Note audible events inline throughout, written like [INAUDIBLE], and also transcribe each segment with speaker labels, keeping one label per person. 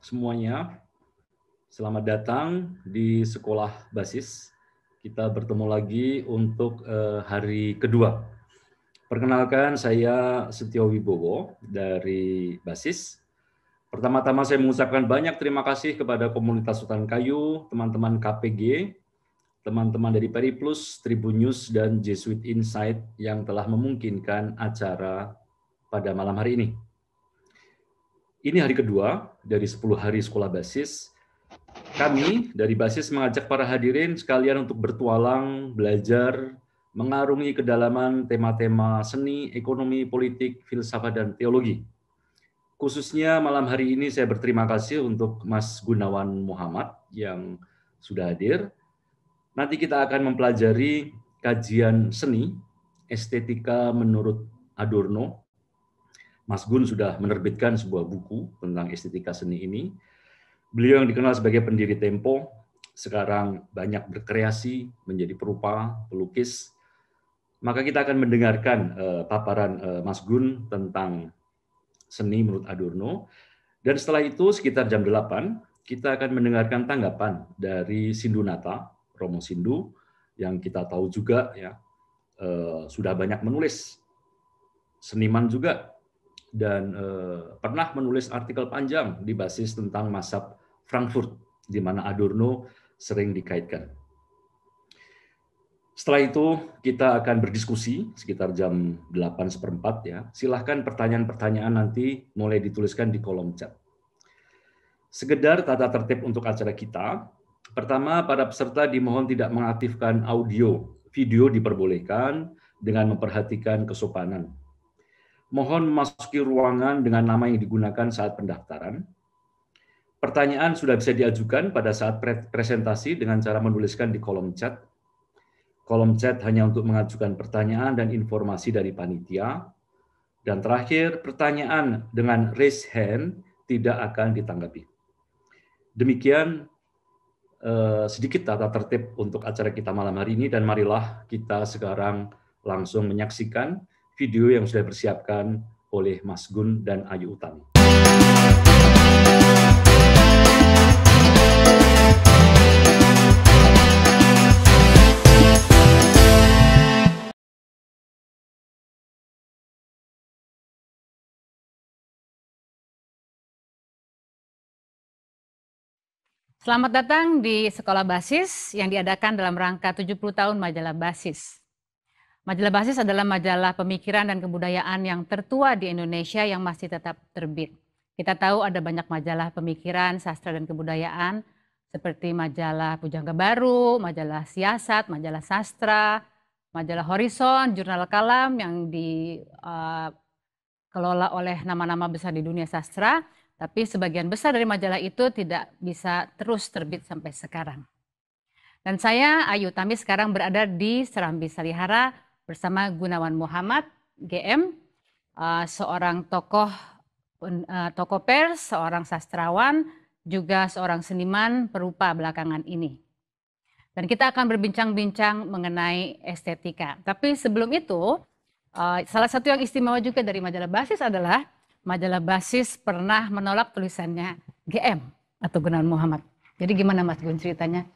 Speaker 1: semuanya. Selamat datang di sekolah basis. Kita bertemu lagi untuk uh, hari kedua. Perkenalkan saya Setio Wibowo dari Basis. Pertama-tama saya mengucapkan banyak terima kasih kepada komunitas Sultan Kayu, teman-teman KPG, teman-teman dari Periplus, Tribun News, dan Jesuit Insight yang telah memungkinkan acara pada malam hari ini. Ini hari kedua dari 10 hari sekolah basis kami dari Basis mengajak para hadirin sekalian untuk bertualang, belajar, mengarungi kedalaman tema-tema seni, ekonomi, politik, filsafat, dan teologi. Khususnya malam hari ini saya berterima kasih untuk Mas Gunawan Muhammad yang sudah hadir. Nanti kita akan mempelajari kajian seni, estetika menurut Adorno. Mas Gun sudah menerbitkan sebuah buku tentang estetika seni ini Beliau yang dikenal sebagai pendiri Tempo, sekarang banyak berkreasi menjadi perupa, pelukis. Maka kita akan mendengarkan uh, paparan uh, Mas Gun tentang seni menurut Adorno. Dan setelah itu sekitar jam 8, kita akan mendengarkan tanggapan dari Sindunata, Romo Sindu, yang kita tahu juga ya uh, sudah banyak menulis. Seniman juga dan uh, pernah menulis artikel panjang di basis tentang masab Frankfurt, di mana Adorno sering dikaitkan. Setelah itu kita akan berdiskusi sekitar jam 8 seperempat ya. Silahkan pertanyaan-pertanyaan nanti mulai dituliskan di kolom chat. Sekedar tata tertib untuk acara kita. Pertama, para peserta dimohon tidak mengaktifkan audio. Video diperbolehkan dengan memperhatikan kesopanan. Mohon memasuki ruangan dengan nama yang digunakan saat pendaftaran Pertanyaan sudah bisa diajukan pada saat presentasi dengan cara menuliskan di kolom chat. Kolom chat hanya untuk mengajukan pertanyaan dan informasi dari panitia. Dan terakhir, pertanyaan dengan raise hand tidak akan ditanggapi. Demikian eh, sedikit tata tertib untuk acara kita malam hari ini dan marilah kita sekarang langsung menyaksikan video yang sudah dipersiapkan oleh Mas Gun dan Ayu Utami.
Speaker 2: Selamat datang di Sekolah Basis yang diadakan dalam rangka 70 tahun Majalah Basis. Majalah Basis adalah majalah pemikiran dan kebudayaan yang tertua di Indonesia yang masih tetap terbit. Kita tahu ada banyak majalah pemikiran, sastra dan kebudayaan seperti majalah Pujangga Baru, majalah Siasat, majalah Sastra, majalah Horizon, Jurnal Kalam yang dikelola uh, oleh nama-nama besar di dunia sastra tapi sebagian besar dari majalah itu tidak bisa terus terbit sampai sekarang. Dan saya Ayu Tami sekarang berada di Serambi Salihara bersama Gunawan Muhammad, GM, uh, seorang tokoh uh, tokoh pers, seorang sastrawan, juga seorang seniman perupa belakangan ini. Dan kita akan berbincang-bincang mengenai estetika. Tapi sebelum itu, uh, salah satu yang istimewa juga dari majalah basis adalah majalah basis pernah menolak tulisannya GM atau Gunawan Muhammad. Jadi gimana Mas Gun ceritanya?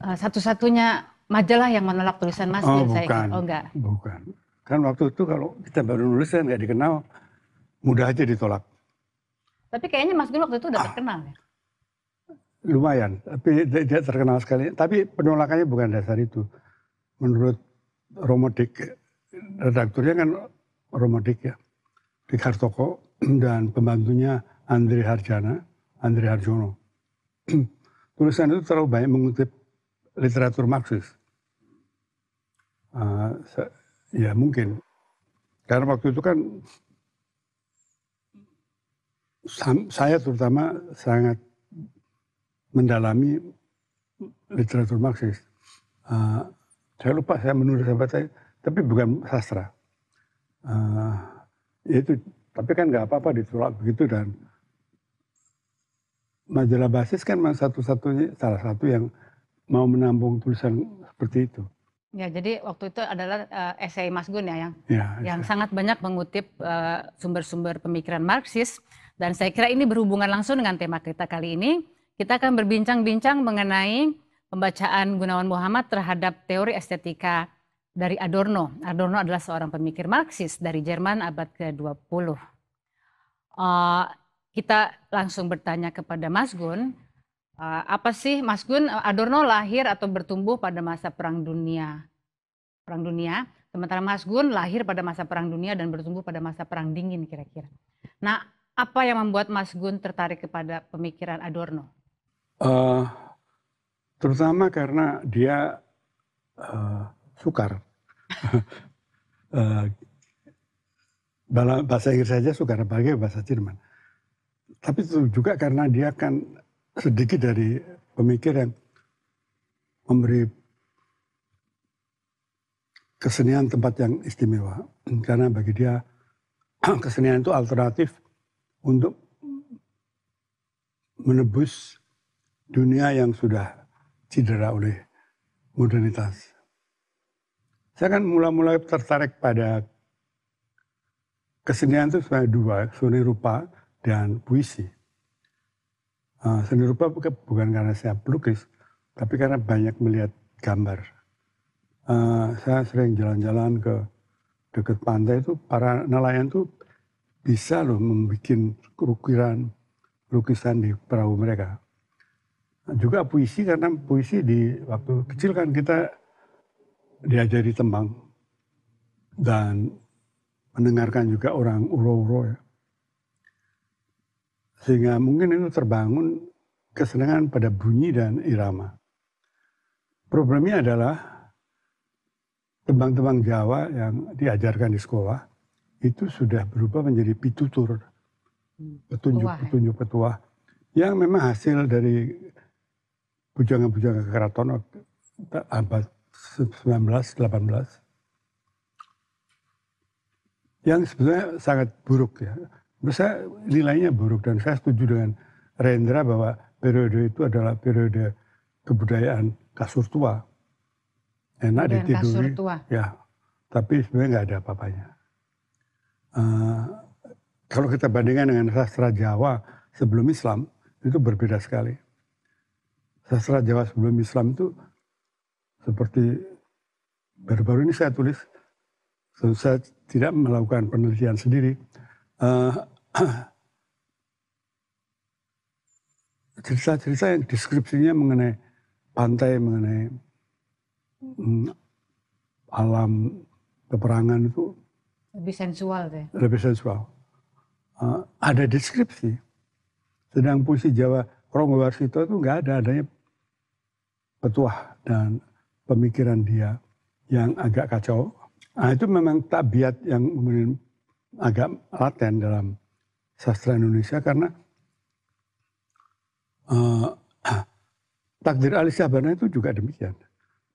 Speaker 2: Satu-satunya majalah yang menolak tulisan Mas
Speaker 3: oh, bukan. saya Oh enggak. Bukan. Kan waktu itu kalau kita baru nulis kan nggak dikenal, mudah aja ditolak.
Speaker 2: Tapi kayaknya Mas Gun waktu itu udah ah, terkenal ya?
Speaker 3: Lumayan, tapi tidak terkenal sekali. Tapi penolakannya bukan dasar itu. Menurut Romodik, redakturnya kan Romodik ya. Dik Hartoko [CLEARS THROAT] dan pembantunya Andri Harjana, Andri Harjono. [CLEARS THROAT] Tulisan itu terlalu banyak mengutip literatur Marxis. Uh, ya mungkin. Karena waktu itu kan saya terutama sangat mendalami literatur Marxis. Uh, saya lupa saya menulis apa saya, tapi bukan sastra. Uh, Ya itu tapi kan nggak apa-apa ditolak begitu dan majalah basis kan satu-satunya salah satu yang mau menampung tulisan seperti itu.
Speaker 2: Ya, jadi waktu itu adalah uh, esai Mas Gun ya yang
Speaker 3: Ya,
Speaker 2: yang sangat banyak mengutip uh, sumber-sumber pemikiran Marxis dan saya kira ini berhubungan langsung dengan tema kita kali ini. Kita akan berbincang-bincang mengenai pembacaan Gunawan Muhammad terhadap teori estetika dari Adorno. Adorno adalah seorang pemikir Marxis dari Jerman abad ke-20. Uh, kita langsung bertanya kepada Mas Gun, apa sih Mas Gun Adorno lahir atau bertumbuh pada masa Perang Dunia Perang Dunia, sementara Mas Gun lahir pada masa Perang Dunia dan bertumbuh pada masa Perang Dingin kira-kira. Nah, apa yang membuat Mas Gun tertarik kepada pemikiran Adorno?
Speaker 3: Eh, terutama karena dia eh, sukar. [LAUGHS] Eh, bala- bahasa Inggris saja sukar, apalagi bahasa Jerman. Tapi itu juga karena dia kan sedikit dari pemikir yang memberi kesenian tempat yang istimewa. Karena bagi dia [CLEARS THROAT] kesenian itu alternatif untuk menebus dunia yang sudah cedera oleh modernitas. Saya kan mula-mula tertarik pada kesenian itu sebenarnya dua, seni rupa dan puisi. Uh, seni rupa bukan bukan karena saya pelukis, tapi karena banyak melihat gambar. Uh, saya sering jalan-jalan ke dekat pantai itu, para nelayan tuh bisa loh membuat ukiran lukisan di perahu mereka. Nah, juga puisi karena puisi di waktu kecil kan kita diajari tembang dan mendengarkan juga orang uro-uro ya. Sehingga mungkin itu terbangun kesenangan pada bunyi dan irama. Problemnya adalah tembang-tembang Jawa yang diajarkan di sekolah itu sudah berubah menjadi pitutur, petunjuk-petunjuk petuah yang memang hasil dari bujangan-bujangan keraton abad 19, 18 yang sebetulnya sangat buruk ya. Menurut saya nilainya buruk dan saya setuju dengan Rendra bahwa periode itu adalah periode kebudayaan kasur tua. Enak
Speaker 2: Dan kasur
Speaker 3: ditiduri,
Speaker 2: tua.
Speaker 3: ya. Tapi sebenarnya nggak ada apa-apanya. Uh, kalau kita bandingkan dengan sastra Jawa sebelum Islam itu berbeda sekali. Sastra Jawa sebelum Islam itu seperti baru-baru ini saya tulis, saya tidak melakukan penelitian sendiri. Uh, cerita-cerita yang deskripsinya mengenai pantai, mengenai mm, alam peperangan itu
Speaker 2: Lebih sensual deh.
Speaker 3: lebih sensual. Uh, ada deskripsi. Sedang puisi Jawa Ronggo Warsito itu nggak ada adanya petuah dan pemikiran dia yang agak kacau. Nah, itu memang tabiat yang kemudian agak laten dalam sastra Indonesia karena uh, takdir Ali Sabana itu juga demikian.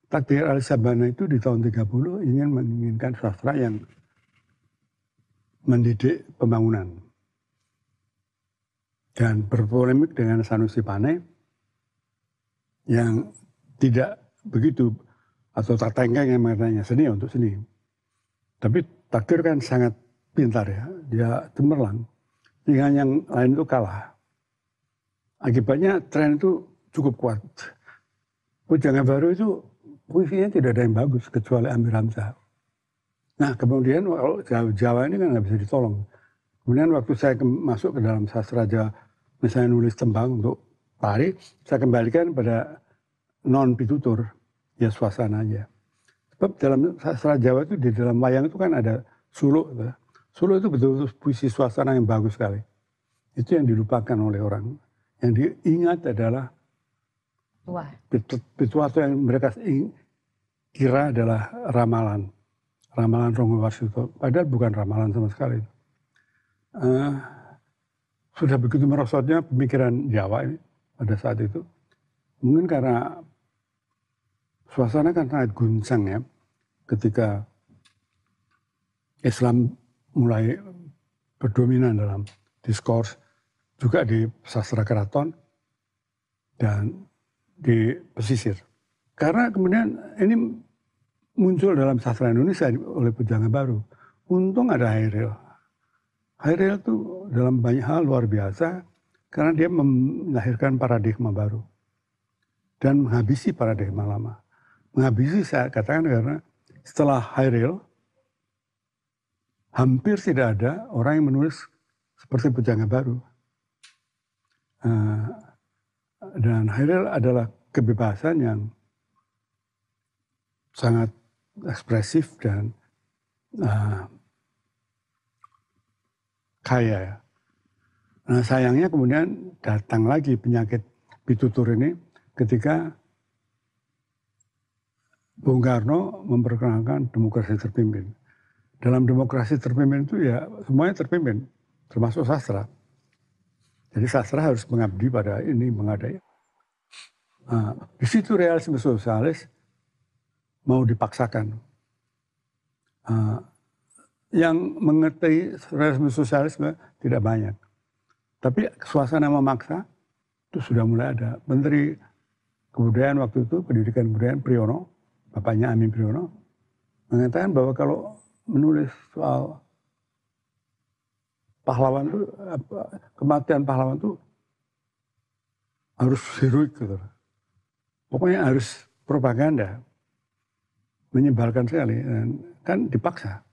Speaker 3: Takdir Ali Sabana itu di tahun 30 ingin menginginkan sastra yang mendidik pembangunan. Dan berpolemik dengan Sanusi Pane yang tidak begitu atau tak tengkeng yang mengatakannya seni untuk seni. Tapi takdir kan sangat pintar ya, dia cemerlang. Sehingga yang lain itu kalah. Akibatnya tren itu cukup kuat. Pujangan baru itu puisinya tidak ada yang bagus kecuali Amir Hamzah. Nah kemudian kalau Jawa, ini kan nggak bisa ditolong. Kemudian waktu saya ke, masuk ke dalam sastra Jawa, misalnya nulis tembang untuk tari, saya kembalikan pada non pitutur, ya suasana aja. Sebab dalam sastra Jawa itu di dalam wayang itu kan ada suluk. Suluk itu betul-betul puisi suasana yang bagus sekali. Itu yang dilupakan oleh orang. Yang diingat adalah
Speaker 2: Tua.
Speaker 3: pituatu yang mereka kira adalah ramalan ramalan Ronggo Warsito. Padahal bukan ramalan sama sekali. Uh, sudah begitu merosotnya pemikiran Jawa ini pada saat itu. Mungkin karena suasana kan sangat guncang ya ketika Islam mulai berdominan dalam diskurs juga di sastra keraton dan di pesisir. Karena kemudian ini muncul dalam sastra Indonesia oleh Pujangga Baru. Untung ada Hairil. Hairil itu dalam banyak hal luar biasa karena dia melahirkan paradigma baru dan menghabisi paradigma lama. Menghabisi saya katakan karena setelah Hairil hampir tidak ada orang yang menulis seperti Pujangga Baru. Uh, dan Hairil adalah kebebasan yang sangat ekspresif dan uh, kaya ya. Nah sayangnya kemudian datang lagi penyakit pitutur ini ketika Bung Karno memperkenalkan demokrasi terpimpin. Dalam demokrasi terpimpin itu ya semuanya terpimpin, termasuk sastra. Jadi sastra harus mengabdi pada ini mengadai. Nah, di situ realisme sosialis mau dipaksakan. Uh, yang mengerti realisme sosialisme tidak banyak. Tapi suasana memaksa itu sudah mulai ada. Menteri Kebudayaan waktu itu, Pendidikan Kebudayaan Priyono, bapaknya Amin Priyono, mengatakan bahwa kalau menulis soal pahlawan itu, kematian pahlawan itu harus heroik gitu. Pokoknya harus propaganda menyebalkan sekali dan kan dipaksa.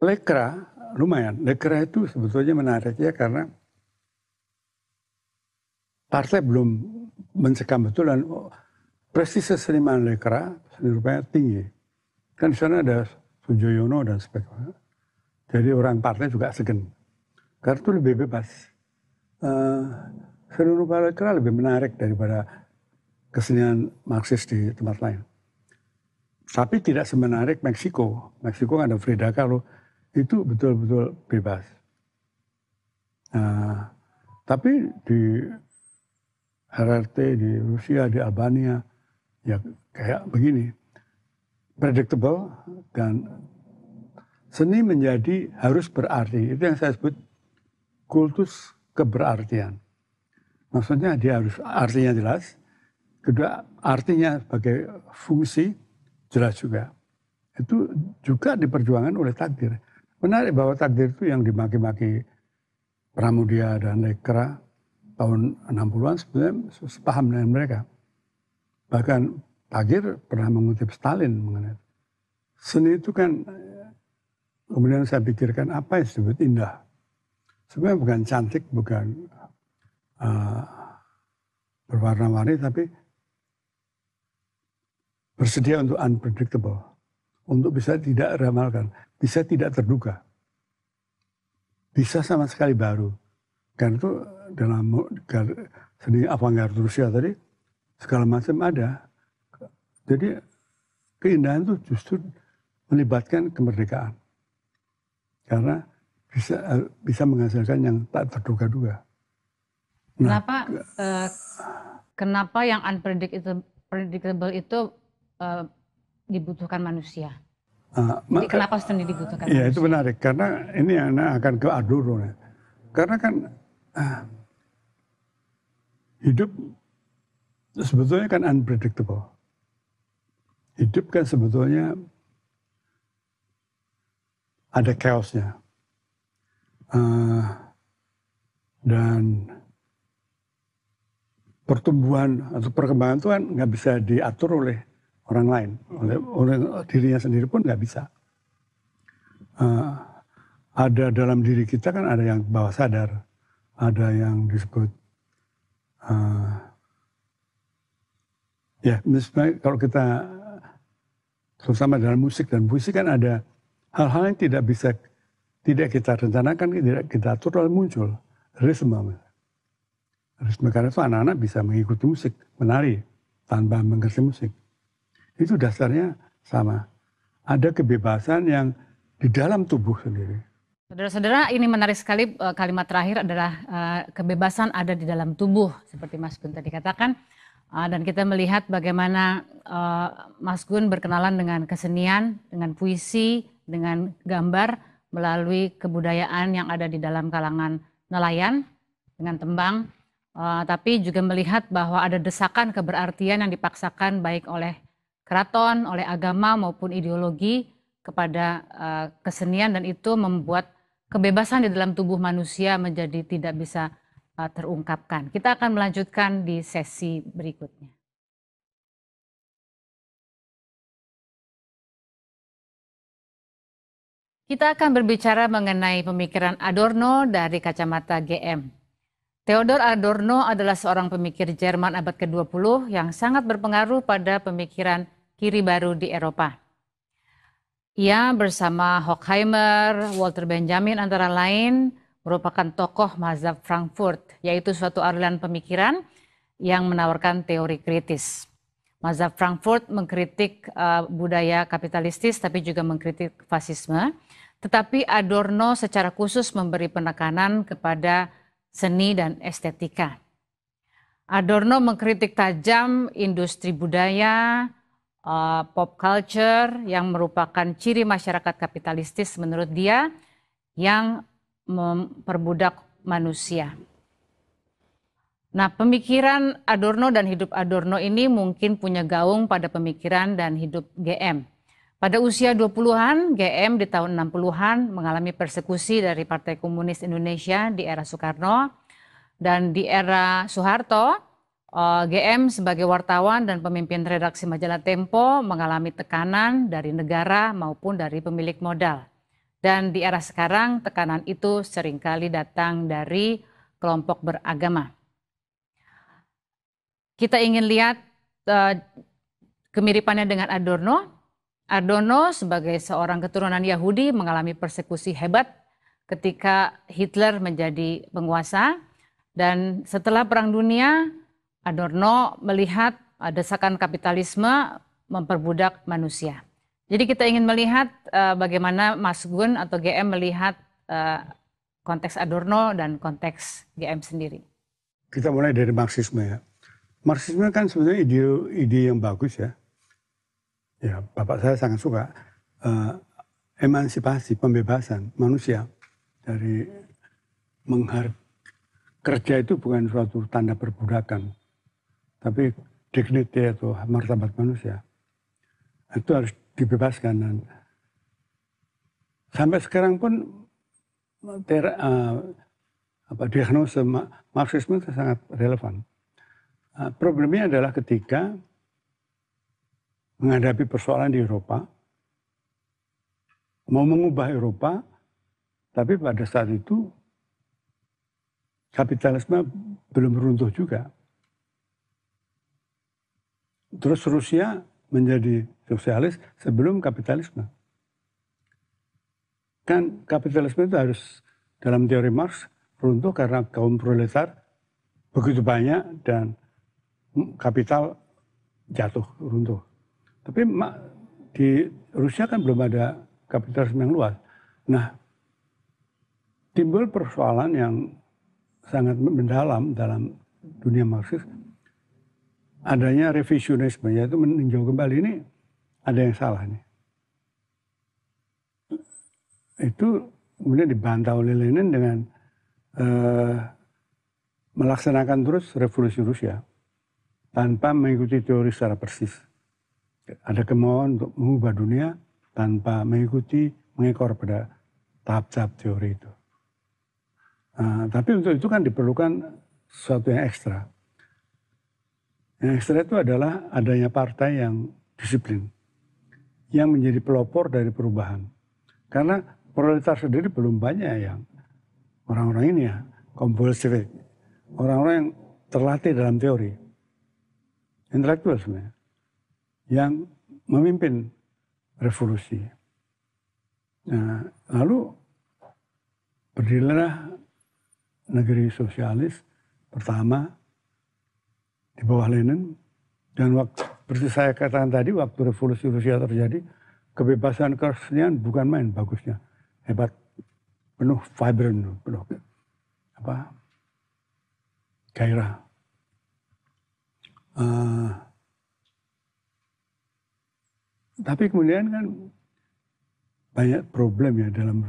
Speaker 3: Lekra lumayan. Lekra itu sebetulnya menarik ya karena partai belum mencekam betul dan prestise seniman Lekra seni rupanya tinggi. Kan di sana ada Sujoyono dan sebagainya. Jadi orang partai juga segen. Karena itu lebih bebas. Uh, seni rupa Lekra lebih menarik daripada kesenian Marxis di tempat lain. Tapi tidak semenarik Meksiko. Meksiko ada Frida Kahlo. Itu betul-betul bebas. Nah, tapi di RRT, di Rusia, di Albania, ya kayak begini. Predictable dan seni menjadi harus berarti. Itu yang saya sebut kultus keberartian. Maksudnya dia harus artinya jelas. Kedua, artinya sebagai fungsi jelas juga. Itu juga diperjuangkan oleh takdir. Menarik bahwa takdir itu yang dimaki-maki Pramudia dan Lekra tahun 60-an sebenarnya sepaham dengan mereka. Bahkan Takdir pernah mengutip Stalin mengenai seni itu kan kemudian saya pikirkan apa yang disebut indah. Sebenarnya bukan cantik, bukan uh, berwarna-warni, tapi bersedia untuk unpredictable, untuk bisa tidak ramalkan, bisa tidak terduga, bisa sama sekali baru. Karena itu dalam seni avant-garde Rusia tadi segala macam ada. Jadi keindahan itu justru melibatkan kemerdekaan. Karena bisa bisa menghasilkan yang tak terduga-duga.
Speaker 2: Nah, kenapa uh, kenapa yang unpredictable itu uh, dibutuhkan manusia. Uh, Jadi maka, kenapa seni dibutuhkan?
Speaker 3: Iya itu menarik karena ini anak akan ke. Karena kan uh, hidup sebetulnya kan unpredictable. Hidup kan sebetulnya ada chaosnya. Uh, dan pertumbuhan atau perkembangan itu kan nggak bisa diatur oleh orang lain, oleh, oleh dirinya sendiri pun nggak bisa. Uh, ada dalam diri kita kan ada yang bawah sadar, ada yang disebut uh, ya misalnya kalau kita terutama dalam musik dan puisi kan ada hal-hal yang tidak bisa tidak kita rencanakan, tidak kita atur lalu muncul ritme. Ritme karena itu anak-anak bisa mengikuti musik, menari tanpa mengerti musik itu dasarnya sama. Ada kebebasan yang di dalam tubuh sendiri.
Speaker 2: Saudara-saudara, ini menarik sekali eh, kalimat terakhir adalah uh, kebebasan ada di dalam tubuh, seperti Mas Gun tadi katakan. Uh, dan kita melihat bagaimana uh, Mas Gun berkenalan dengan kesenian, dengan puisi, dengan gambar melalui kebudayaan yang ada di dalam kalangan nelayan dengan tembang, uh, tapi juga melihat bahwa ada desakan keberartian yang dipaksakan baik oleh keraton, oleh agama maupun ideologi kepada uh, kesenian dan itu membuat kebebasan di dalam tubuh manusia menjadi tidak bisa terungkapkan. Kita akan melanjutkan di sesi berikutnya. Kita akan berbicara mengenai pemikiran Adorno dari kacamata GM. Theodor Adorno adalah seorang pemikir Jerman abad ke-20 yang sangat berpengaruh pada pemikiran kiri baru di Eropa. Ia bersama Horkheimer, Walter Benjamin antara lain merupakan tokoh mazhab Frankfurt, yaitu suatu aliran pemikiran yang menawarkan teori kritis. Mazhab Frankfurt mengkritik uh, budaya kapitalistis tapi juga mengkritik fasisme, tetapi Adorno secara khusus memberi penekanan kepada seni dan estetika. Adorno mengkritik tajam industri budaya, uh, pop culture yang merupakan ciri masyarakat kapitalistis menurut dia yang memperbudak manusia. Nah, pemikiran Adorno dan hidup Adorno ini mungkin punya gaung pada pemikiran dan hidup GM. Pada usia 20-an, GM di tahun 60-an mengalami persekusi dari Partai Komunis Indonesia di era Soekarno dan di era Soeharto Eh, GM sebagai wartawan dan pemimpin redaksi majalah Tempo mengalami tekanan dari negara maupun dari pemilik modal. Dan di era sekarang tekanan itu sering kali datang dari kelompok beragama. Kita ingin lihat uh, kemiripannya dengan Adorno. Adorno sebagai seorang keturunan Yahudi mengalami persekusi hebat ketika Hitler menjadi penguasa. Dan setelah Perang Dunia, Adorno melihat desakan kapitalisme memperbudak manusia. Jadi kita ingin melihat uh, bagaimana Mas Gun atau GM melihat uh, konteks Adorno dan konteks GM sendiri.
Speaker 3: Kita mulai dari Marxisme ya. Marxisme kan sebenarnya ide, ide yang bagus ya. Ya, bapak saya sangat suka uh, emansipasi, pembebasan manusia dari menghar kerja itu bukan suatu tanda perbudakan, tapi dignity atau martabat manusia itu harus dibebaskan dan sampai sekarang pun ter, uh, apa diagnosa Marxisme itu sangat relevan. Uh, problemnya adalah ketika menghadapi persoalan di Eropa, mau mengubah Eropa, tapi pada saat itu kapitalisme belum runtuh juga. Terus Rusia menjadi sosialis sebelum kapitalisme. Kan kapitalisme itu harus dalam teori Marx runtuh karena kaum proletar begitu banyak dan kapital jatuh runtuh. Tapi di Rusia kan belum ada kapitalisme yang luas. Nah, timbul persoalan yang sangat mendalam dalam dunia Marxis adanya revisionisme yaitu meninjau kembali ini ada yang salah nih. Itu kemudian dibantah oleh Lenin dengan uh, melaksanakan terus revolusi Rusia tanpa mengikuti teori secara persis. Ada kemauan untuk mengubah dunia tanpa mengikuti mengekor pada tahap-tahap teori itu. Uh, tapi untuk itu kan diperlukan sesuatu yang ekstra. Yang ekstra itu adalah adanya partai yang disiplin, yang menjadi pelopor dari perubahan. Karena proletar sendiri belum banyak yang orang-orang ini ya, kompulsif, orang-orang yang terlatih dalam teori, intelektual sebenarnya, yang memimpin revolusi. Nah, lalu berdirilah negeri sosialis pertama di bawah Lenin dan waktu seperti saya katakan tadi waktu revolusi Rusia terjadi kebebasan kesenian bukan main bagusnya hebat penuh vibrant penuh apa gairah uh, tapi kemudian kan banyak problem ya dalam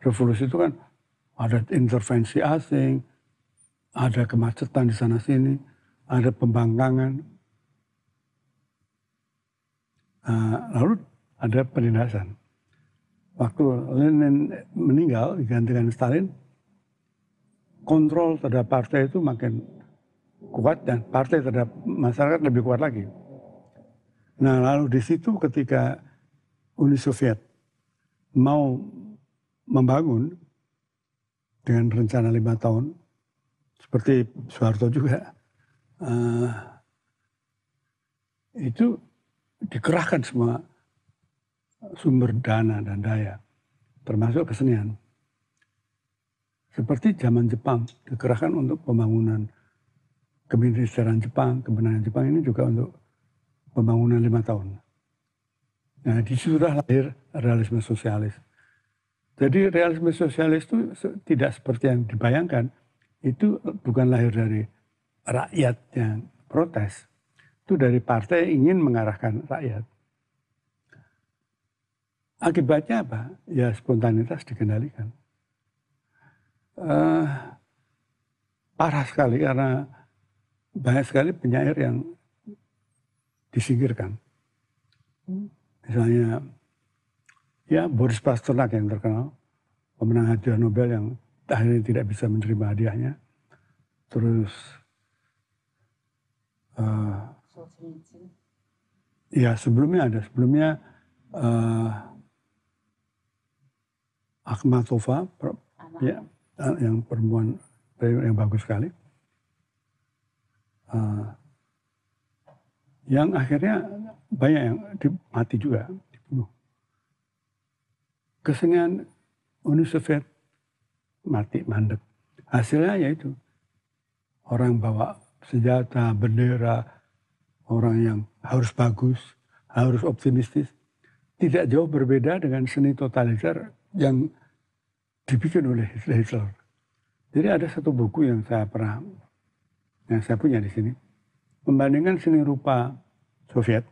Speaker 3: revolusi itu kan ada intervensi asing ada kemacetan di sana sini ada pembangkangan. Uh, lalu ada penindasan. Waktu Lenin meninggal digantikan Stalin, kontrol terhadap partai itu makin kuat dan partai terhadap masyarakat lebih kuat lagi. Nah lalu di situ ketika Uni Soviet mau membangun dengan rencana lima tahun, seperti Soeharto juga, uh, itu dikerahkan semua sumber dana dan daya, termasuk kesenian. Seperti zaman Jepang, dikerahkan untuk pembangunan keministerian Jepang, kebenaran Jepang ini juga untuk pembangunan lima tahun. Nah, di situ lahir realisme sosialis. Jadi realisme sosialis itu tidak seperti yang dibayangkan. Itu bukan lahir dari rakyat yang protes. Itu dari partai ingin mengarahkan rakyat. Akibatnya apa? Ya spontanitas dikendalikan. Uh, parah sekali karena banyak sekali penyair yang disingkirkan. Misalnya, ya Boris Pasternak yang terkenal, pemenang hadiah Nobel yang akhirnya tidak bisa menerima hadiahnya. Terus, uh, ya sebelumnya ada, sebelumnya uh, Akhmatova, ya, yang perempuan yang bagus sekali. Uh, yang akhirnya banyak yang mati juga, dibunuh. Kesenian Uni Soviet mati, mandek. Hasilnya yaitu orang bawa senjata, bendera, orang yang harus bagus, harus optimistis. Tidak jauh berbeda dengan seni totaliter yang dibikin oleh Hitler. Jadi ada satu buku yang saya pernah, yang saya punya di sini membandingkan seni rupa Soviet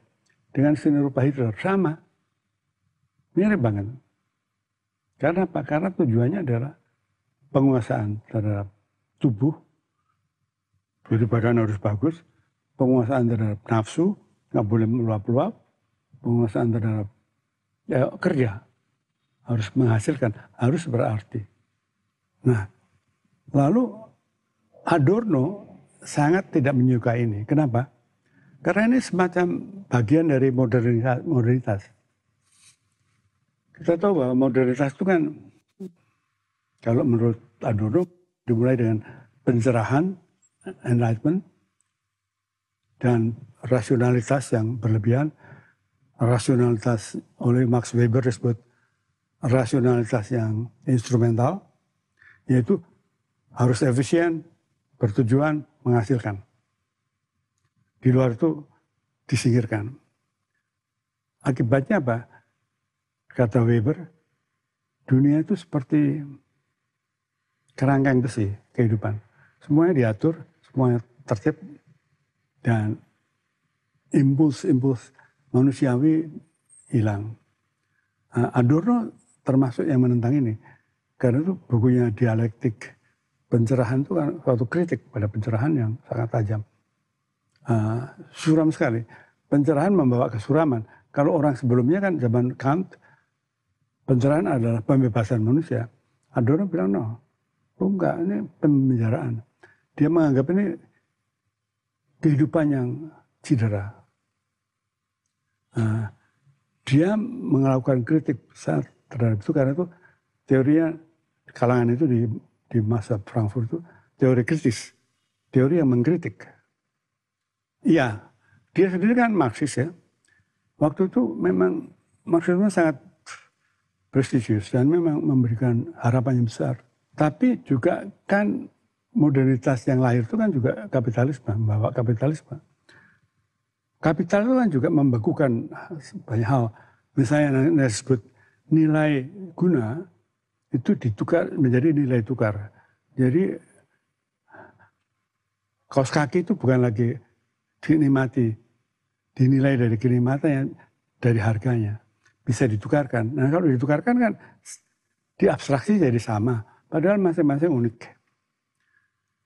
Speaker 3: dengan seni rupa Hitler sama. Mirip banget. Karena apa? Karena tujuannya adalah penguasaan terhadap tubuh, jadi badan harus bagus, penguasaan terhadap nafsu, nggak boleh meluap-luap, penguasaan terhadap ya, kerja, harus menghasilkan, harus berarti. Nah, lalu Adorno sangat tidak menyukai ini. Kenapa? Karena ini semacam bagian dari modernitas. Kita tahu bahwa modernitas itu kan kalau menurut Adorno dimulai dengan pencerahan, enlightenment, dan rasionalitas yang berlebihan. Rasionalitas oleh Max Weber disebut rasionalitas yang instrumental, yaitu harus efisien, bertujuan menghasilkan. Di luar itu disingkirkan. Akibatnya apa? Kata Weber, dunia itu seperti kerangkeng besi kehidupan. Semuanya diatur, semuanya tertib, dan impuls-impuls manusiawi hilang. Adorno termasuk yang menentang ini. Karena itu bukunya dialektik pencerahan itu kan suatu kritik pada pencerahan yang sangat tajam. Uh, suram sekali. Pencerahan membawa kesuraman. Kalau orang sebelumnya kan zaman Kant, pencerahan adalah pembebasan manusia. Adorno bilang, no, oh enggak, ini pembicaraan. Dia menganggap ini kehidupan yang cedera. Uh, dia melakukan kritik besar terhadap itu karena itu teorinya kalangan itu di di masa Frankfurt itu teori kritis, teori yang mengkritik. Iya, dia sendiri kan Marxis ya. Waktu itu memang Marxisme sangat prestisius dan memang memberikan harapan yang besar. Tapi juga kan modernitas yang lahir itu kan juga kapitalisme, membawa kapitalisme. Kapital itu kan juga membekukan banyak hal. Misalnya yang disebut nilai guna itu ditukar menjadi nilai tukar. Jadi kaos kaki itu bukan lagi dinikmati, dinilai dari kenikmatannya, dari harganya. Bisa ditukarkan. Nah kalau ditukarkan kan diabstraksi jadi sama. Padahal masing-masing unik.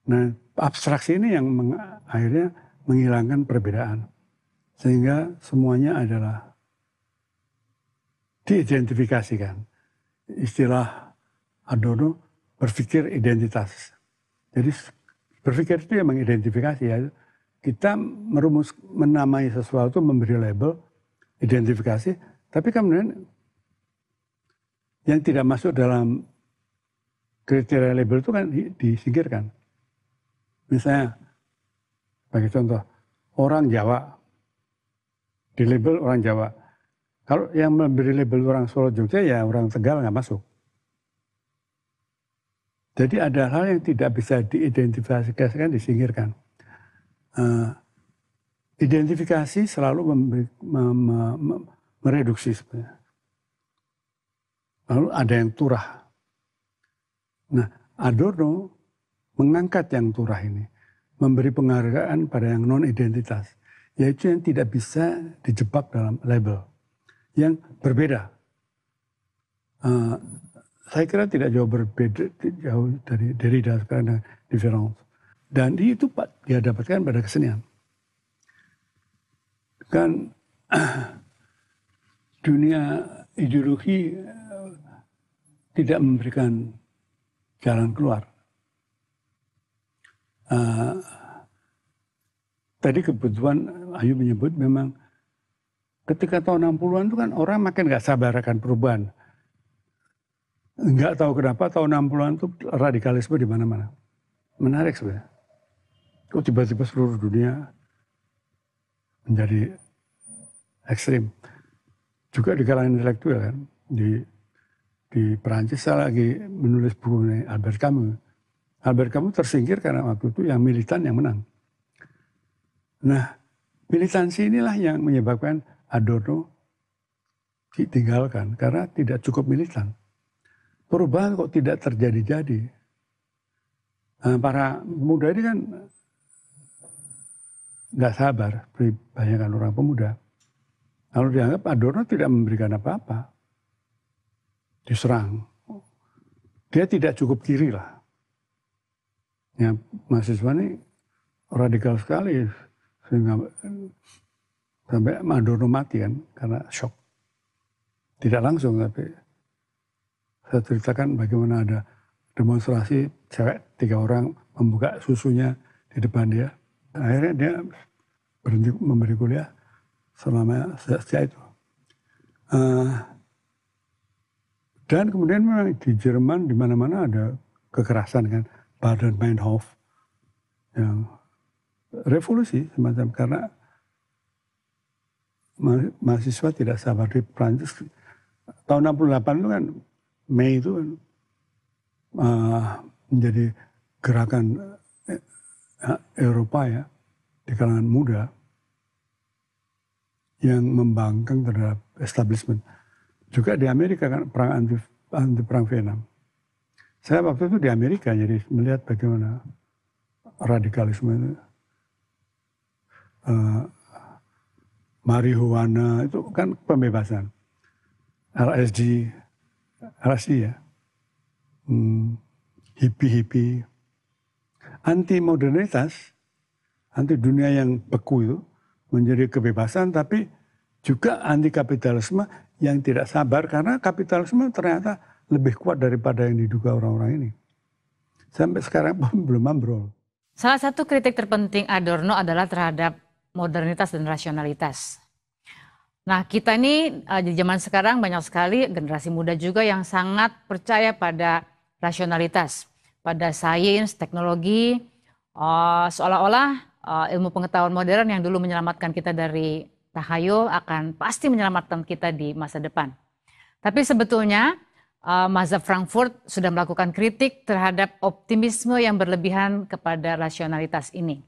Speaker 3: Nah abstraksi ini yang meng, akhirnya menghilangkan perbedaan. Sehingga semuanya adalah diidentifikasikan. Istilah Adorno berpikir identitas. Jadi berpikir itu yang mengidentifikasi ya. Kita merumus menamai sesuatu, memberi label, identifikasi, tapi kemudian yang tidak masuk dalam kriteria label itu kan disingkirkan. Misalnya, bagi contoh, orang Jawa, di label orang Jawa. Kalau yang memberi label orang Solo Jogja ya orang Tegal nggak masuk. Jadi ada hal yang tidak bisa diidentifikasikan, disingkirkan. Uh, identifikasi selalu memberi, mem, mem, mereduksi sebenarnya. Lalu ada yang turah. Nah, Adorno mengangkat yang turah ini, memberi penghargaan pada yang non identitas, yaitu yang tidak bisa dijebak dalam label, yang berbeda. Uh, saya kira tidak jauh berbeda jauh dari Derrida sekarang difference. Dan itu Pak dia dapatkan pada kesenian. Kan [CLEARS THROAT] dunia ideologi eh, tidak memberikan jalan keluar. Uh, tadi kebutuhan Ayu menyebut memang ketika tahun 60-an itu kan orang makin nggak sabar akan perubahan Enggak tahu kenapa tahun 60-an itu radikalisme di mana-mana. Menarik sebenarnya. Kok tiba-tiba seluruh dunia menjadi ekstrim. Juga di kalangan intelektual kan. Di di Perancis saya lagi menulis buku ini Albert Camus. Albert Camus tersingkir karena waktu itu yang militan yang menang. Nah, militansi inilah yang menyebabkan Adorno ditinggalkan karena tidak cukup militan perubahan kok tidak terjadi-jadi. Nah, para pemuda ini kan nggak sabar, kebanyakan orang pemuda. Lalu dianggap Adorno tidak memberikan apa-apa. Diserang. Dia tidak cukup kiri lah. Ya, mahasiswa ini radikal sekali. Sehingga sampai Adorno mati kan karena shock. Tidak langsung tapi saya ceritakan bagaimana ada demonstrasi cewek tiga orang membuka susunya di depan dia. Akhirnya dia berhenti memberi kuliah selama sejak itu. Uh, dan kemudian memang di Jerman di mana-mana ada kekerasan kan, Baden-Meinhof yang revolusi semacam karena mahasiswa tidak sabar di Prancis tahun 68 itu kan Mei itu kan uh, menjadi gerakan uh, Eropa ya di kalangan muda yang membangkang terhadap establishment. Juga di Amerika kan perang anti, anti perang Vietnam. Saya waktu itu di Amerika jadi melihat bagaimana radikalisme itu. Uh, marihuana itu kan pembebasan. LSD rahasia. Hmm, hippie-hippie. Anti modernitas, anti dunia yang beku itu menjadi kebebasan tapi juga anti kapitalisme yang tidak sabar karena kapitalisme ternyata lebih kuat daripada yang diduga orang-orang ini. Sampai sekarang [LAUGHS] belum ambrol.
Speaker 2: Salah satu kritik terpenting Adorno adalah terhadap modernitas dan rasionalitas. Nah, kita ini uh, di zaman sekarang banyak sekali generasi muda juga yang sangat percaya pada rasionalitas, pada sains, teknologi, uh, seolah-olah uh, ilmu pengetahuan modern yang dulu menyelamatkan kita dari tahayul akan pasti menyelamatkan kita di masa depan. Tapi sebetulnya uh, mazhab Frankfurt sudah melakukan kritik terhadap optimisme yang berlebihan kepada rasionalitas ini.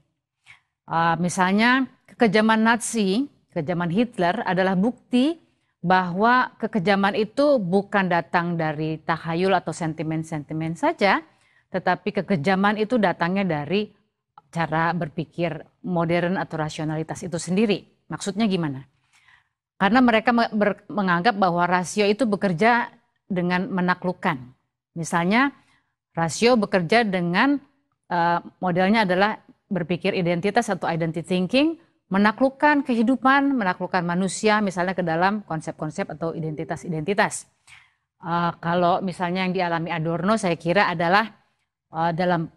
Speaker 2: Uh, misalnya kekejaman Nazi kekejaman Hitler adalah bukti bahwa kekejaman itu bukan datang dari tahayul atau sentimen-sentimen saja, tetapi kekejaman itu datangnya dari cara berpikir modern atau rasionalitas itu sendiri. Maksudnya gimana? Karena mereka menganggap bahwa rasio itu bekerja dengan menaklukkan. Misalnya rasio bekerja dengan uh, modelnya adalah berpikir identitas atau identity thinking, menaklukkan kehidupan, menaklukkan manusia misalnya ke dalam konsep-konsep atau identitas-identitas. Uh, kalau misalnya yang dialami Adorno saya kira adalah uh, dalam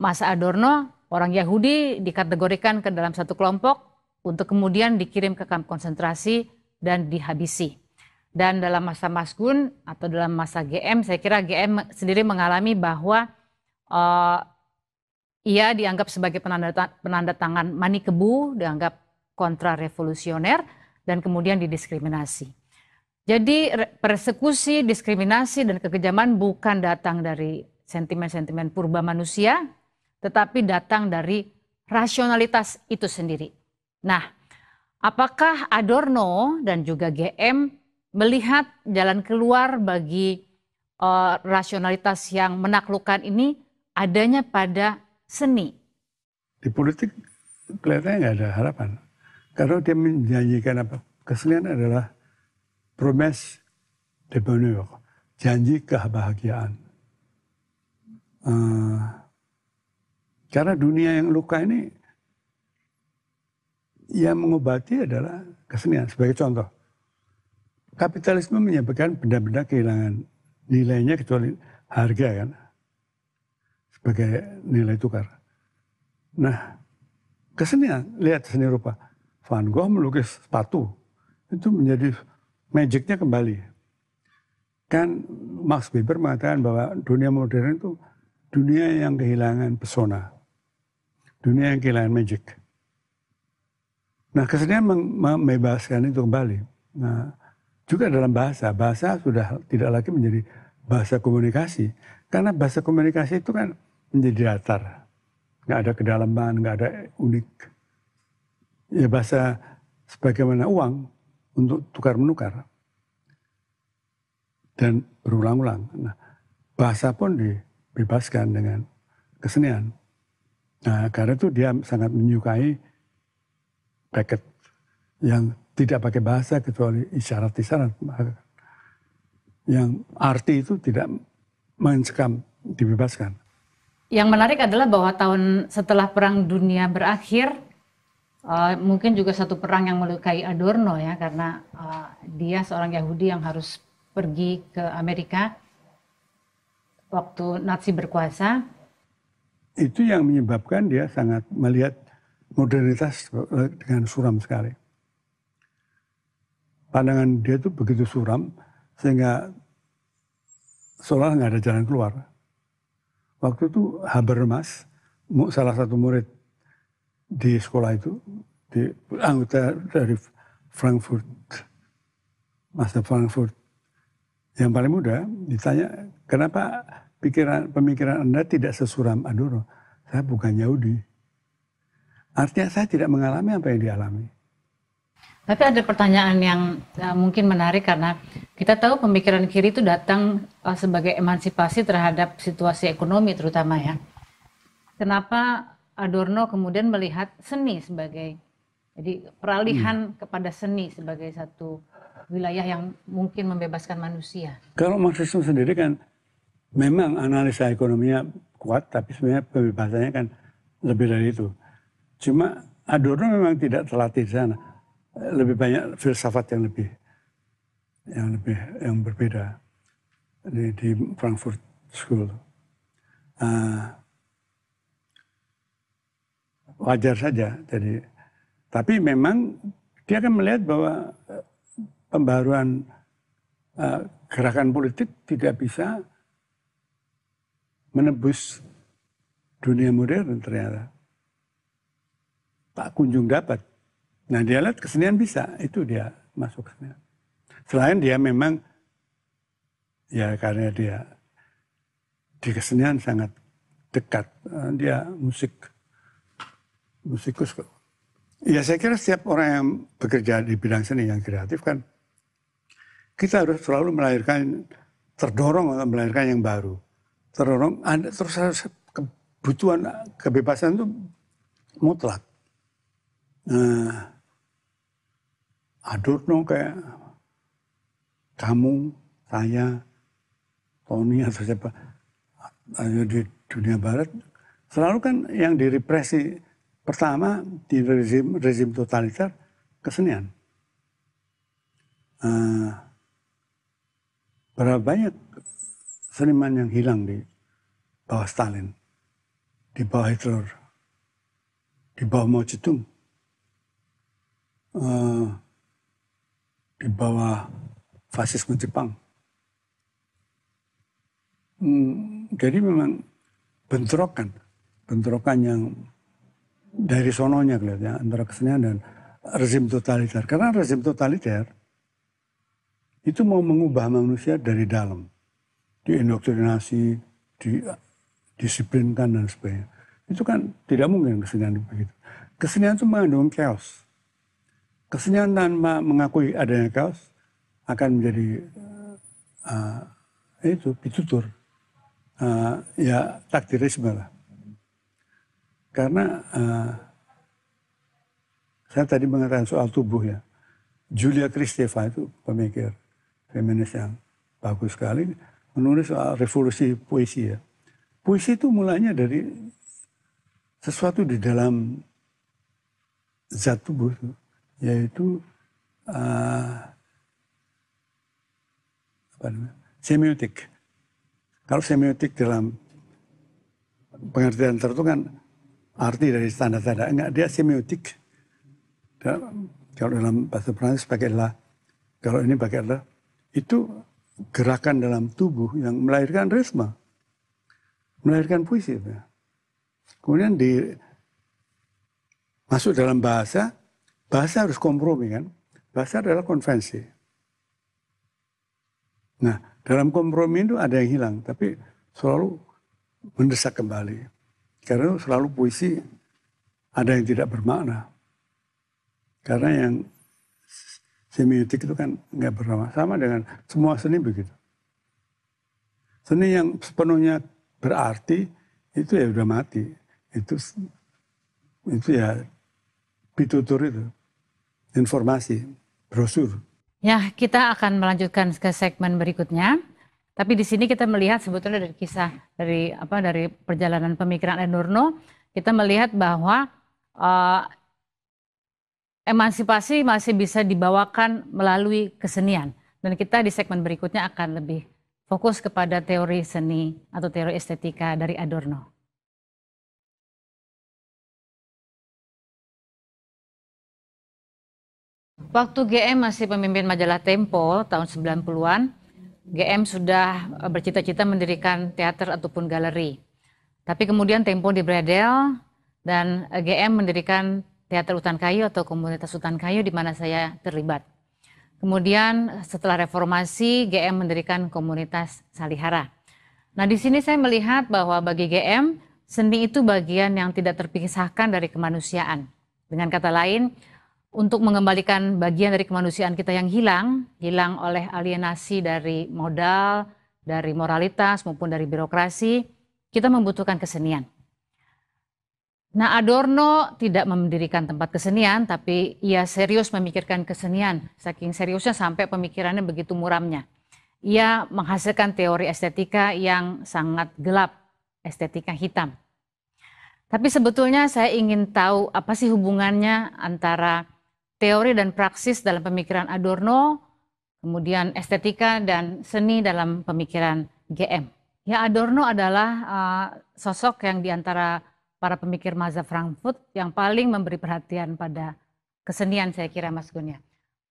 Speaker 2: masa Adorno orang Yahudi dikategorikan ke dalam satu kelompok untuk kemudian dikirim ke kamp konsentrasi dan dihabisi. Dan dalam masa Masgun atau dalam masa GM, saya kira GM sendiri mengalami bahwa uh, ia dianggap sebagai penanda, penanda tangan mani kebu, dianggap kontra revolusioner, dan kemudian didiskriminasi. Jadi persekusi, diskriminasi, dan kekejaman bukan datang dari sentimen-sentimen purba manusia, tetapi datang dari rasionalitas itu sendiri. Nah, apakah Adorno dan juga GM melihat jalan keluar bagi uh, rasionalitas yang menaklukkan ini adanya pada seni.
Speaker 3: Di politik kelihatannya nggak ada harapan. Karena dia menjanjikan apa? Kesenian adalah promes de bonheur, janji kebahagiaan. Uh, karena dunia yang luka ini yang mengobati adalah kesenian. Sebagai contoh, kapitalisme menyebabkan benda-benda kehilangan nilainya kecuali harga kan sebagai nilai tukar. Nah, kesenian, lihat seni rupa. Van Gogh melukis sepatu, itu menjadi magicnya kembali. Kan Max Weber mengatakan bahwa dunia modern itu dunia yang kehilangan pesona. Dunia yang kehilangan magic. Nah kesenian membebaskan itu kembali. Nah juga dalam bahasa, bahasa sudah tidak lagi menjadi bahasa komunikasi. Karena bahasa komunikasi itu kan menjadi datar. Nggak ada kedalaman, nggak ada unik. Ya bahasa sebagaimana uang untuk tukar-menukar. Dan berulang-ulang. Nah, bahasa pun dibebaskan dengan kesenian. Nah, karena itu dia sangat menyukai paket yang tidak pakai bahasa kecuali isyarat-isyarat. Yang arti itu tidak mencekam, dibebaskan.
Speaker 2: Yang menarik adalah bahwa tahun setelah Perang Dunia berakhir, uh, mungkin juga satu perang yang melukai Adorno ya, karena uh, dia seorang Yahudi yang harus pergi ke Amerika waktu Nazi berkuasa.
Speaker 3: Itu yang menyebabkan dia sangat melihat modernitas dengan suram sekali. Pandangan dia itu begitu suram sehingga seolah nggak ada jalan keluar waktu itu Habermas, salah satu murid di sekolah itu, di anggota dari Frankfurt, masa Frankfurt, yang paling muda, ditanya, kenapa pikiran pemikiran Anda tidak sesuram Adorno? Saya bukan Yahudi. Artinya saya tidak mengalami apa yang dialami.
Speaker 2: Tapi ada pertanyaan yang uh, mungkin menarik karena kita tahu pemikiran kiri itu datang uh, sebagai emansipasi terhadap situasi ekonomi terutama ya. Kenapa Adorno kemudian melihat seni sebagai jadi peralihan hmm. kepada seni sebagai satu wilayah yang mungkin membebaskan manusia.
Speaker 3: Kalau Marxisme sendiri kan memang analisa ekonominya kuat, tapi sebenarnya pembebasannya kan lebih dari itu. Cuma Adorno memang tidak terlatih di sana lebih banyak filsafat yang lebih yang lebih yang berbeda di, di Frankfurt School. Uh, wajar saja. Jadi, tapi memang dia akan melihat bahwa eh, pembaruan uh, gerakan politik tidak bisa menebus dunia modern ternyata. Tak kunjung dapat. Nah dia lihat kesenian bisa, itu dia masuk kesenian. Selain dia memang, ya karena dia di kesenian sangat dekat, eh, dia musik, musikus kok. Ya saya kira setiap orang yang bekerja di bidang seni yang kreatif kan, kita harus selalu melahirkan, terdorong untuk melahirkan yang baru. Terdorong, ada terus harus kebutuhan kebebasan itu mutlak. Nah, Adorno kayak kamu, saya, Tony atau siapa di dunia barat selalu kan yang direpresi Pertama di rezim rezim totaliter kesenian. Uh, berapa banyak seniman yang hilang di bawah Stalin, di bawah Hitler, di bawah Mao Zedong, uh, di bawah fasisme Jepang. Hmm, jadi memang bentrokan, bentrokan yang dari sononya kelihatannya antara kesenian dan rezim totaliter. Karena rezim totaliter itu mau mengubah manusia dari dalam diindoktrinasi, disiplinkan dan sebagainya. Itu kan tidak mungkin kesenian begitu. Kesenian itu mengandung chaos. Kesenian tanpa mengakui adanya chaos akan menjadi uh, itu pitutur. Uh, ya takdirisme lah. Karena uh, saya tadi mengatakan soal tubuh ya. Julia Kristeva itu pemikir feminis yang bagus sekali menulis soal revolusi puisi ya. Puisi itu mulanya dari sesuatu di dalam zat tubuh yaitu uh, apa namanya semiotik. Kalau semiotik dalam pengertian tertentu kan arti dari tanda-tanda enggak dia semiotik. Dan, kalau dalam bahasa Prancis pakai lah, kalau ini pakai lah, itu gerakan dalam tubuh yang melahirkan resma, melahirkan puisi. Kemudian di masuk dalam bahasa, bahasa harus kompromi kan. Bahasa adalah konvensi. Nah, dalam kompromi itu ada yang hilang, tapi selalu mendesak kembali. Karena selalu puisi ada yang tidak bermakna. Karena yang semiotik itu kan nggak bernama sama dengan semua seni begitu. Seni yang sepenuhnya berarti itu ya udah mati. Itu itu ya pitutur itu informasi brosur.
Speaker 2: Ya, kita akan melanjutkan ke segmen berikutnya. Tapi di sini kita melihat sebetulnya dari kisah dari apa dari perjalanan pemikiran Adorno, kita melihat bahwa uh, emansipasi masih bisa dibawakan melalui kesenian. Dan kita di segmen berikutnya akan lebih fokus kepada teori seni atau teori estetika dari Adorno. Waktu GM masih pemimpin majalah Tempo tahun 90-an, GM sudah bercita-cita mendirikan teater ataupun galeri. Tapi kemudian Tempo dibredel dan GM mendirikan Teater Hutan Kayu atau komunitas Hutan Kayu di mana saya terlibat. Kemudian setelah reformasi, GM mendirikan komunitas Salihara. Nah di sini saya melihat bahwa bagi GM, seni itu bagian yang tidak terpisahkan dari kemanusiaan. Dengan kata lain, untuk mengembalikan bagian dari kemanusiaan kita yang hilang, hilang oleh alienasi dari modal, dari moralitas maupun dari birokrasi, kita membutuhkan kesenian. Nah, Adorno tidak mendirikan tempat kesenian, tapi ia serius memikirkan kesenian. Saking seriusnya sampai pemikirannya begitu muramnya. Ia menghasilkan teori estetika yang sangat gelap, estetika hitam. Tapi sebetulnya saya ingin tahu apa sih hubungannya antara teori dan praksis dalam pemikiran Adorno, kemudian estetika dan seni dalam pemikiran GM. Ya Adorno adalah uh, sosok yang di antara para pemikir mazhab Frankfurt yang paling memberi perhatian pada kesenian saya kira Mas Gun ya.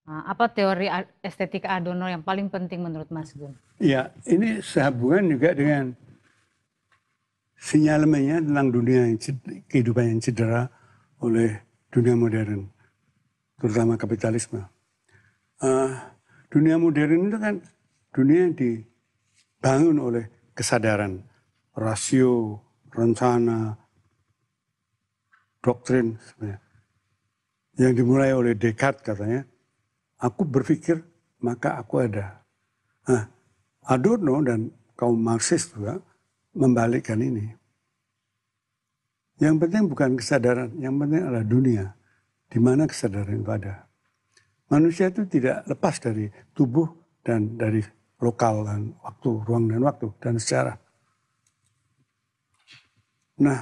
Speaker 2: Nah, apa teori estetika Adorno yang paling penting menurut Mas Gun?
Speaker 3: Ya, ini sehubungan juga dengan sinyalemennya tentang dunia yang kehidupan yang cedera oleh dunia modern, terutama kapitalisme. Uh, dunia modern itu kan dunia yang dibangun oleh kesadaran, rasio, rencana, doktrin sebenarnya. Yang dimulai oleh Descartes katanya, aku berpikir maka aku ada. Nah, Adorno dan kaum Marxis juga membalikkan ini. Yang penting bukan kesadaran, yang penting adalah dunia. Di mana kesadaran itu ada. Manusia itu tidak lepas dari tubuh dan dari lokal dan waktu, ruang dan waktu, dan sejarah. Nah,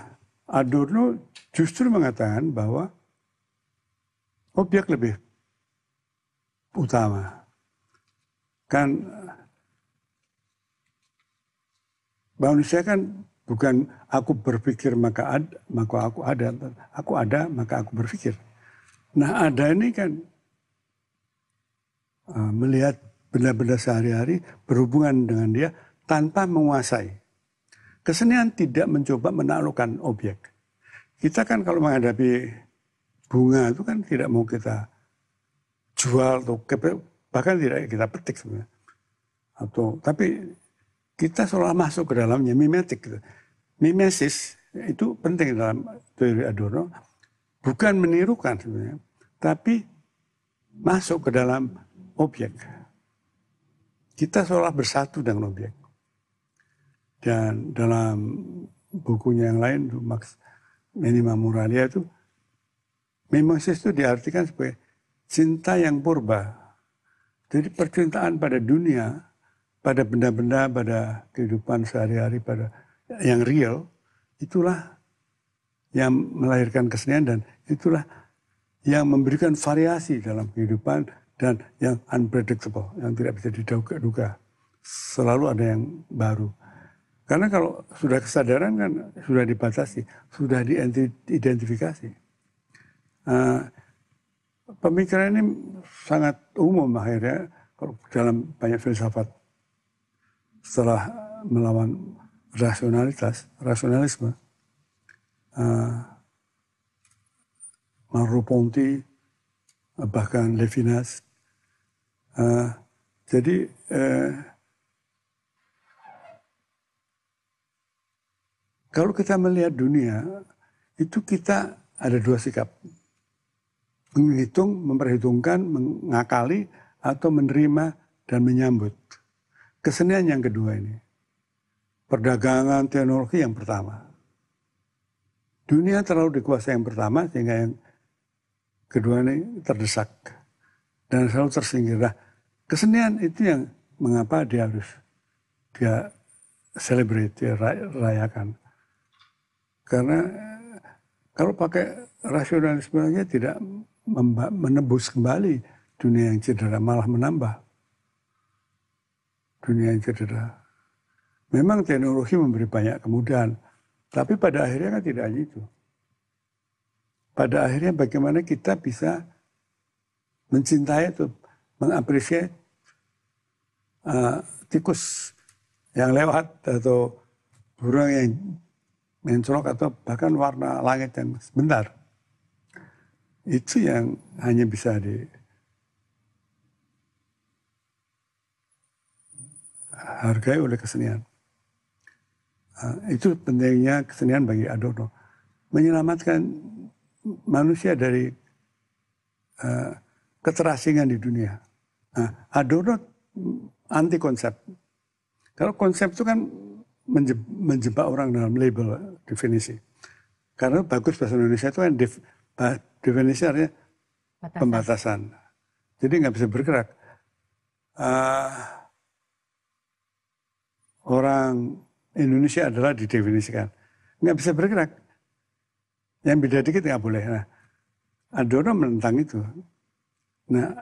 Speaker 3: Adorno justru mengatakan bahwa objek lebih utama. Kan manusia kan bukan aku berpikir maka ada, maka aku ada, aku ada maka aku berpikir. Nah ada ini kan uh, melihat benda-benda sehari-hari berhubungan dengan dia tanpa menguasai. Kesenian tidak mencoba menaklukkan objek. Kita kan kalau menghadapi bunga itu kan tidak mau kita jual atau bahkan tidak kita petik sebenarnya. Atau tapi kita seolah masuk ke dalamnya mimetik gitu. Mimesis itu penting dalam teori Adorno bukan menirukan sebenarnya, tapi masuk ke dalam objek. Kita seolah bersatu dengan objek. Dan dalam bukunya yang lain, Max Minima Moralia itu, mimesis itu diartikan sebagai cinta yang purba. Jadi percintaan pada dunia, pada benda-benda, pada kehidupan sehari-hari, pada yang real, itulah yang melahirkan kesenian dan itulah yang memberikan variasi dalam kehidupan dan yang unpredictable, yang tidak bisa diduga-duga. Selalu ada yang baru. Karena kalau sudah kesadaran kan sudah dibatasi, sudah diidentifikasi. Uh, pemikiran ini sangat umum akhirnya kalau dalam banyak filsafat setelah melawan rasionalitas, rasionalisme. Uh, Ponti, bahkan Levinas. Uh, jadi uh, Kalau kita melihat dunia, itu kita ada dua sikap. Menghitung, memperhitungkan, mengakali, atau menerima dan menyambut. Kesenian yang kedua ini. Perdagangan teknologi yang pertama. Dunia terlalu dikuasai yang pertama sehingga yang kedua ini terdesak. Dan selalu tersinggir. Nah, kesenian itu yang mengapa dia harus dia celebrate, dia rayakan. Karena kalau pakai rasionalisme aja tidak menebus kembali dunia yang cedera, malah menambah dunia yang cedera. Memang teknologi memberi banyak kemudahan, tapi pada akhirnya kan tidak itu. Pada akhirnya bagaimana kita bisa mencintai atau mengapresiasi uh, tikus yang lewat atau burung yang mencolok atau bahkan warna langit yang sebentar. Itu yang hanya bisa di hargai oleh kesenian. Uh, itu pentingnya kesenian bagi Adorno. Menyelamatkan manusia dari uh, keterasingan di dunia. Nah, Adorno anti konsep. Kalau konsep itu kan menjebak orang dalam label definisi. Karena bagus bahasa Indonesia itu kan def, definisi artinya Batasan. pembatasan. Jadi nggak bisa bergerak. Uh, orang Indonesia adalah didefinisikan. Nggak bisa bergerak. Yang beda dikit nggak boleh. Nah, Adorno menentang itu. Nah,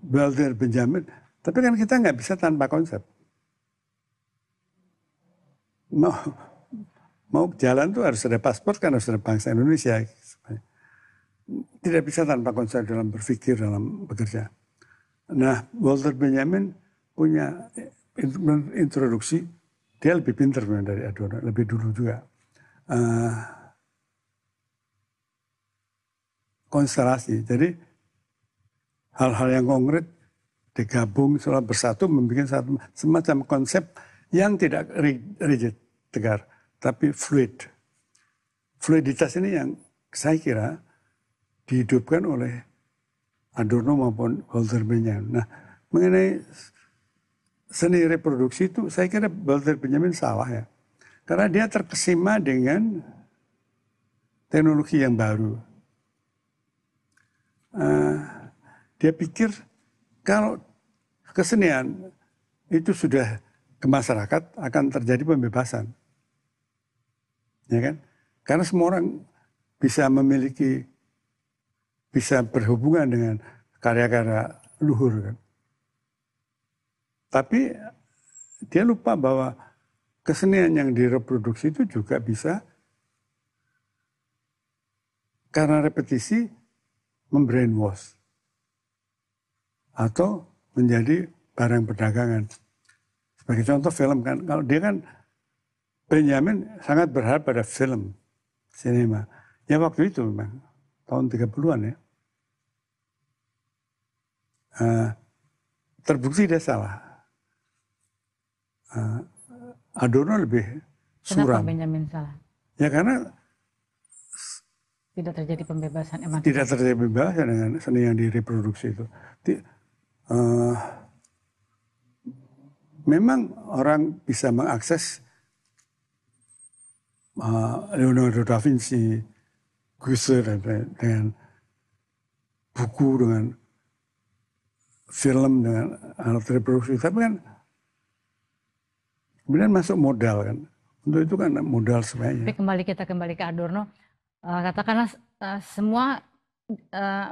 Speaker 3: Walter Benjamin, tapi kan kita nggak bisa tanpa konsep mau mau jalan tuh harus ada paspor kan harus ada bangsa Indonesia. Tidak bisa tanpa konsep dalam berpikir, dalam bekerja. Nah, Walter Benjamin punya introduksi, dia lebih pintar dari Adorno, lebih dulu juga. Uh, konstelasi. Jadi hal-hal yang konkret digabung seolah bersatu membuat satu semacam konsep yang tidak rigid, tegar, tapi fluid. Fluiditas ini yang saya kira dihidupkan oleh Adorno maupun Walter Benjamin. Nah, mengenai seni reproduksi itu saya kira Walter Benjamin salah ya. Karena dia terkesima dengan teknologi yang baru. Uh, dia pikir kalau kesenian itu sudah ke masyarakat akan terjadi pembebasan. Ya kan? Karena semua orang bisa memiliki, bisa berhubungan dengan karya-karya luhur kan. Tapi dia lupa bahwa kesenian yang direproduksi itu juga bisa karena repetisi membrainwash atau menjadi barang perdagangan. Sebagai contoh film kan, kalau dia kan Benjamin sangat berharap pada film, sinema. Ya waktu itu memang, tahun 30-an ya. Uh, terbukti dia salah. Uh, Adorno lebih
Speaker 2: Kenapa
Speaker 3: suram.
Speaker 2: Benjamin salah?
Speaker 3: Ya karena
Speaker 2: tidak terjadi pembebasan emansipasi.
Speaker 3: Tidak terjadi pembebasan dengan seni yang direproduksi itu. Di, uh, memang orang bisa mengakses uh, Leonardo da Vinci, Gusse dan dengan buku dengan film dengan alat reproduksi tapi kan kemudian masuk modal kan untuk itu kan modal sebenarnya.
Speaker 2: Tapi kembali kita kembali ke Adorno, uh, katakanlah uh, semua uh,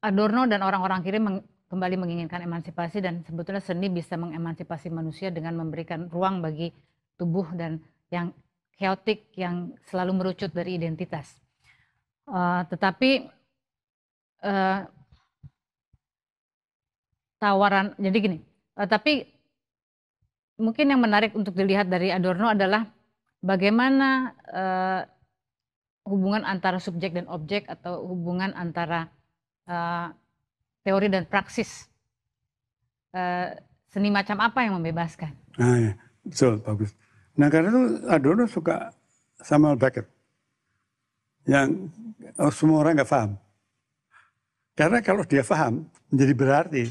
Speaker 2: Adorno dan orang-orang kiri meng, kembali menginginkan emansipasi dan sebetulnya seni bisa mengemansipasi manusia dengan memberikan ruang bagi tubuh dan yang chaotic yang selalu merucut dari identitas. Uh, tetapi uh, tawaran jadi gini, uh, tapi mungkin yang menarik untuk dilihat dari Adorno adalah bagaimana hubungan antara subjek dan objek atau hubungan antara uh, teori dan praksis. Uh, seni macam apa yang membebaskan?
Speaker 3: Nah, ya. betul, bagus. Nah, karena itu Adorno suka Samuel Beckett. Yang oh, semua orang nggak paham. Karena kalau dia paham, menjadi berarti,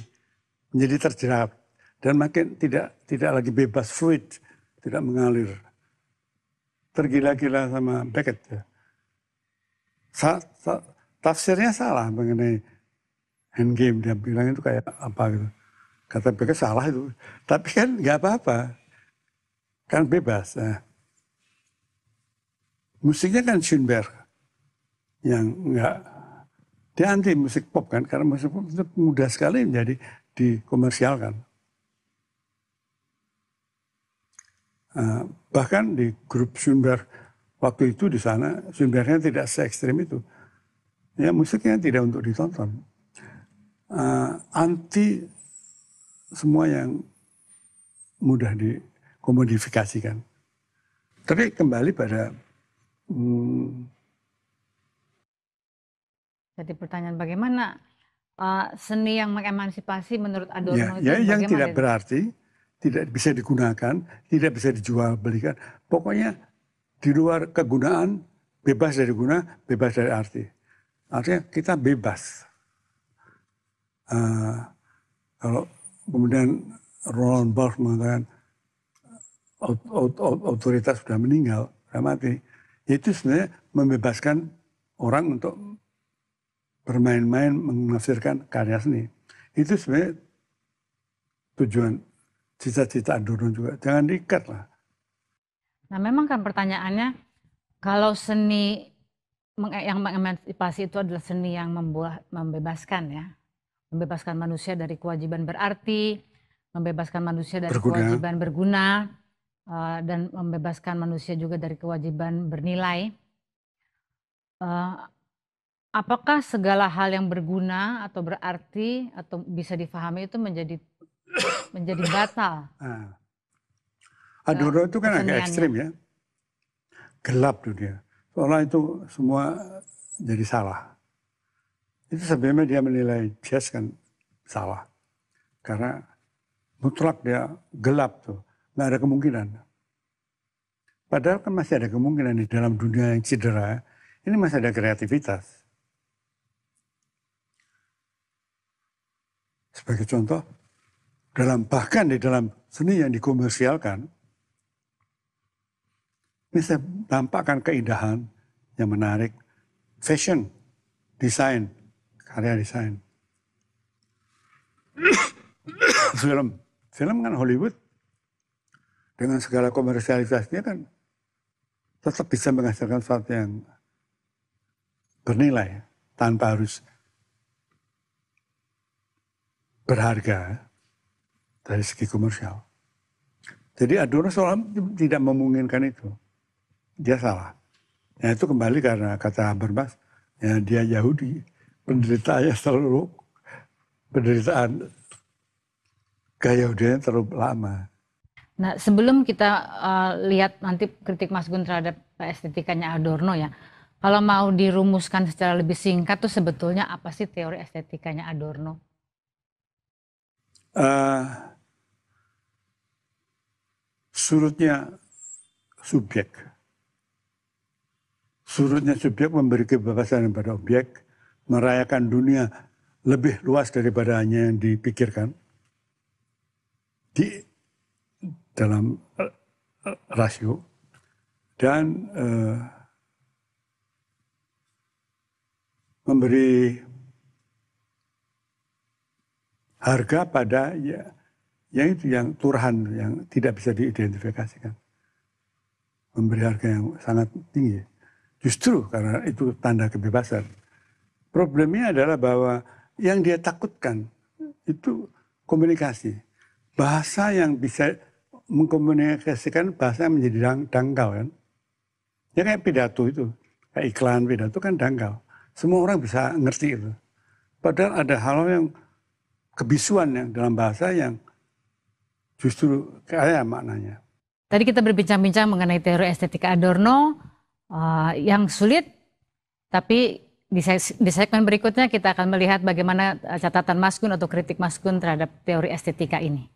Speaker 3: menjadi terjerat, dan makin tidak tidak lagi bebas fluid, tidak mengalir. Tergila-gila sama Beckett. Ya. Sa, sa, tafsirnya salah mengenai endgame dia bilang itu kayak apa gitu. Kata mereka salah itu. Tapi kan nggak apa-apa. Kan bebas. Nah. Musiknya kan Schoenberg. Yang nggak dia anti musik pop kan karena musik pop itu mudah sekali menjadi dikomersialkan. Uh, bahkan di grup Schoenberg waktu itu di sana Schoenbergnya tidak se ekstrim itu. Ya musiknya tidak untuk ditonton uh, anti semua yang mudah dikomodifikasikan. Tapi kembali pada hmm,
Speaker 2: jadi pertanyaan bagaimana uh, seni yang mengemansipasi menurut Adorno
Speaker 3: ya, itu ya, yang tidak berarti tidak bisa digunakan, tidak bisa dijual belikan. Pokoknya di luar kegunaan, bebas dari guna, bebas dari arti. Artinya kita bebas uh, kalau kemudian Roland Barthes mengatakan otoritas sudah meninggal, sudah mati, itu sebenarnya membebaskan orang untuk bermain-main menafsirkan karya seni. Itu sebenarnya tujuan cita-cita Adorno juga. Jangan diikat lah.
Speaker 2: Nah memang kan pertanyaannya, kalau seni yang mengemansipasi itu adalah seni yang membuat, membebaskan ya membebaskan manusia dari kewajiban berarti, membebaskan manusia dari berguna. kewajiban berguna, uh, dan membebaskan manusia juga dari kewajiban bernilai. Uh, apakah segala hal yang berguna atau berarti atau bisa difahami itu menjadi menjadi batal?
Speaker 3: Adoro itu kan agak ekstrim ya, gelap dunia. Soalnya itu semua jadi salah. Itu sebenarnya dia menilai jazz kan salah. Karena mutlak dia gelap tuh. Nggak ada kemungkinan. Padahal kan masih ada kemungkinan di dalam dunia yang cedera. Ini masih ada kreativitas. Sebagai contoh, dalam bahkan di dalam seni yang dikomersialkan, bisa tampakkan keindahan yang menarik, fashion, desain, karya desain. [COUGHS] film, film kan Hollywood dengan segala komersialisasinya kan tetap bisa menghasilkan sesuatu yang bernilai tanpa harus berharga dari segi komersial. Jadi Adorno seolah tidak memungkinkan itu. Dia salah. Ya itu kembali karena kata Habermas, ya dia Yahudi, penderitaannya selalu penderitaan Yahudinya terlalu lama.
Speaker 2: Nah, sebelum kita uh, lihat nanti kritik Mas Gun terhadap estetikanya Adorno ya, kalau mau dirumuskan secara lebih singkat tuh sebetulnya apa sih teori estetikanya Adorno? Uh,
Speaker 3: surutnya subjek. Surutnya subjek memberi kebebasan kepada objek, merayakan dunia lebih luas daripada hanya yang dipikirkan. Di dalam uh, rasio. Dan uh, memberi harga pada ya yang itu yang turhan yang tidak bisa diidentifikasikan. Memberi harga yang sangat tinggi justru karena itu tanda kebebasan. Problemnya adalah bahwa yang dia takutkan itu komunikasi. Bahasa yang bisa mengkomunikasikan bahasa yang menjadi dang dangkal kan? Ya kayak pidato itu. Kayak iklan pidato kan dangkal. Semua orang bisa ngerti itu. Padahal ada hal yang kebisuan yang dalam bahasa yang justru kaya maknanya.
Speaker 2: Tadi kita berbincang-bincang mengenai teori estetika Adorno uh, yang sulit, tapi di, di segmen berikutnya kita akan melihat bagaimana uh, catatan Maskun atau kritik Maskun terhadap teori estetika ini.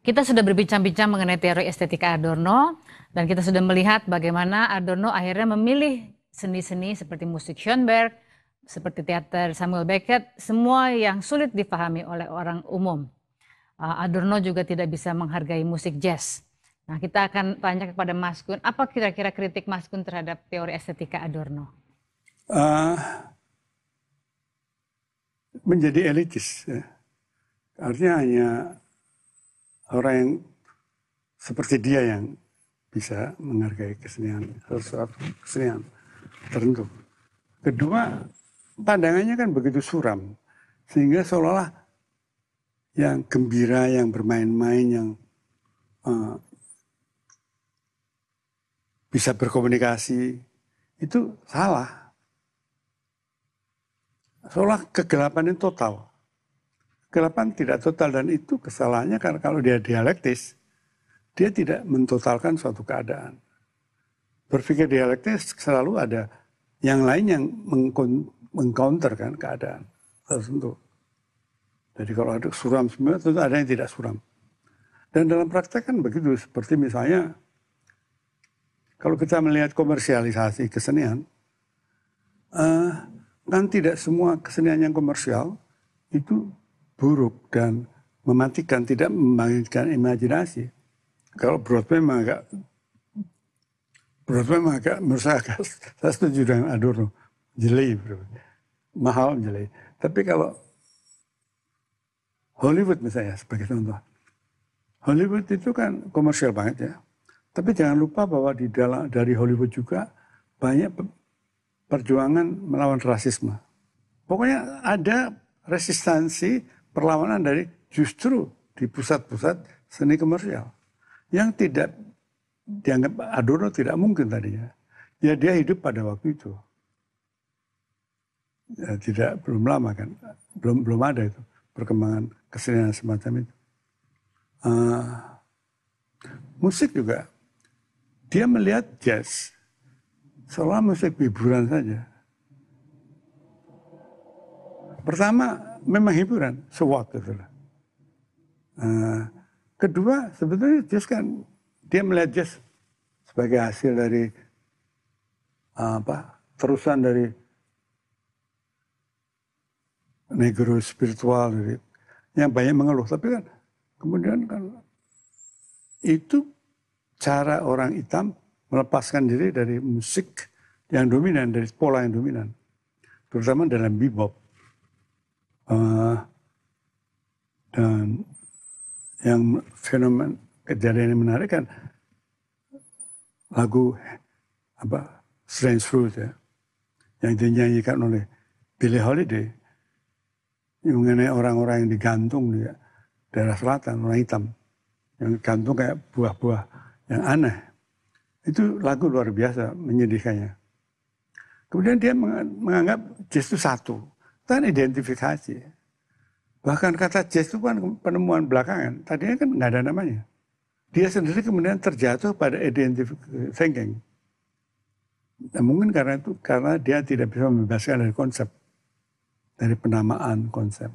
Speaker 2: Kita sudah berbincang-bincang mengenai teori estetika Adorno dan kita sudah melihat bagaimana Adorno akhirnya memilih seni-seni seperti musik Schoenberg, seperti teater Samuel Beckett, semua yang sulit dipahami oleh orang umum. Uh, Adorno juga tidak bisa menghargai musik jazz. Nah, kita akan tanya kepada Mas Kun, apa kira-kira kritik Mas Kun terhadap teori estetika Adorno? Uh,
Speaker 3: menjadi elitis. Ya. Artinya hanya orang yang seperti dia yang bisa menghargai kesenian, sesuatu kesenian tertentu. Kedua, pandangannya kan begitu suram. Sehingga seolah-olah yang gembira, yang bermain-main, yang uh, bisa berkomunikasi, itu salah. Seolah kegelapan itu total. Kegelapan tidak total dan itu kesalahannya karena kalau dia dialektis, dia tidak mentotalkan suatu keadaan. Berpikir dialektis selalu ada yang lain yang mengcounter kan keadaan tertentu. Jadi kalau ada suram semua, tentu ada yang tidak suram. Dan dalam praktek kan begitu, seperti misalnya kalau kita melihat komersialisasi kesenian, uh, kan tidak semua kesenian yang komersial itu buruk dan mematikan, tidak membangkitkan imajinasi. Kalau Broadway memang agak Broadway memang agak menurut saya [LAUGHS] saya setuju dengan Adorno jeli mahal jeli tapi kalau Hollywood misalnya sebagai contoh. Hollywood itu kan komersial banget ya. Tapi jangan lupa bahwa di dalam dari Hollywood juga banyak perjuangan melawan rasisme. Pokoknya ada resistansi perlawanan dari justru di pusat-pusat seni komersial yang tidak dianggap Adorno tidak mungkin tadinya. Ya dia hidup pada waktu itu. Ya, tidak belum lama kan. Belum belum ada itu perkembangan kesenian semacam itu. Uh, musik juga. Dia melihat jazz. Seolah musik hiburan saja. Pertama memang hiburan sewot itu lah uh, kedua sebetulnya jazz kan dia melihat jazz sebagai hasil dari uh, apa terusan dari negro spiritual yang banyak mengeluh. Tapi kan kemudian kan itu cara orang hitam melepaskan diri dari musik yang dominan dari pola yang dominan. Terutama dalam bebop. Uh, dan yang fenomen kejadian yang menarik kan lagu apa Strange Fruit ya yang dinyanyikan oleh Billie Holiday mengenai orang-orang yang digantung di daerah selatan orang hitam. Yang gantung kayak buah-buah yang aneh. Itu lagu luar biasa menyedihkannya. Kemudian dia menganggap jazz itu satu. Kan identifikasi. Bahkan kata jazz itu kan penemuan belakangan. Tadinya kan nggak ada namanya. Dia sendiri kemudian terjatuh pada identifikasi thinking. Nah, mungkin karena itu karena dia tidak bisa membebaskan dari konsep, dari penamaan konsep.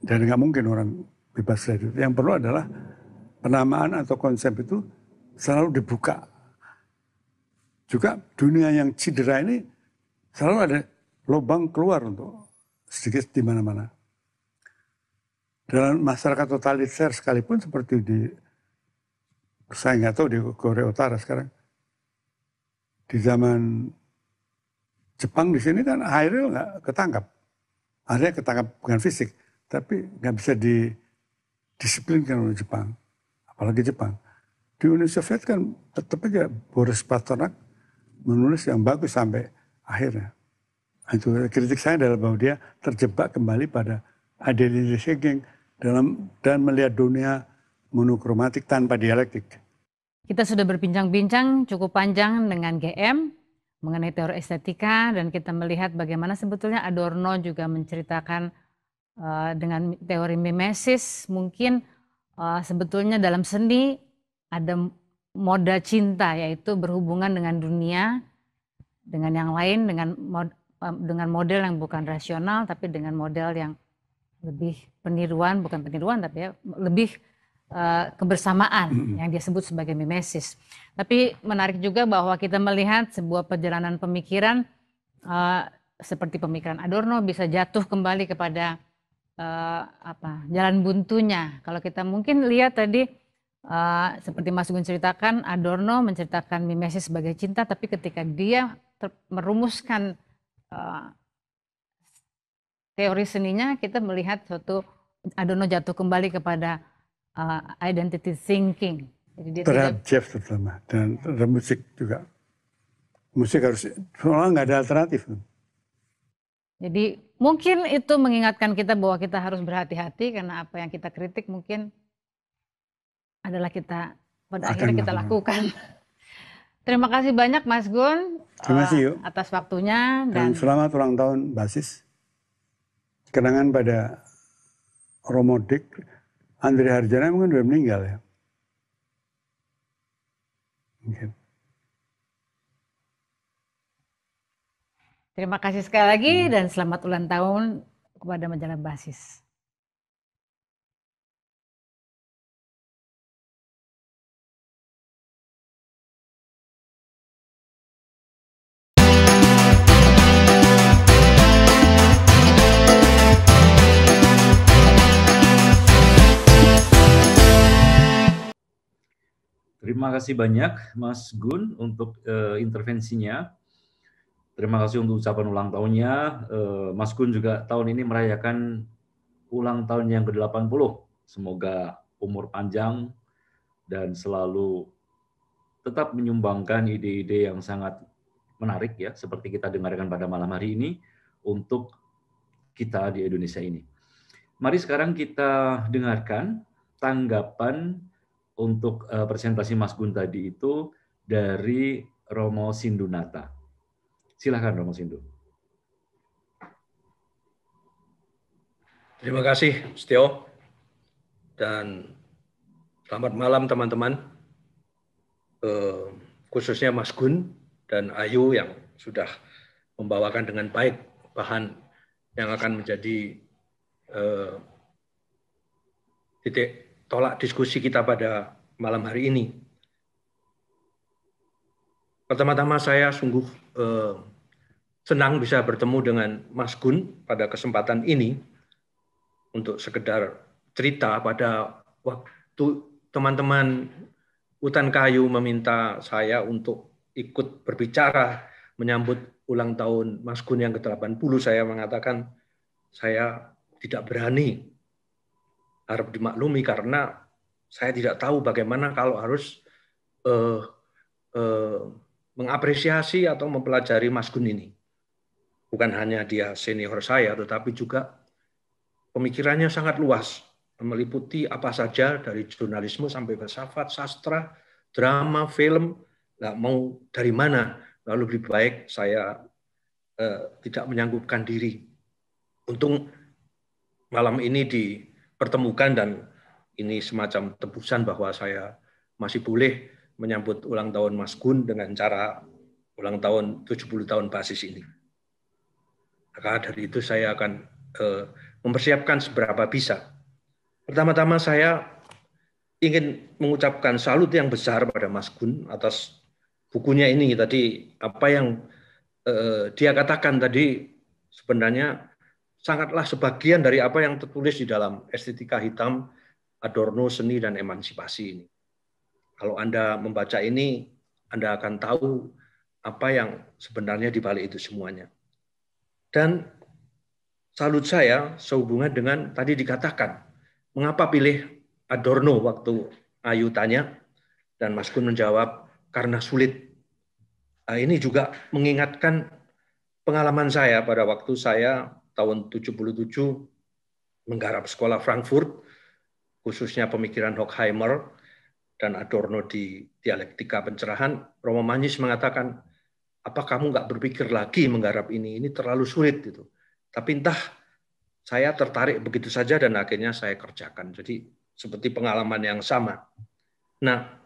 Speaker 3: Dan nggak mungkin orang bebas dari itu. Yang perlu adalah penamaan atau konsep itu selalu dibuka. Juga dunia yang cedera ini selalu ada lubang keluar untuk sedikit di mana-mana. Dalam masyarakat totaliter sekalipun seperti di saya nggak tahu di Korea Utara sekarang di zaman Jepang di sini kan Hairil nggak ketangkap. Akhirnya ketangkap bukan fisik, tapi nggak bisa didisiplinkan oleh Jepang. Apalagi Jepang. Di Uni Soviet kan tetap aja Boris Pasternak menulis yang bagus sampai akhirnya. Itu kritik saya adalah bahwa dia terjebak kembali pada identity thinking dalam dan melihat dunia monokromatik tanpa dialektik.
Speaker 2: Kita sudah berbincang-bincang cukup panjang dengan GM mengenai teori estetika dan kita melihat bagaimana sebetulnya Adorno juga menceritakan uh, dengan teori mimesis mungkin uh, sebetulnya dalam seni ada moda cinta yaitu berhubungan dengan dunia dengan yang lain dengan mod, uh, dengan model yang bukan rasional tapi dengan model yang lebih peniruan bukan peniruan tapi ya lebih Eh, kebersamaan yang dia sebut sebagai mimesis. Tapi menarik juga bahwa kita melihat sebuah perjalanan pemikiran uh, seperti pemikiran Adorno bisa jatuh kembali kepada uh, apa jalan buntunya. Kalau kita mungkin lihat tadi uh, seperti Mas Gun ceritakan Adorno menceritakan mimesis sebagai cinta, tapi ketika dia merumuskan uh, teori seninya, kita melihat suatu Adorno jatuh kembali kepada uh, identity thinking.
Speaker 3: Jadi dia terhadap tidak... Jeff terutama dan terhadap musik juga. Musik harus soalnya nggak ada alternatif.
Speaker 2: Jadi mungkin itu mengingatkan kita bahwa kita harus berhati-hati karena apa yang kita kritik mungkin adalah kita pada Akan akhirnya kita lakukan. [LAUGHS] Terima kasih banyak Mas Gun
Speaker 3: Terima kasih, yuk.
Speaker 2: atas waktunya
Speaker 3: dan, dan selamat ulang tahun basis. Kenangan pada Romodik Andri Harjana mungkin udah meninggal ya. Mungkin.
Speaker 2: Terima kasih sekali lagi hmm. dan selamat ulang tahun kepada majalah Basis.
Speaker 1: Terima kasih banyak Mas Gun untuk uh, intervensinya. Terima kasih untuk ucapan ulang tahunnya. Uh, Mas Gun juga tahun ini merayakan ulang tahun yang ke-80. Semoga umur panjang dan selalu tetap menyumbangkan ide-ide yang sangat menarik ya seperti kita dengarkan pada malam hari ini untuk kita di Indonesia ini. Mari sekarang kita dengarkan tanggapan untuk uh, presentasi Mas Gun tadi itu dari Romo Sindunata. Silahkan Romo Sindu.
Speaker 4: Terima kasih, Stio. Dan selamat malam teman-teman. Uh, khususnya Mas Gun dan Ayu yang sudah membawakan dengan baik bahan yang akan menjadi uh, titik tolak diskusi kita pada malam hari ini. Pertama-tama saya sungguh eh, senang bisa bertemu dengan Mas Gun pada kesempatan ini untuk sekedar cerita pada waktu teman-teman Hutan Kayu meminta saya untuk ikut berbicara menyambut ulang tahun Mas Gun yang ke-80 saya mengatakan saya tidak berani harap dimaklumi karena saya tidak tahu bagaimana kalau harus uh, uh, mengapresiasi atau mempelajari Mas Gun ini. Bukan hanya dia senior saya, tetapi juga pemikirannya sangat luas, meliputi apa saja dari jurnalisme sampai filsafat, sastra, drama, film, nggak mau dari mana. Lalu lebih baik saya uh, tidak menyanggupkan diri. Untung malam ini dipertemukan dan ini semacam tebusan bahwa saya masih boleh menyambut ulang tahun Mas Gun dengan cara ulang tahun 70 tahun basis ini. Maka dari itu saya akan eh, mempersiapkan seberapa bisa. Pertama-tama saya ingin mengucapkan salut yang besar pada Mas Gun atas bukunya ini tadi apa yang eh, dia katakan tadi sebenarnya sangatlah sebagian dari apa yang tertulis di dalam estetika hitam Adorno Seni dan Emansipasi ini. Kalau Anda membaca ini, Anda akan tahu apa yang sebenarnya di balik itu semuanya. Dan salut saya sehubungan dengan tadi dikatakan, mengapa pilih Adorno waktu Ayu tanya, dan Mas Kun menjawab, karena sulit. Nah, ini juga mengingatkan pengalaman saya pada waktu saya tahun 77 menggarap sekolah Frankfurt, khususnya pemikiran Horkheimer dan Adorno di dialektika pencerahan, Romo Manis mengatakan, apa kamu nggak berpikir lagi menggarap ini? Ini terlalu sulit itu. Tapi entah saya tertarik begitu saja dan akhirnya saya kerjakan. Jadi seperti pengalaman yang sama. Nah,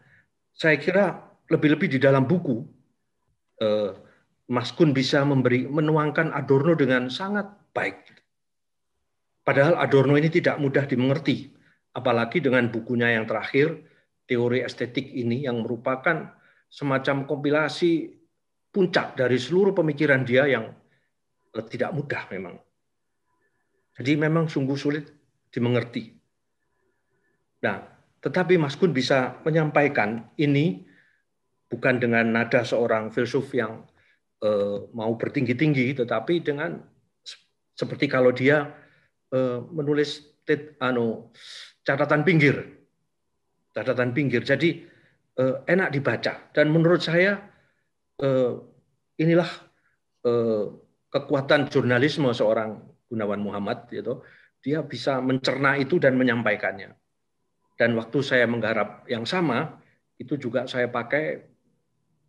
Speaker 4: saya kira lebih-lebih di dalam buku, eh, Mas Kun bisa memberi menuangkan Adorno dengan sangat baik. Padahal Adorno ini tidak mudah dimengerti apalagi dengan bukunya yang terakhir teori estetik ini yang merupakan semacam kompilasi puncak dari seluruh pemikiran dia yang tidak mudah memang. Jadi memang sungguh sulit dimengerti. Nah, tetapi Mas Kun bisa menyampaikan ini bukan dengan nada seorang filsuf yang eh, mau bertinggi-tinggi, tetapi dengan seperti kalau dia eh, menulis tit, anu, catatan pinggir. Catatan pinggir. Jadi eh, enak dibaca. Dan menurut saya eh, inilah eh, kekuatan jurnalisme seorang Gunawan Muhammad gitu. Dia bisa mencerna itu dan menyampaikannya. Dan waktu saya menggarap yang sama, itu juga saya pakai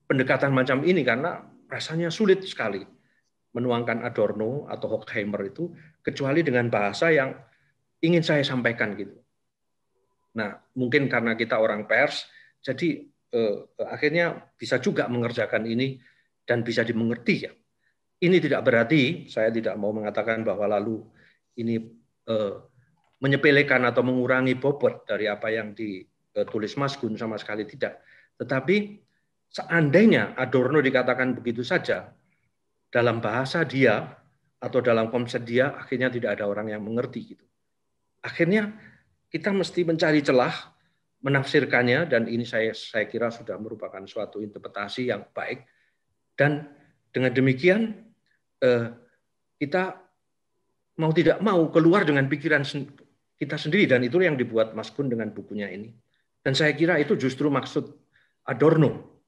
Speaker 4: pendekatan macam ini karena rasanya sulit sekali menuangkan Adorno atau Horkheimer itu kecuali dengan bahasa yang ingin saya sampaikan gitu. Nah, mungkin karena kita orang pers, jadi eh, akhirnya bisa juga mengerjakan ini dan bisa dimengerti ya. Ini tidak berarti saya tidak mau mengatakan bahwa lalu ini eh, menyepelekan atau mengurangi bobot dari apa yang ditulis Mas Gun sama sekali tidak. Tetapi seandainya Adorno dikatakan begitu saja dalam bahasa dia atau dalam konsep dia akhirnya tidak ada orang yang mengerti gitu. Akhirnya kita mesti mencari celah menafsirkannya dan ini saya saya kira sudah merupakan suatu interpretasi yang baik. Dan dengan demikian eh, kita mau tidak mau keluar dengan pikiran kita sendiri. Dan itu yang dibuat Mas Kun dengan bukunya ini. Dan saya kira itu justru maksud Adorno.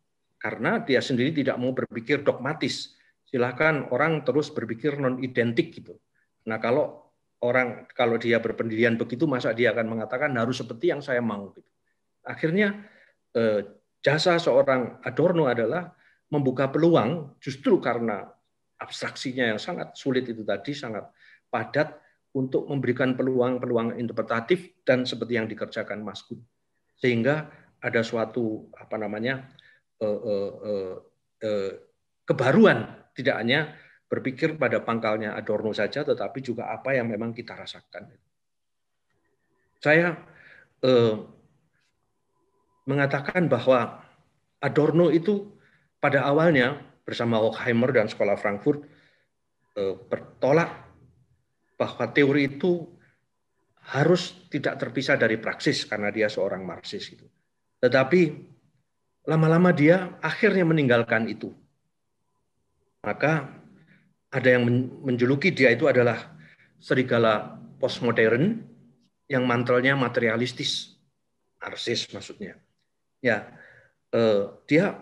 Speaker 4: Karena dia sendiri tidak mau berpikir dogmatis silahkan orang terus berpikir non identik gitu nah kalau orang kalau dia berpendirian begitu masa dia akan mengatakan harus seperti yang saya mau gitu. Akhirnya eh, jasa seorang Adorno adalah membuka peluang justru karena abstraksinya yang sangat sulit itu tadi sangat padat untuk memberikan peluang-peluang interpretatif dan seperti yang dikerjakan Mas Gun. Sehingga ada suatu apa namanya eh, eh, eh, kebaruan tidak hanya berpikir pada pangkalnya Adorno saja, tetapi juga apa yang memang kita rasakan. Saya eh, mengatakan bahwa Adorno itu pada awalnya bersama Horkheimer dan Sekolah Frankfurt eh, bertolak bahwa teori itu harus tidak terpisah dari praksis karena dia seorang Marxis itu. Tetapi lama-lama dia akhirnya meninggalkan itu. Maka ada yang menjuluki dia itu adalah serigala postmodern yang mantelnya materialistis, narsis maksudnya. Ya, eh, dia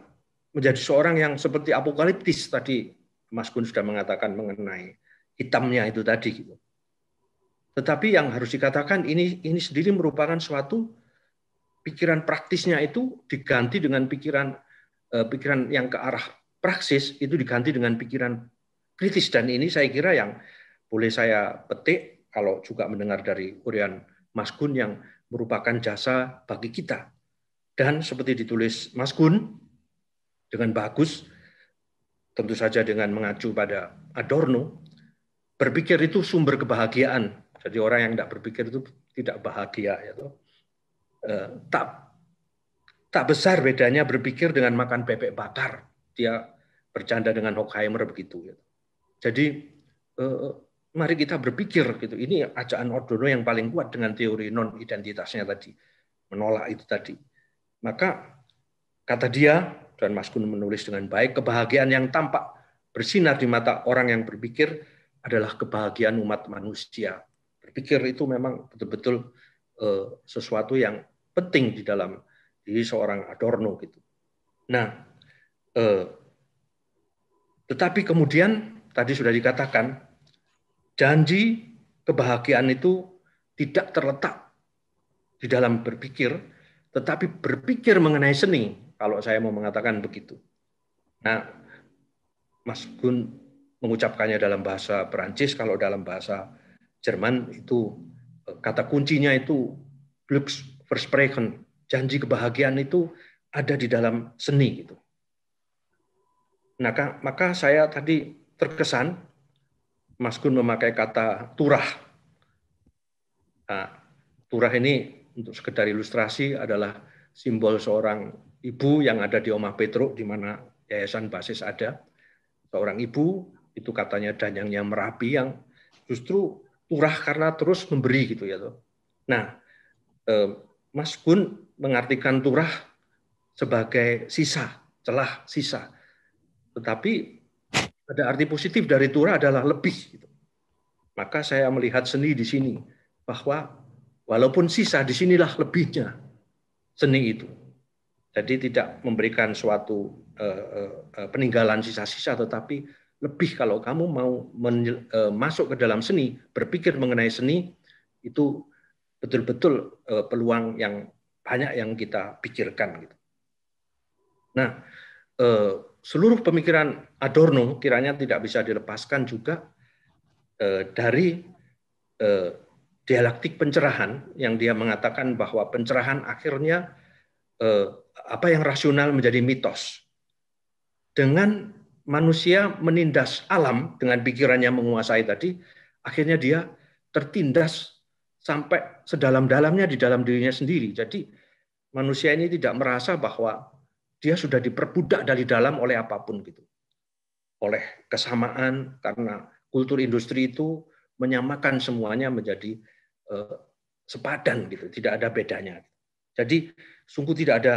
Speaker 4: menjadi seorang yang seperti apokaliptis tadi Mas Gun sudah mengatakan mengenai hitamnya itu tadi gitu. Tetapi yang harus dikatakan ini ini sendiri merupakan suatu pikiran praktisnya itu diganti dengan pikiran eh, pikiran yang ke arah praksis itu diganti dengan pikiran kritis dan ini saya kira yang boleh saya petik kalau juga mendengar dari Urian Mas Gun yang merupakan jasa bagi kita. Dan seperti ditulis Mas Gun dengan bagus, tentu saja dengan mengacu pada Adorno, berpikir itu sumber kebahagiaan. Jadi orang yang tidak berpikir itu tidak bahagia. Ya eh, tak tak besar bedanya berpikir dengan makan bebek bakar. Dia bercanda dengan Hockheimer begitu. Ya. Jadi eh, mari kita berpikir gitu. Ini ajaan Ordono yang paling kuat dengan teori non identitasnya tadi, menolak itu tadi. Maka kata dia dan Mas Gun menulis dengan baik, kebahagiaan yang tampak bersinar di mata orang yang berpikir adalah kebahagiaan umat manusia. Berpikir itu memang betul-betul eh, sesuatu yang penting di dalam diri seorang Adorno gitu. Nah, eh, tetapi kemudian tadi sudah dikatakan, janji kebahagiaan itu tidak terletak di dalam berpikir, tetapi berpikir mengenai seni, kalau saya mau mengatakan begitu. Nah, Mas Gun mengucapkannya dalam bahasa Perancis, kalau dalam bahasa Jerman itu kata kuncinya itu Glücksversprechen, janji kebahagiaan itu ada di dalam seni gitu. Maka, maka saya tadi terkesan Mas Gun memakai kata turah. Nah, turah ini untuk sekedar ilustrasi adalah simbol seorang ibu yang ada di Omah Petruk di mana yayasan basis ada. Seorang ibu itu katanya danyangnya merapi yang justru turah karena terus memberi gitu ya. Nah, eh, Mas Gun mengartikan turah sebagai sisa, celah sisa. Tetapi ada arti positif dari Turah adalah lebih. Gitu. Maka saya melihat seni di sini bahwa walaupun sisa di sinilah lebihnya seni itu. Jadi tidak memberikan suatu uh, uh, peninggalan sisa-sisa, tetapi lebih kalau kamu mau masuk ke dalam seni, berpikir mengenai seni itu betul-betul peluang yang banyak yang kita pikirkan. Gitu. Nah, seluruh pemikiran Adorno kiranya tidak bisa dilepaskan juga eh, dari eh, dialektik pencerahan yang dia mengatakan bahwa pencerahan akhirnya eh, apa yang rasional menjadi mitos. Dengan manusia menindas alam dengan pikirannya menguasai tadi, akhirnya dia tertindas sampai sedalam-dalamnya di dalam dirinya sendiri. Jadi manusia ini tidak merasa bahwa dia sudah diperbudak dari dalam oleh apa pun gitu. Oleh kesamaan karena kultur industri itu menyamakan semuanya menjadi uh, sepadan gitu, tidak ada bedanya. Jadi sungguh tidak ada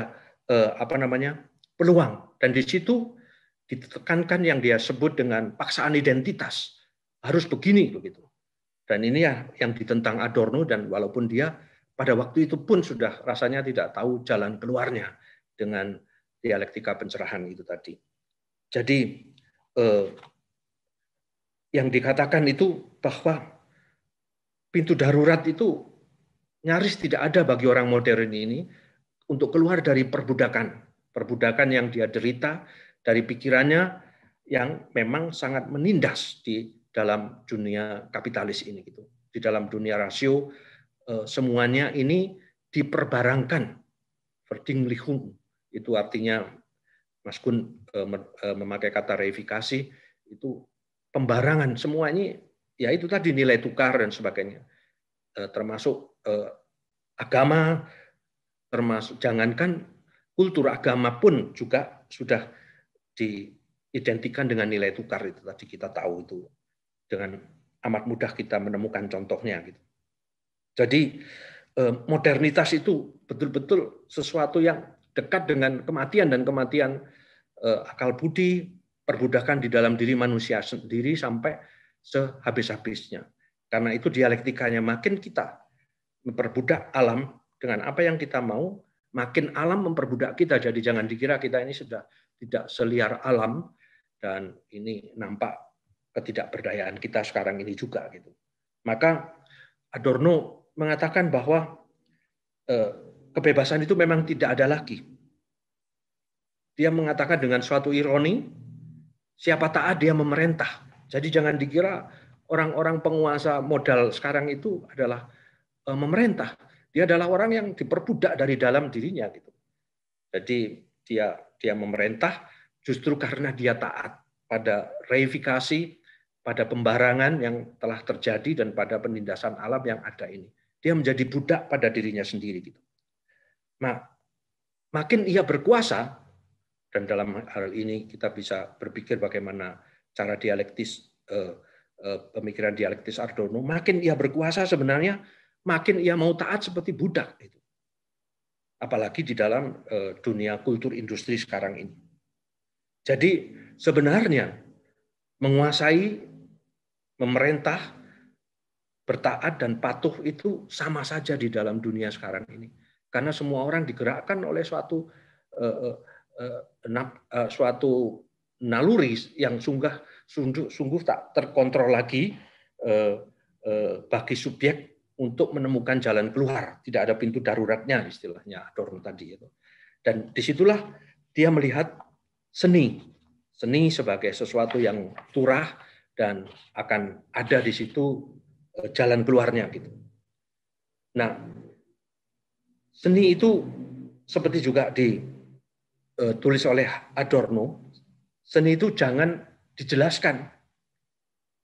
Speaker 4: uh, apa namanya peluang dan di situ ditekankan yang dia sebut dengan paksaan identitas harus begini begitu. Dan ini ya yang ditentang Adorno dan walaupun dia pada waktu itu pun sudah rasanya tidak tahu jalan keluarnya dengan dialektika pencerahan itu tadi. Jadi eh, yang dikatakan itu bahwa pintu darurat itu nyaris tidak ada bagi orang modern ini untuk keluar dari perbudakan. Perbudakan yang dia derita dari pikirannya yang memang sangat menindas di dalam dunia kapitalis ini gitu. Di dalam dunia rasio eh, semuanya ini diperbarangkan. Verdinglichung itu artinya Mas Gun eh, eh, memakai kata reifikasi itu pembarangan. Semua ini ya itu tadi nilai tukar dan sebagainya. Eh, termasuk agama termasuk jangankan kultur agama pun juga sudah diidentikan dengan nilai tukar itu tadi kita tahu itu. Dengan amat mudah kita menemukan contohnya gitu. Jadi modernitas itu betul-betul sesuatu yang dekat dengan kematian dan kematian eh, akal budi, perbudakan di dalam diri manusia sendiri sampai sehabis-habisnya. Karena itu dialektikanya makin kita memperbudak alam dengan apa yang kita mau, makin alam memperbudak kita. Jadi jangan dikira kita ini sudah tidak seliar alam dan ini nampak ketidakberdayaan kita sekarang ini juga gitu. Maka Adorno mengatakan bahwa eh, kebebasan itu memang tidak ada lagi. Dia mengatakan dengan suatu ironi, siapa taat dia memerintah. Jadi jangan dikira orang-orang penguasa modal sekarang itu adalah eh, memerintah. Dia adalah orang yang diperbudak dari dalam dirinya gitu. Jadi dia dia memerintah justru karena dia taat pada reifikasi pada pembarangan yang telah terjadi dan pada penindasan alam yang ada ini. Dia menjadi budak pada dirinya sendiri gitu. Nah, makin ia berkuasa dan dalam hal ini kita bisa berpikir bagaimana cara dialektis eh, eh, pemikiran dialektis Adorno, makin ia berkuasa sebenarnya makin ia mau taat seperti budak itu. Apalagi di dalam eh, dunia kultur industri sekarang ini. Jadi sebenarnya menguasai memerintah, bertaat dan patuh itu sama saja di dalam dunia sekarang ini. Karena semua orang digerakkan oleh suatu uh, uh, uh, suatu naluri yang sungguh sungguh, sungguh tak terkontrol lagi bagi subjek untuk menemukan jalan keluar. Tidak ada pintu daruratnya istilahnya Adorno tadi itu. Dan di situlah dia melihat seni, seni sebagai sesuatu yang turah, dan akan ada di situ eh, jalan keluarnya gitu. Nah, seni itu seperti juga ditulis oleh Adorno, seni itu jangan dijelaskan.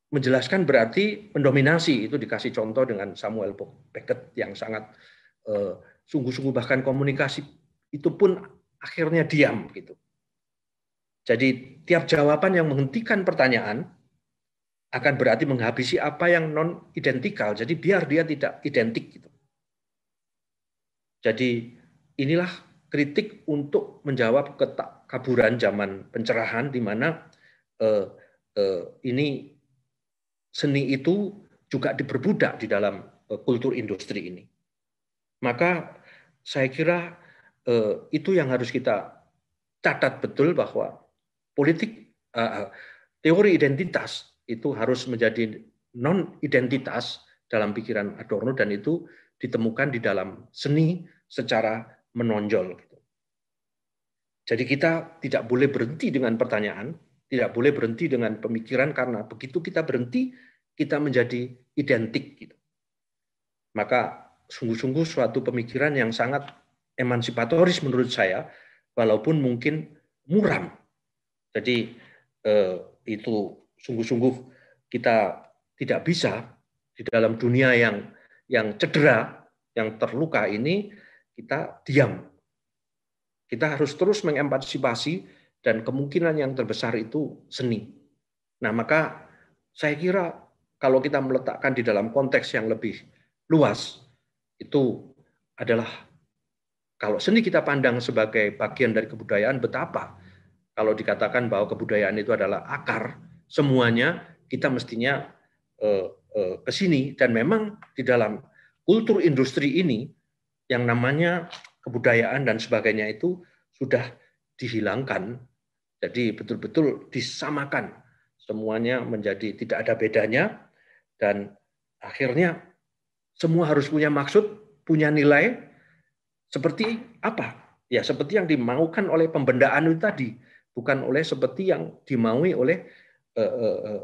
Speaker 4: Menjelaskan berarti mendominasi, itu dikasih contoh dengan Samuel Beckett yang sangat eh, sungguh-sungguh bahkan komunikasi itu pun akhirnya diam gitu. Jadi tiap jawaban yang menghentikan pertanyaan akan berarti menghabisi apa yang non identikal. Jadi biar dia tidak identik gitu. Jadi inilah kritik untuk menjawab kekaburan zaman pencerahan di mana eh, eh, ini seni itu juga diperbudak di dalam eh, kultur industri ini. Maka saya kira eh, itu yang harus kita catat betul bahwa politik eh, teori identitas itu harus menjadi non identitas dalam pikiran Adorno dan itu ditemukan di dalam seni secara menonjol. Gitu. Jadi kita tidak boleh berhenti dengan pertanyaan, tidak boleh berhenti dengan pemikiran karena begitu kita berhenti kita menjadi identik. Gitu. Maka sungguh-sungguh suatu pemikiran yang sangat emansipatoris menurut saya, walaupun mungkin muram. Jadi eh, itu sungguh-sungguh kita tidak bisa di dalam dunia yang yang cedera, yang terluka ini kita diam. Kita harus terus mengantisipasi dan kemungkinan yang terbesar itu seni. Nah, maka saya kira kalau kita meletakkan di dalam konteks yang lebih luas itu adalah kalau seni kita pandang sebagai bagian dari kebudayaan betapa kalau dikatakan bahwa kebudayaan itu adalah akar semuanya kita mestinya uh, ke sini dan memang di dalam kultur industri ini yang namanya kebudayaan dan sebagainya itu sudah dihilangkan. Jadi betul-betul disamakan semuanya menjadi tidak ada bedanya dan akhirnya semua harus punya maksud, punya nilai seperti apa? Ya seperti yang dimaukan oleh pembendaan itu tadi, bukan oleh seperti yang dimaui oleh uh, uh,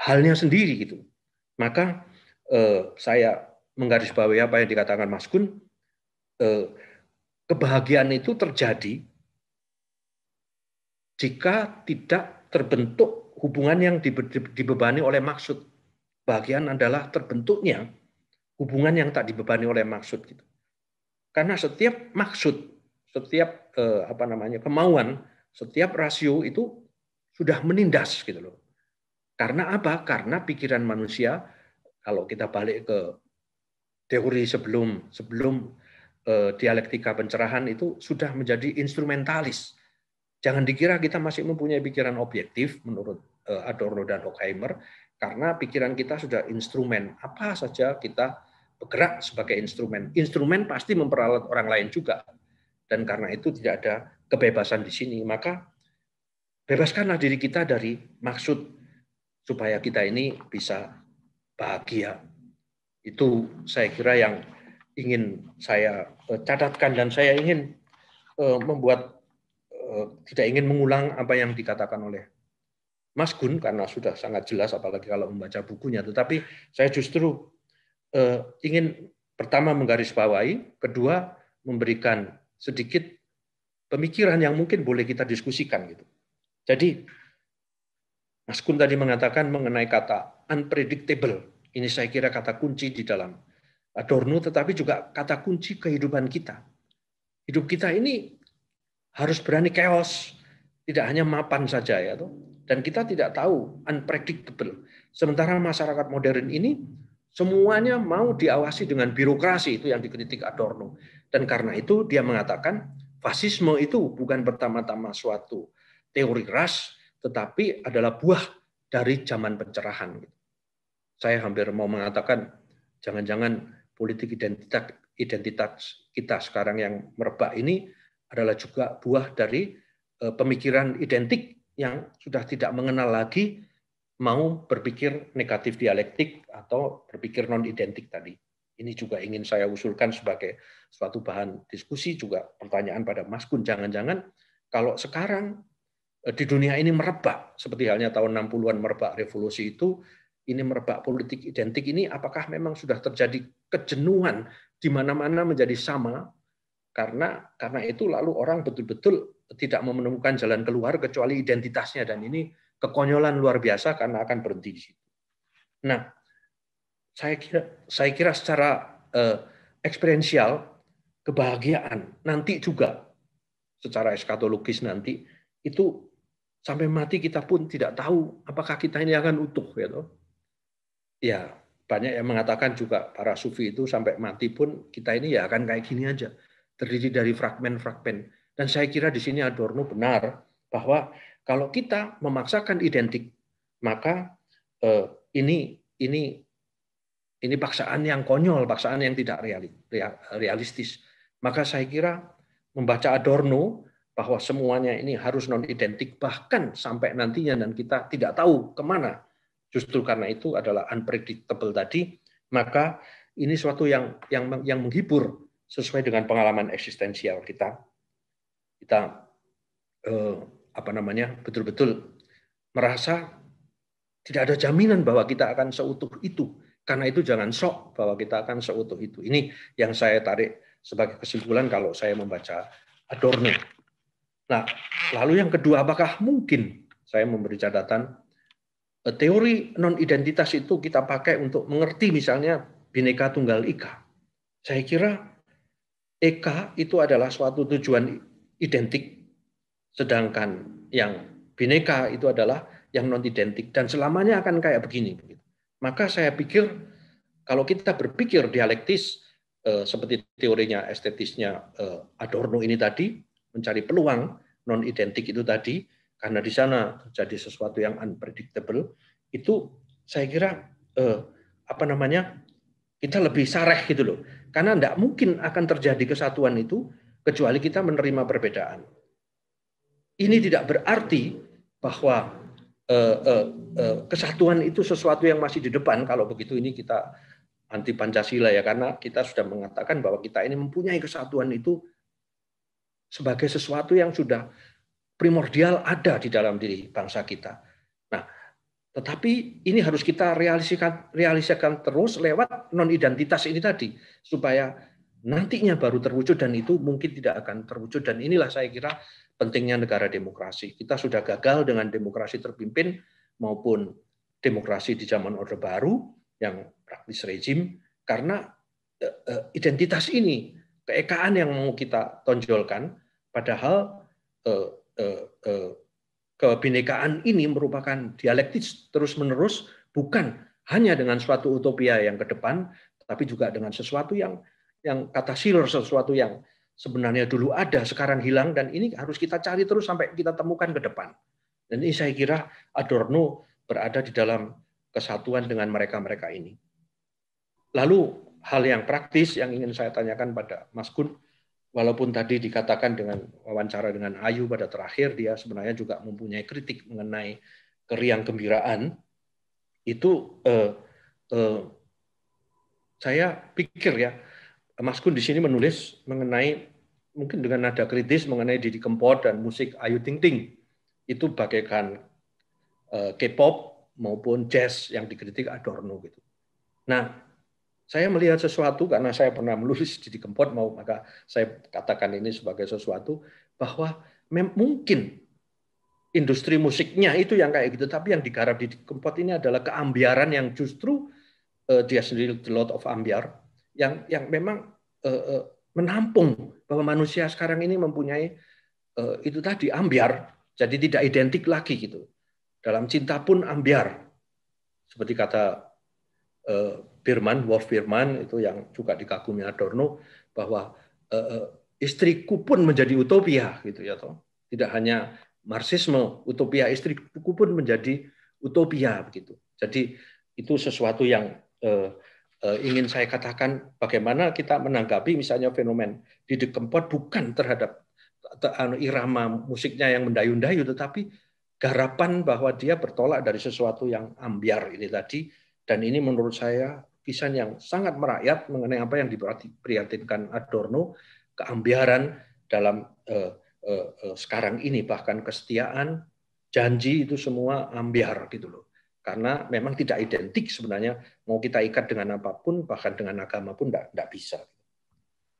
Speaker 4: halnya sendiri gitu. Maka uh, saya menggarisbawahi apa yang dikatakan Mas Gun, uh, kebahagiaan itu terjadi jika tidak terbentuk hubungan yang dibebani oleh maksud. Bahagian adalah terbentuknya hubungan yang tak dibebani oleh maksud gitu. Karena setiap maksud, setiap eh, apa namanya kemauan, setiap rasio itu sudah menindas gitu loh. Karena apa? Karena pikiran manusia kalau kita balik ke teori sebelum sebelum uh, dialektika pencerahan itu sudah menjadi instrumentalis. Jangan dikira kita masih mempunyai pikiran objektif menurut uh, Adorno dan Horkheimer karena pikiran kita sudah instrumen apa saja kita bergerak sebagai instrumen. Instrumen pasti memperalat orang lain juga. Dan karena itu tidak ada kebebasan di sini. Maka bebaskanlah diri kita dari maksud supaya kita ini bisa bahagia. Itu saya kira yang ingin saya eh, catatkan dan saya ingin eh, membuat eh, tidak ingin mengulang apa yang dikatakan oleh Mas Gun karena sudah sangat jelas apalagi kalau membaca bukunya tetapi saya justru ingin pertama menggarisbawahi kedua memberikan sedikit pemikiran yang mungkin boleh kita diskusikan gitu. Jadi Mas Gun tadi mengatakan mengenai kata unpredictable. Ini saya kira kata kunci di dalam Adorno, tetapi juga kata kunci kehidupan kita. Hidup kita ini harus berani chaos, tidak hanya mapan saja ya, toh. dan kita tidak tahu unpredictable. Sementara masyarakat modern ini semuanya mau diawasi dengan birokrasi itu yang dikritik Adorno, dan karena itu dia mengatakan fasisme itu bukan pertama-tama suatu teori ras, tetapi adalah buah dari zaman pencerahan. Saya hampir mau mengatakan jangan-jangan politik identitas identitas kita sekarang yang merebak ini adalah juga buah dari eh, pemikiran identik yang sudah tidak mengenal lagi mau berpikir negatif dialektik atau berpikir non identik tadi. Ini juga ingin saya usulkan sebagai suatu bahan diskusi juga pertanyaan pada Mas Gun. Jangan-jangan kalau sekarang di dunia ini merebak, seperti halnya tahun 60-an merebak revolusi itu, ini merebak politik identik ini apakah memang sudah terjadi kejenuhan di mana-mana menjadi sama karena karena itu lalu orang betul-betul tidak menemukan jalan keluar kecuali identitasnya dan ini kekonyolan luar biasa karena akan berhenti di situ. Nah, saya kira saya kira secara eh, eksperensial kebahagiaan nanti juga secara eskatologis nanti itu sampai mati kita pun tidak tahu apakah kita ini akan utuh toh ya banyak yang mengatakan juga para sufi itu sampai mati pun kita ini ya akan kayak gini aja terdiri dari fragmen-fragmen. Dan saya kira di sini Adorno benar bahwa kalau kita memaksakan identik maka eh, ini ini ini paksaan yang konyol paksaan yang tidak realistis. Maka saya kira membaca Adorno bahwa semuanya ini harus non identik bahkan sampai nantinya dan kita tidak tahu ke mana justru karena itu adalah unpredictable tadi, maka ini suatu yang yang yang menghibur sesuai dengan pengalaman eksistensial kita. Kita eh, apa namanya betul-betul merasa tidak ada jaminan bahwa kita akan seutuh itu. Karena itu jangan sok bahwa kita akan seutuh itu. Ini yang saya tarik sebagai kesimpulan kalau saya membaca Adorno. Nah, lalu yang kedua, apakah mungkin saya memberi catatan Eh, teori non-identitas itu kita pakai untuk mengerti misalnya bineka tunggal ika. Saya kira eka itu adalah suatu tujuan identik, sedangkan yang bineka itu adalah yang non-identik dan selamanya akan kayak begini. Maka saya pikir kalau kita berpikir dialektis eh, seperti teorinya estetisnya eh, Adorno ini tadi, mencari peluang non-identik itu tadi, karena di sana terjadi sesuatu yang unpredictable, itu saya kira eh, apa namanya kita lebih sareh gitu loh. Karena tidak mungkin akan terjadi kesatuan itu kecuali kita menerima perbedaan. Ini tidak berarti bahwa eh, eh, eh, kesatuan itu sesuatu yang masih di depan. Kalau begitu ini kita anti Pancasila ya karena kita sudah mengatakan bahwa kita ini mempunyai kesatuan itu sebagai sesuatu yang sudah primordial ada di dalam diri bangsa kita. Nah, tetapi ini harus kita realisasikan, realisasikan terus lewat non-identitas ini tadi, supaya nantinya baru terwujud dan itu mungkin tidak akan terwujud. Dan inilah saya kira pentingnya negara demokrasi. Kita sudah gagal dengan demokrasi terpimpin maupun demokrasi di zaman Orde Baru yang praktis rejim karena eh, eh, identitas ini, keekaan yang mau kita tonjolkan, padahal eh, Eh, eh, kebinekaan ini merupakan dialektis terus-menerus, bukan hanya dengan suatu utopia yang ke depan, tapi juga dengan sesuatu yang yang kata Schiller sesuatu yang sebenarnya dulu ada, sekarang hilang, dan ini harus kita cari terus sampai kita temukan ke depan. Dan ini saya kira Adorno berada di dalam kesatuan dengan mereka-mereka ini. Lalu hal yang praktis yang ingin saya tanyakan pada Mas Gun, walaupun tadi dikatakan dengan wawancara dengan Ayu pada terakhir, dia sebenarnya juga mempunyai kritik mengenai keriang gembiraan, itu eh, eh, saya pikir ya, Mas Gun di sini menulis mengenai mungkin dengan nada kritis mengenai Didi Kempot dan musik Ayu Ting Ting itu bagaikan uh, K-pop maupun jazz yang dikritik Adorno gitu. Nah, saya melihat sesuatu karena saya pernah menulis Didi Kempot mau maka saya katakan ini sebagai sesuatu bahwa mungkin industri musiknya itu yang kayak gitu tapi yang digarap di Kempot ini adalah keambiaran yang justru uh, dia sendiri the lot of ambiar yang yang memang uh, uh, menampung bahwa manusia sekarang ini mempunyai uh, itu tadi ambiar, jadi tidak identik lagi gitu. Dalam cinta pun ambiar, seperti kata Birman, Wolf Birman itu yang juga dikagumi Adorno bahwa uh, istriku pun menjadi utopia gitu ya toh. Tidak hanya marxisme, utopia istriku pun menjadi utopia begitu. Jadi itu sesuatu yang uh, Eh, ingin saya katakan bagaimana kita menanggapi misalnya fenomen Didi Kempot bukan terhadap anu, irama musiknya yang mendayu-dayu tetapi garapan bahwa dia bertolak dari sesuatu yang ambiar ini tadi dan ini menurut saya kisah yang sangat merakyat mengenai apa yang diprihatinkan Adorno keambiaran dalam uh, uh, uh, sekarang ini bahkan kesetiaan janji itu semua ambiar gitu loh karena memang tidak identik sebenarnya mau kita ikat dengan apa pun bahkan dengan agama pun tidak bisa.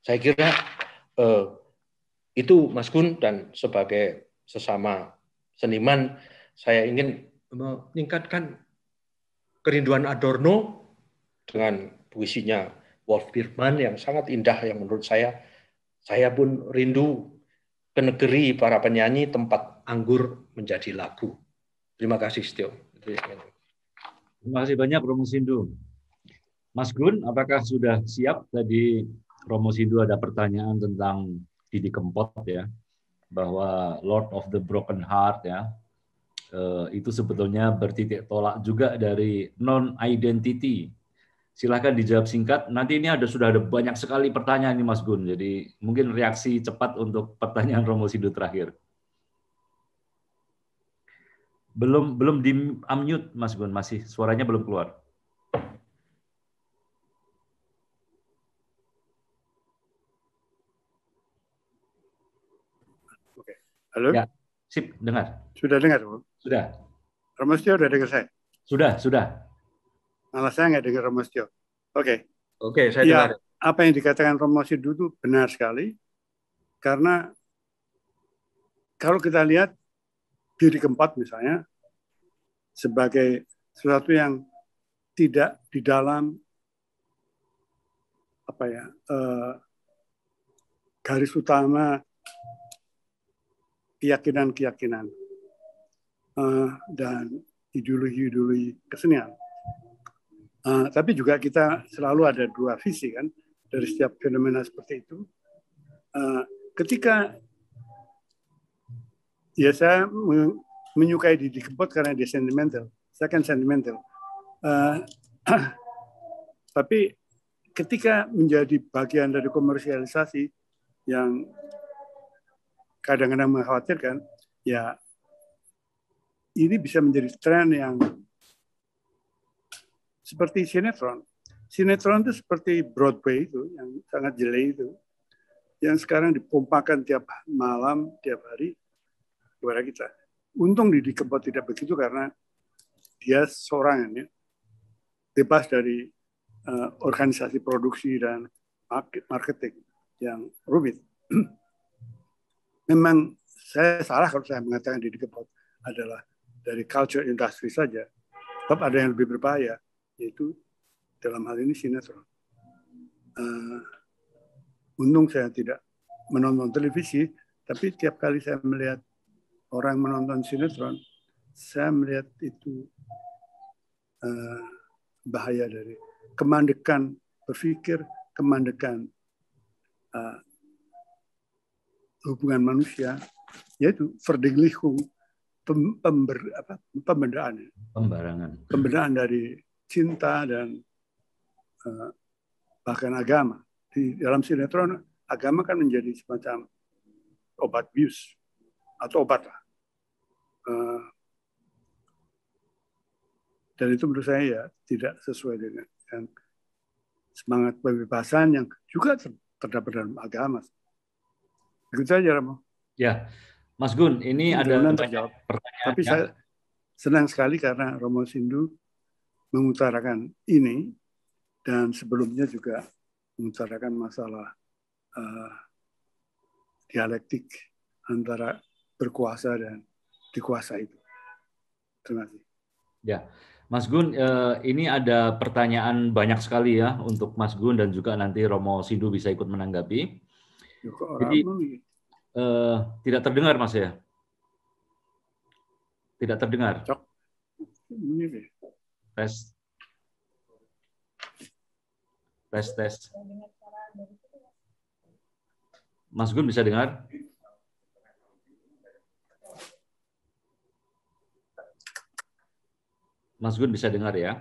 Speaker 4: Saya kira eh, itu Mas Gun dan sebagai sesama seniman saya ingin meningkatkan kerinduan Adorno dengan puisinya Wolf Biermann yang sangat indah yang menurut saya saya pun rindu ke negeri para penyanyi tempat anggur menjadi lagu. Terima kasih Stio.
Speaker 1: Terima kasih banyak Romo Sindu. Mas Gun, apakah sudah siap? Tadi Romo Sindu ada pertanyaan tentang Didi Kempot ya, bahwa Lord of the Broken Heart ya, eh, itu sebetulnya bertitik tolak juga dari non-identity. Silahkan dijawab singkat. Nanti ini ada sudah ada banyak sekali pertanyaan nih Mas Gun, jadi mungkin reaksi cepat untuk pertanyaan Romo Sindu terakhir. Belum belum di unmute Mas Gun, masih suaranya belum keluar.
Speaker 3: Oke. Halo?
Speaker 1: Ya, sip, dengar.
Speaker 3: Sudah dengar, Bu?
Speaker 1: Sudah.
Speaker 3: Romostio sudah dengar saya?
Speaker 1: Sudah, sudah.
Speaker 3: Malah saya nggak dengar Romostio. Oke.
Speaker 4: Oke, saya
Speaker 3: ya,
Speaker 4: dengar.
Speaker 3: Apa yang dikatakan Romostio itu benar sekali. Karena kalau kita lihat diri keempat misalnya sebagai sesuatu yang tidak di dalam apa ya eh, garis utama keyakinan-keyakinan eh, dan ideologi-ideologi kesenian. Uh, tapi juga kita selalu ada dua visi kan dari setiap fenomena seperti itu. Uh, ketika ya saya menyukai Didi Kempot karena dia sentimental. Saya kan sentimental. Uh, [CLEARS THROAT] tapi ketika menjadi bagian dari komersialisasi yang kadang-kadang mengkhawatirkan, ya ini bisa menjadi tren yang seperti sinetron. Sinetron itu seperti Broadway itu, yang sangat jelek itu, yang sekarang dipompakan tiap malam, tiap hari kepada kita Untung di Kempot tidak begitu karena dia seorang ya, bebas dari uh, organisasi produksi dan marketing yang rumit. [CLEARS THROAT] Memang saya salah kalau saya mengatakan di Kempot adalah dari culture industry saja. Sebab ada yang lebih berbahaya, yaitu dalam hal ini sinetron. Uh, untung saya tidak menonton televisi, tapi tiap kali saya melihat orang menonton sinetron, saya melihat itu uh, bahaya dari kemandekan berpikir, kemandekan uh, hubungan manusia, yaitu verdinglichung, pem, pember, apa, pembedaan.
Speaker 1: Pembarangan.
Speaker 3: Pembedaan dari cinta dan uh, bahkan agama. Di dalam sinetron agama kan menjadi semacam obat bius atau obat lah. Uh, dan itu menurut saya ya tidak sesuai dengan yang semangat pembebasan yang juga terdapat dalam agama. Ikut saja, Ramo.
Speaker 1: Ya, Mas Gun, ini ada
Speaker 3: pertanyaan. Tapi ya. saya senang sekali karena Romo Sindu mengutarakan ini dan sebelumnya juga mengutarakan masalah uh, dialektik antara berkuasa dan dikuasa itu. Terima kasih.
Speaker 1: Ya, Mas Gun, uh, ini ada pertanyaan banyak sekali ya untuk Mas Gun dan juga nanti Romo Sindu bisa ikut menanggapi. Jadi uh, tidak terdengar Mas ya? Tidak terdengar. Tes. Tes tes. Mas Gun bisa dengar? Mas Gun bisa dengar ya?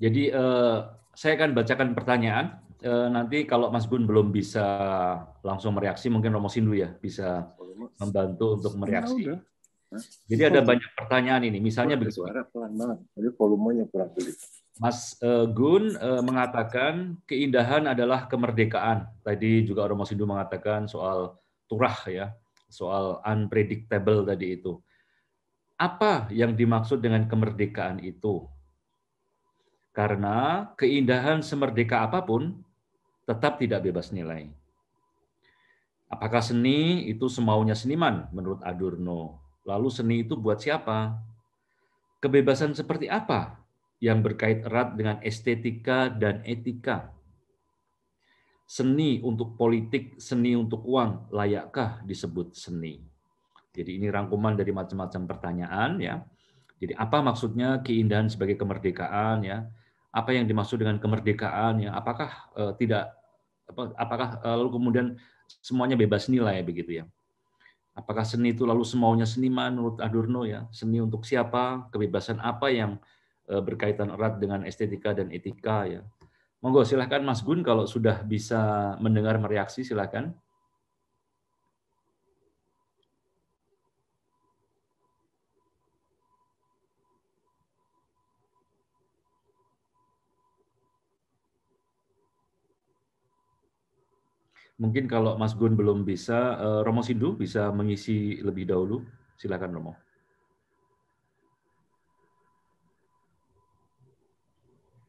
Speaker 1: Jadi eh, saya akan bacakan pertanyaan. Eh, nanti kalau Mas Gun belum bisa langsung mereaksi, mungkin Romo Sindu ya bisa membantu untuk mereaksi. Jadi ada banyak pertanyaan ini. Misalnya begitu. Suara pelan banget. Jadi volumenya kurang Mas eh, Gun eh, mengatakan keindahan adalah kemerdekaan. Tadi juga Romo Sindu mengatakan soal turah ya, soal unpredictable tadi itu. Apa yang dimaksud dengan kemerdekaan itu? Karena keindahan semerdeka apa pun tetap tidak bebas nilai. Apakah seni itu semaunya seniman menurut Adorno? Lalu seni itu buat siapa? Kebebasan seperti apa yang berkait erat dengan estetika dan etika? Seni untuk politik, seni untuk uang, layakkah disebut seni? Jadi ini rangkuman dari macam-macam pertanyaan ya. Jadi apa maksudnya keindahan sebagai kemerdekaan ya? apa yang dimaksud dengan kemerdekaan ya apakah uh, tidak apa, apakah uh, lalu kemudian semuanya bebas nilai begitu ya. Apakah seni itu lalu semaunya seniman menurut Adorno ya? Seni untuk siapa? Kebebasan apa yang uh, berkaitan erat dengan estetika dan etika ya? Monggo silahkan Mas Gun kalau sudah bisa mendengar mereaksi silahkan Mungkin kalau Mas Gun belum bisa, eh, Romo Sindu bisa mengisi lebih dahulu. Silakan Romo.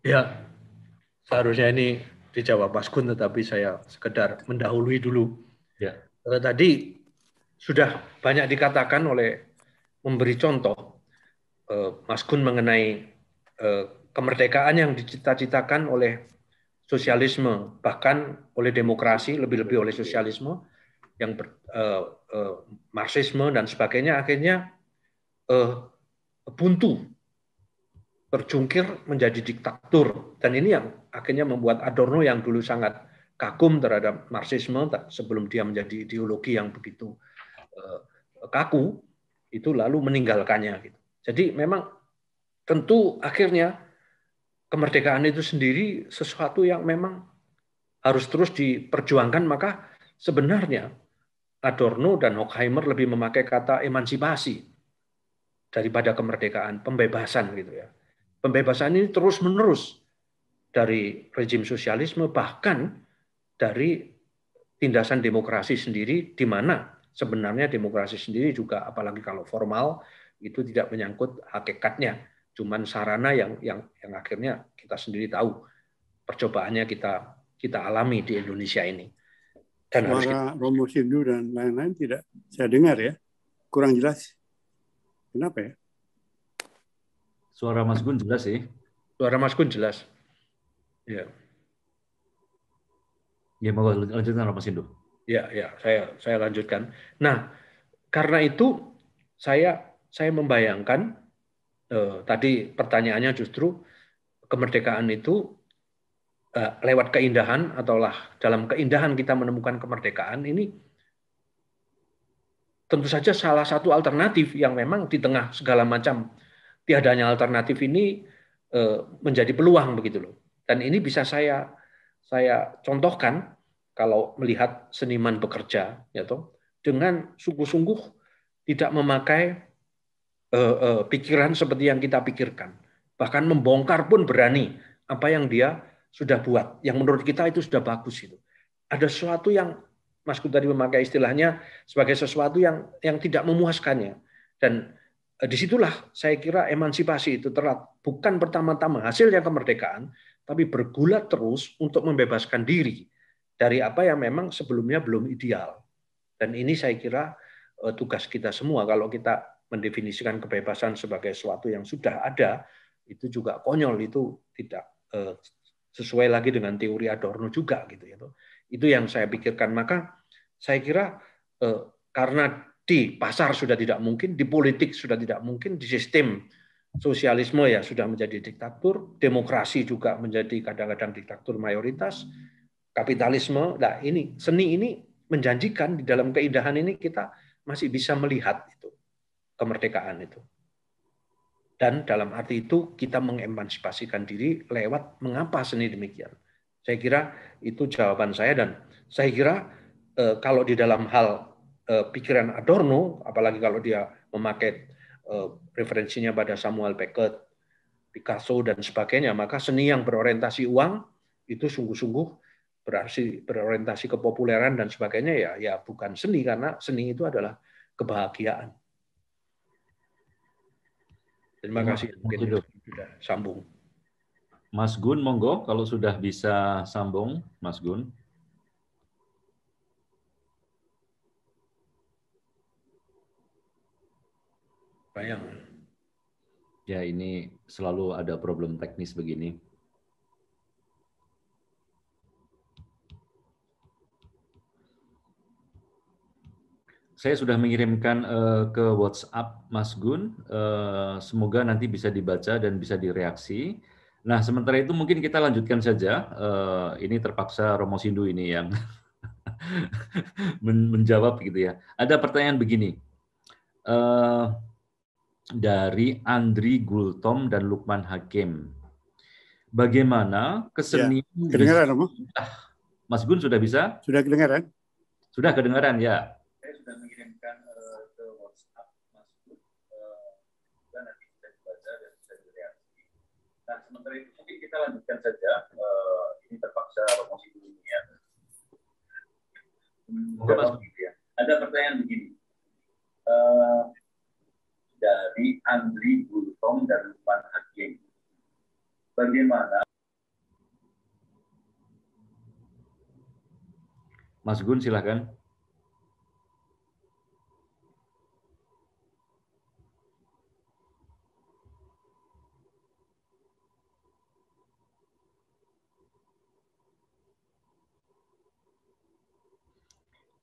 Speaker 4: Ya, seharusnya ini dijawab Mas Gun, tetapi saya sekedar mendahului dulu. Ya. Tadi sudah banyak dikatakan oleh memberi contoh eh, Mas Gun mengenai eh, kemerdekaan yang dicita-citakan oleh sosialisme, bahkan oleh demokrasi, lebih-lebih oleh sosialisme, yang ber, uh, uh, marxisme dan sebagainya, akhirnya uh, buntu, terjungkir menjadi diktatur. Dan ini yang akhirnya membuat Adorno yang dulu sangat kagum terhadap marxisme sebelum dia menjadi ideologi yang begitu uh, kaku, itu lalu meninggalkannya. Gitu. Jadi memang tentu akhirnya kemerdekaan itu sendiri sesuatu yang memang harus terus diperjuangkan, maka sebenarnya Adorno dan Horkheimer lebih memakai kata emansipasi daripada kemerdekaan, pembebasan gitu ya. Pembebasan ini terus-menerus dari rejim sosialisme bahkan dari tindasan demokrasi sendiri di mana sebenarnya demokrasi sendiri juga apalagi kalau formal itu tidak menyangkut hakikatnya cuman sarana yang yang yang akhirnya kita sendiri tahu percobaannya kita kita alami di Indonesia ini.
Speaker 3: Dan Suara harus kita... Romo Sindu dan lain-lain tidak saya dengar ya, kurang jelas. Kenapa ya?
Speaker 1: Suara Mas Gun jelas sih.
Speaker 4: Suara Mas Gun jelas. Ya.
Speaker 1: Ya, mau lanjutkan Romo Sindu.
Speaker 4: Ya, ya, saya saya lanjutkan. Nah, karena itu saya saya membayangkan eh, tadi pertanyaannya justru kemerdekaan itu eh, lewat keindahan ataulah dalam keindahan kita menemukan kemerdekaan ini tentu saja salah satu alternatif yang memang di tengah segala macam tiadanya alternatif ini eh, menjadi peluang begitu loh. Dan ini bisa saya saya contohkan kalau melihat seniman bekerja ya toh dengan sungguh-sungguh tidak memakai uh, uh, pikiran seperti yang kita pikirkan. Bahkan membongkar pun berani apa yang dia sudah buat. Yang menurut kita itu sudah bagus itu. Ada sesuatu yang Mas Gun tadi memakai istilahnya sebagai sesuatu yang yang tidak memuaskannya. Dan uh, di situlah saya kira emansipasi itu terat. Bukan pertama-tama hasilnya kemerdekaan, tapi bergulat terus untuk membebaskan diri dari apa yang memang sebelumnya belum ideal. Dan ini saya kira eh, tugas kita semua kalau kita mendefinisikan kebebasan sebagai sesuatu yang sudah ada, itu juga konyol, itu tidak eh, sesuai lagi dengan teori Adorno juga gitu ya. Itu yang saya pikirkan. Maka saya kira eh, karena di pasar sudah tidak mungkin, di politik sudah tidak mungkin, di sistem sosialisme ya sudah menjadi diktatur, demokrasi juga menjadi kadang-kadang diktatur mayoritas, kapitalisme. Nah, ini seni ini menjanjikan di dalam keindahan ini kita masih bisa melihat itu kemerdekaan itu. Dan dalam arti itu kita mengemansipasikan diri lewat mengapa seni demikian. Saya kira itu jawaban saya dan saya kira eh, kalau di dalam hal eh, pikiran Adorno, apalagi kalau dia memakai eh, referensinya pada Samuel Beckett, Picasso dan sebagainya, maka seni yang berorientasi uang itu sungguh-sungguh berarti berorientasi kepopuleran dan sebagainya ya ya bukan seni karena seni itu adalah kebahagiaan. Terima kasih mungkin sudah sambung.
Speaker 1: Mas Gun, monggo kalau sudah bisa sambung, Mas Gun.
Speaker 4: Bayang.
Speaker 1: Ya ini selalu ada problem teknis begini. Saya sudah mengirimkan uh, ke WhatsApp Mas Gun. Uh, semoga nanti bisa dibaca dan bisa direaksi. Nah, sementara itu mungkin kita lanjutkan saja. Uh, ini terpaksa Romo Sindu ini yang [LAUGHS] menjawab gitu ya. Ada pertanyaan begini. Uh, dari Andri Gultom dan Lukman Hakim. Bagaimana kesenian...
Speaker 3: Ya, kedengaran, Romo?
Speaker 1: Mas Gun sudah bisa?
Speaker 3: Sudah kedengaran?
Speaker 1: Sudah kedengaran, ya
Speaker 5: sudah mengirimkan uh, ke WhatsApp Mas Bud, uh, nanti bisa dibaca dan bisa direaksi. Nah, sementara itu mungkin kita lanjutkan saja. Uh, ini terpaksa promosi dulu ya. Hmm, ya. Ada pertanyaan begini. Uh, dari Andri Bultom dan Lukman Hakim. Bagaimana
Speaker 1: Mas Gun silakan.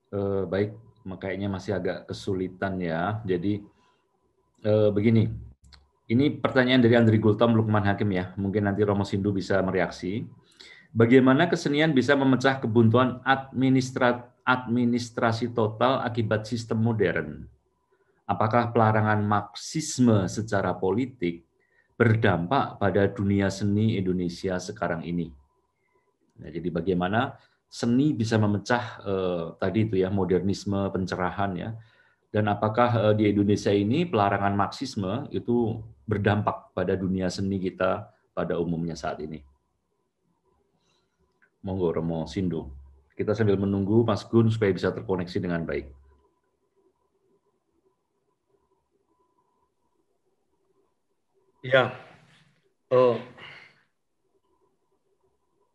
Speaker 1: Eh, baik, kayaknya masih agak kesulitan ya. Jadi eh, begini, ini pertanyaan dari Andri Gultom, Lukman Hakim ya. Mungkin nanti Romo Sindu bisa mereaksi. Bagaimana kesenian bisa memecah kebuntuan administra administrasi total akibat sistem modern? Apakah pelarangan Marxisme secara politik berdampak pada dunia seni Indonesia sekarang ini? Nah, jadi bagaimana seni bisa memecah eh, tadi itu ya modernisme pencerahan ya. Dan apakah eh, di Indonesia ini pelarangan marxisme itu berdampak pada dunia seni kita pada umumnya saat ini? Monggo Romo Sindu. Kita sambil menunggu Mas Gun supaya bisa terkoneksi dengan baik.
Speaker 4: Ya uh,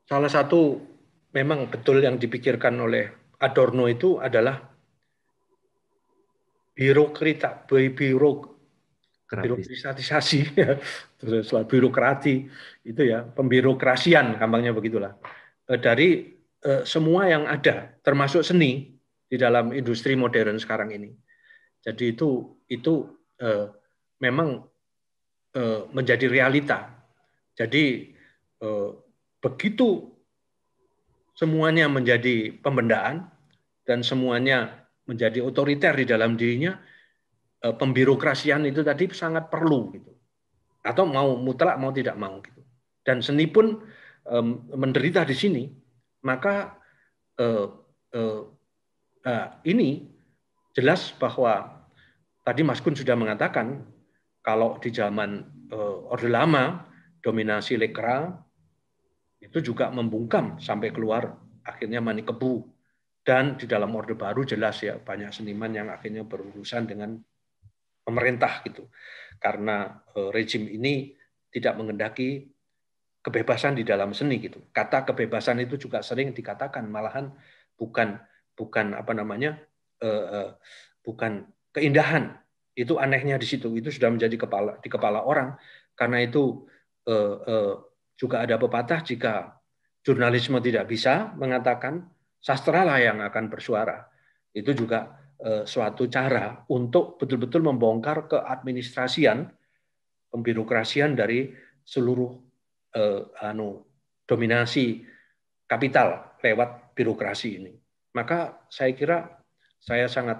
Speaker 4: salah satu memang betul yang dipikirkan oleh Adorno itu adalah birokrata, biro birokratisasi, ya. [LAUGHS] terus birokrati itu ya pembirokrasian gampangnya begitulah eh, dari eh, semua yang ada termasuk seni di dalam industri modern sekarang ini. Jadi itu itu eh, memang menjadi realita. Jadi begitu semuanya menjadi pembendaan dan semuanya menjadi otoriter di dalam dirinya, eh, pembirokrasian itu tadi sangat perlu gitu. atau mau mutlak mau tidak mau gitu. Dan seni pun um, menderita di sini, maka uh, uh, uh, ini jelas bahwa tadi Mas Gun sudah mengatakan kalau di zaman Orde Lama dominasi lekra itu juga membungkam sampai keluar akhirnya Mani Kebu dan di dalam Orde Baru jelas ya banyak seniman yang akhirnya berurusan dengan pemerintah gitu karena uh, rejim ini tidak mengendaki kebebasan di dalam seni gitu. Kata kebebasan itu juga sering dikatakan malahan bukan bukan apa namanya uh, uh, bukan keindahan. Itu anehnya di situ. Itu sudah menjadi kepala di kepala orang karena itu juga ada pepatah jika jurnalisme tidak bisa mengatakan sastralah yang akan bersuara. Itu juga uh, suatu cara untuk betul-betul membongkar keadministrasian, pembirokrasian dari seluruh eh, anu dominasi kapital lewat birokrasi ini. Maka saya kira saya sangat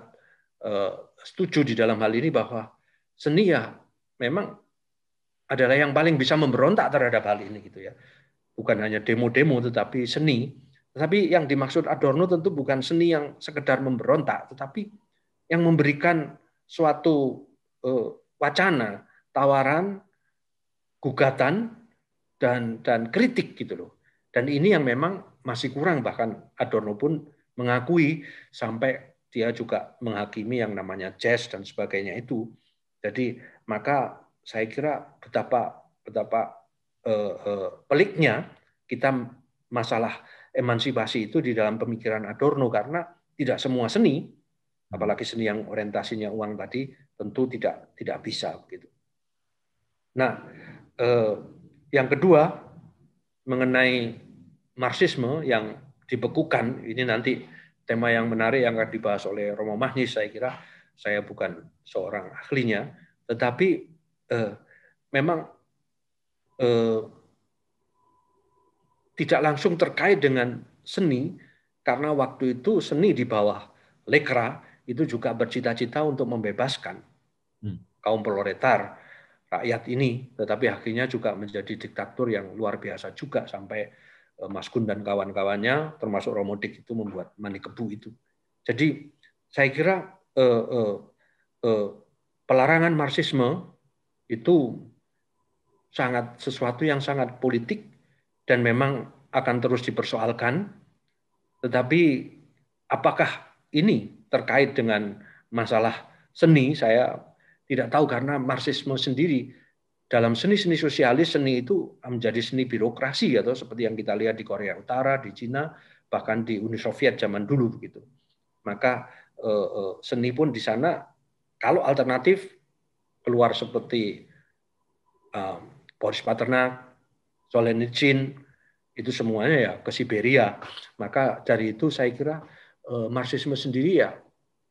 Speaker 4: eh, setuju di dalam hal ini bahwa seni ya memang adalah yang paling bisa memberontak terhadap hal ini gitu ya. Bukan hanya demo-demo tetapi seni. Tetapi yang dimaksud Adorno tentu bukan seni yang sekedar memberontak, tetapi yang memberikan suatu eh, wacana, tawaran, gugatan dan dan kritik gitu loh. Dan ini yang memang masih kurang bahkan Adorno pun mengakui sampai dia juga menghakimi yang namanya jazz dan sebagainya itu. Jadi maka saya kira betapa betapa uh, uh, peliknya kita masalah emansipasi itu di dalam pemikiran Adorno karena tidak semua seni apalagi seni yang orientasinya uang tadi tentu tidak tidak bisa begitu. Nah, eh, yang kedua, mengenai Marxisme yang dibekukan, ini nanti tema yang menarik yang akan dibahas oleh Romo Mahnis, saya kira saya bukan seorang ahlinya, tetapi eh, memang eh, tidak langsung terkait dengan seni, karena waktu itu seni di bawah Lekra itu juga bercita-cita untuk membebaskan hmm. kaum proletar rakyat ini, tetapi akhirnya juga menjadi diktator yang luar biasa juga sampai eh, Mas Gun dan kawan-kawannya, termasuk Romodik itu membuat Manikebu itu. Jadi saya kira eh, eh, eh, pelarangan Marxisme itu sangat sesuatu yang sangat politik dan memang akan terus dipersoalkan. Tetapi apakah ini terkait dengan masalah seni? Saya tidak tahu karena Marxisme sendiri dalam seni-seni sosialis seni itu menjadi seni birokrasi atau seperti yang kita lihat di Korea Utara, di Cina, bahkan di Uni Soviet zaman dulu begitu. Maka eh, eh, seni pun di sana kalau alternatif keluar seperti eh, Boris Paternak, Solzhenitsyn itu semuanya ya ke Siberia. Maka dari itu saya kira Marxisme sendiri ya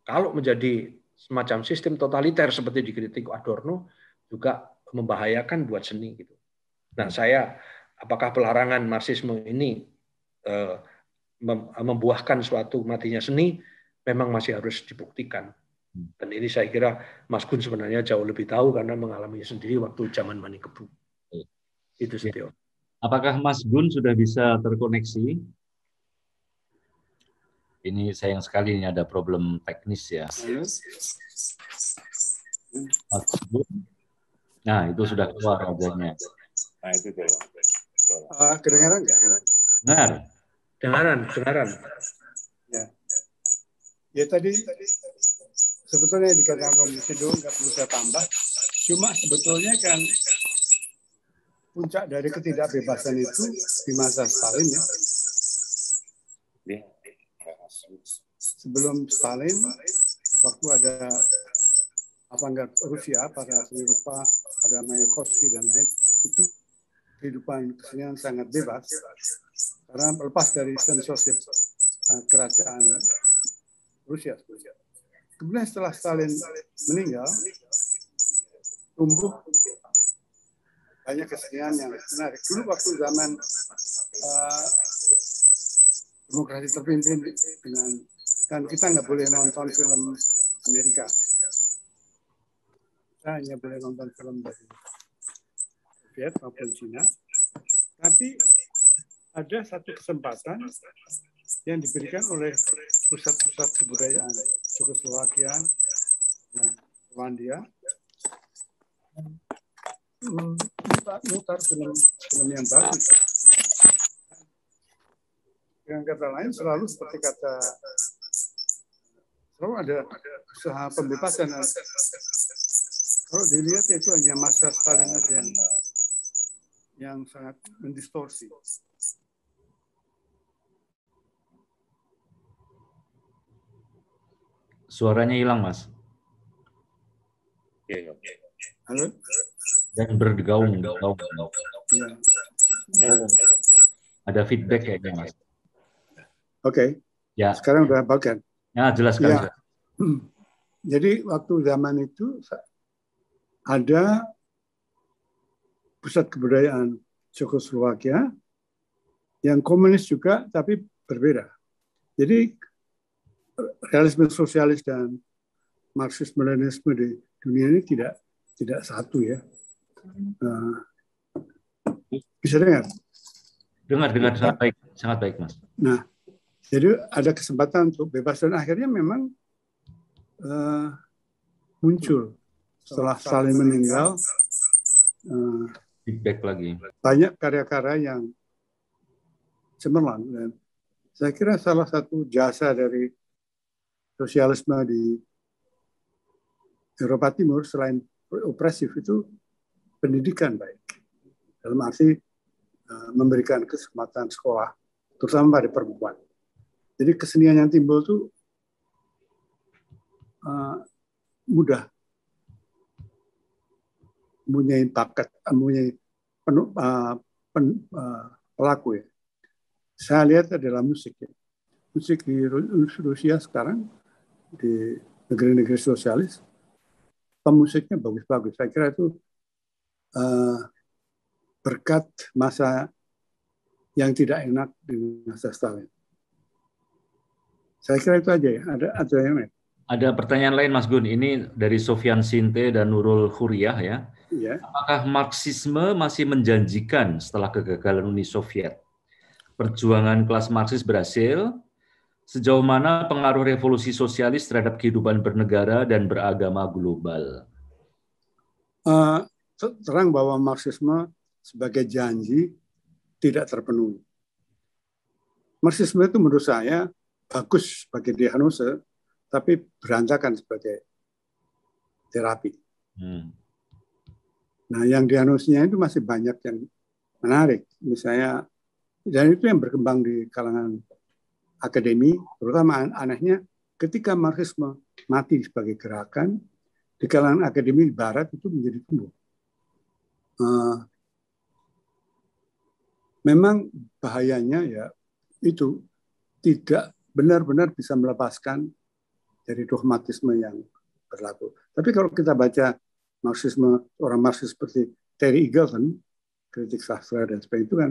Speaker 4: kalau menjadi semacam sistem totaliter seperti dikritik Adorno juga membahayakan buat seni gitu. Nah, saya apakah pelarangan marxisme ini eh, membuahkan suatu matinya seni memang masih harus dibuktikan. Hmm. Dan ini saya kira Mas Gun sebenarnya jauh lebih tahu karena mengalaminya sendiri waktu zaman Manikebu. Iya. Itu sih,
Speaker 1: ya. Apakah Mas Gun sudah bisa terkoneksi? Ini sayang sekali ini ada problem teknis ya. Nah, itu sudah keluar wajahnya. Nah, itu tuh.
Speaker 3: Uh, kedengaran nggak?
Speaker 1: Dengar.
Speaker 4: Dengaran, dengaran.
Speaker 3: Ya. Ya tadi sebetulnya dikatakan Romi Sido nggak perlu saya tambah. Cuma sebetulnya kan puncak dari ketidakbebasan itu di masa Stalin ya sebelum Stalin waktu ada apa enggak Rusia pada Eropa ada Mayakovsky dan lain itu kehidupan kesenian sangat bebas karena lepas dari sensorship uh, kerajaan Rusia. Kemudian setelah Stalin meninggal, tumbuh banyak kesenian yang menarik. Dulu waktu zaman uh, demokrasi terpimpin dengan dan kita nggak boleh nonton film Amerika. Kita hanya boleh nonton film dari Soviet maupun Cina. Tapi ada satu kesempatan yang diberikan oleh pusat-pusat kebudayaan Czechoslovakia, Finlandia, mutar film film yang bagus. Dengan kata lain selalu seperti kata selalu ada usaha pembebasan. Kalau dilihat itu hanya masa Stalin yang, yang sangat mendistorsi.
Speaker 1: Suaranya hilang, Mas.
Speaker 3: Halo?
Speaker 1: Dan bergaung, gaung.
Speaker 3: Ya.
Speaker 1: Ada feedback kayaknya, Mas.
Speaker 3: Oke,
Speaker 1: Ya,
Speaker 3: sekarang udah bagian.
Speaker 1: ya jelas sekali.
Speaker 3: Ya. [CLEARS THROAT] Jadi waktu zaman itu ada pusat kebudayaan Czechoslovakia yang komunis juga tapi berbeda. Jadi realisme sosialis dan Marxisme Leninisme di dunia ini tidak tidak satu ya. Eh, bisa dengar?
Speaker 1: Dengar, dengar sangat baik, sangat baik, Mas.
Speaker 3: Nah, jadi ada kesempatan untuk bebas dan akhirnya memang eh, muncul setelah Stalin meninggal
Speaker 1: Feedback lagi.
Speaker 3: banyak karya-karya yang cemerlang dan saya kira salah satu jasa dari sosialisme di Eropa Timur selain opresif itu pendidikan baik dalam arti eh, memberikan kesempatan sekolah terutama pada perempuan. Jadi kesenian yang timbul itu eh, mudah mempunyai mempunyai penu- eh, pen- eh, pelaku ya. Saya lihat adalah musik ya. Musik di Ru- Rusia sekarang di negeri-negeri sosialis pemusiknya bagus-bagus. Saya kira itu eh, berkat masa yang tidak enak di masa Stalin. Saya kira itu aja ya. Ada ada yang lain.
Speaker 1: Ada pertanyaan lain, Mas Gun. Ini dari Sofian Sinte dan Nurul Huriah ya.
Speaker 3: Ya.
Speaker 1: Apakah Marxisme masih menjanjikan setelah kegagalan Uni Soviet? Perjuangan kelas Marxis berhasil? Sejauh mana pengaruh revolusi sosialis terhadap kehidupan bernegara dan beragama global?
Speaker 3: Ter- terang bahwa Marxisme sebagai janji tidak terpenuhi. Marxisme itu menurut saya bagus sebagai diagnosa, tapi berantakan sebagai terapi.
Speaker 1: Hmm.
Speaker 3: Nah, yang diagnosisnya itu masih banyak yang menarik. Misalnya, dan itu yang berkembang di kalangan akademi, terutama an- anehnya ketika Marxisme mati sebagai gerakan, di kalangan akademi di Barat itu menjadi tumbuh. Eh, memang bahayanya ya itu tidak benar-benar bisa melepaskan dari dogmatisme yang berlaku. Tapi kalau kita baca Marxisme, orang Marxis seperti Terry Eagleton, kritik sastra dan sebagainya itu kan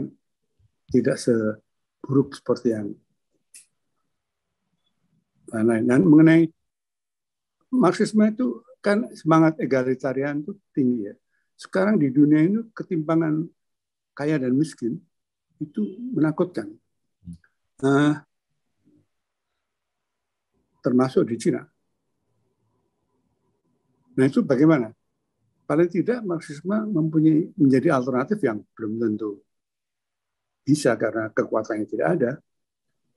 Speaker 3: tidak seburuk seperti yang lain. Dan mengenai Marxisme itu kan semangat egalitarian itu tinggi ya. Sekarang di dunia ini ketimpangan kaya dan miskin itu menakutkan. Nah, termasuk di Cina. Nah itu bagaimana? Paling tidak Marxisme mempunyai menjadi alternatif yang belum tentu bisa karena kekuatannya tidak ada.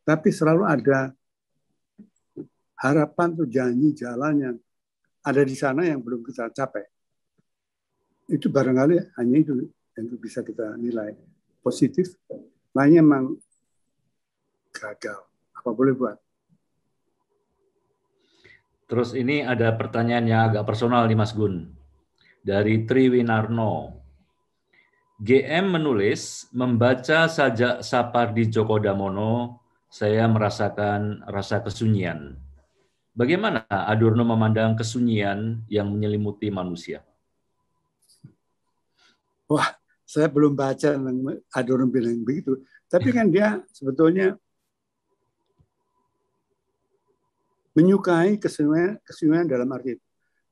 Speaker 3: Tapi selalu ada harapan atau janji jalan yang ada di sana yang belum kita capai. Itu barangkali hanya itu yang bisa kita nilai positif. Lainnya memang gagal. Apa boleh buat?
Speaker 1: Terus ini ada pertanyaan yang agak personal nih Mas Gun. Dari Triwinarno. GM menulis, membaca sajak Sapardi Djoko Damono, saya merasakan rasa kesunyian. Bagaimana Adorno memandang kesunyian yang menyelimuti manusia?
Speaker 3: Wah, saya belum baca Adorno bilang begitu. Tapi kan dia sebetulnya menyukai kesunyian, kesunyian dalam arti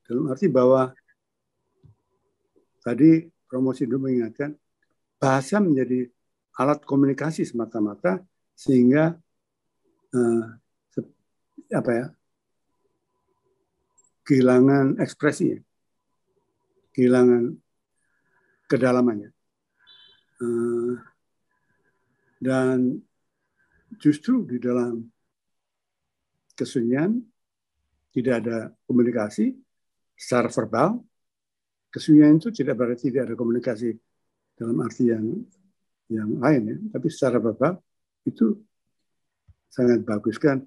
Speaker 3: dalam arti bahwa tadi promosi dulu mengingatkan bahasa menjadi alat komunikasi semata-mata sehingga uh, apa ya kehilangan ekspresi, kehilangan kedalamannya. Uh, dan justru di dalam kesunyian tidak ada komunikasi secara verbal. Kesunyian itu tidak berarti tidak ada komunikasi dalam arti yang yang lain ya, tapi secara verbal itu sangat bagus kan.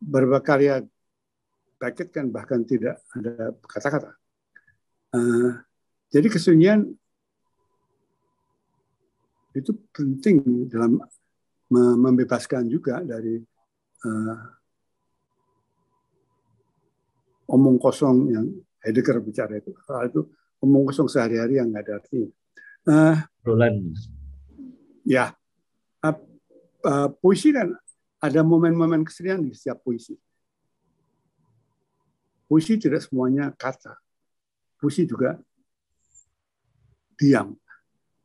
Speaker 3: Beberapa Beckett kan bahkan tidak ada kata-kata. Uh, jadi kesunyian itu penting dalam membebaskan juga dari uh, omong kosong yang Heidegger bicara itu. Hal itu omong kosong sehari-hari yang nggak ada artinya. Uh, Roland. Ya, uh, uh, puisi kan ada momen-momen kesedihan di setiap puisi. Puisi tidak semuanya kata. Puisi juga diam.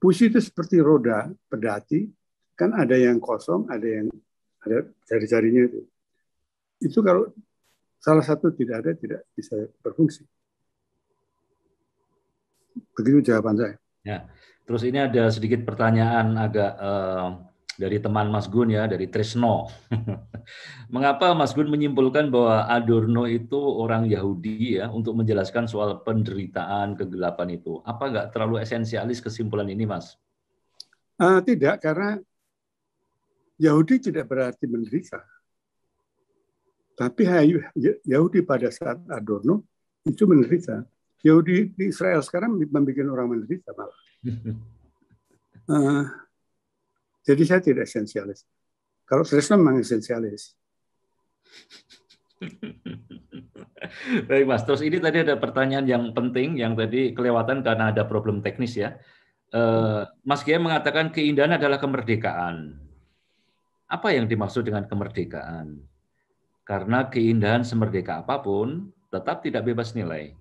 Speaker 3: Puisi itu seperti roda pedati, kan ada yang kosong, ada yang ada jari-jarinya itu. Itu kalau salah satu tidak ada, tidak bisa berfungsi. Begitu jawaban saya.
Speaker 1: Ya, terus ini ada sedikit pertanyaan agak uh, dari teman Mas Gun ya, dari Trisno. [LAUGHS] Mengapa Mas Gun menyimpulkan bahwa Adorno itu orang Yahudi ya untuk menjelaskan soal penderitaan kegelapan itu? Apa nggak terlalu esensialis kesimpulan ini, Mas?
Speaker 3: Uh, tidak, karena Yahudi tidak berarti menderita. Tapi Yahudi pada saat Adorno itu menderita. Yahudi di Israel sekarang membuat orang menderita malah. Uh, [LAUGHS] Jadi saya tidak esensialis. Kalau Trisno memang esensialis. [LAUGHS]
Speaker 1: Baik Mas, terus ini tadi ada pertanyaan yang penting yang tadi kelewatan karena ada problem teknis ya. Eh, Mas Gia mengatakan keindahan adalah kemerdekaan. Apa yang dimaksud dengan kemerdekaan? Karena keindahan semerdeka apa pun tetap tidak bebas nilai.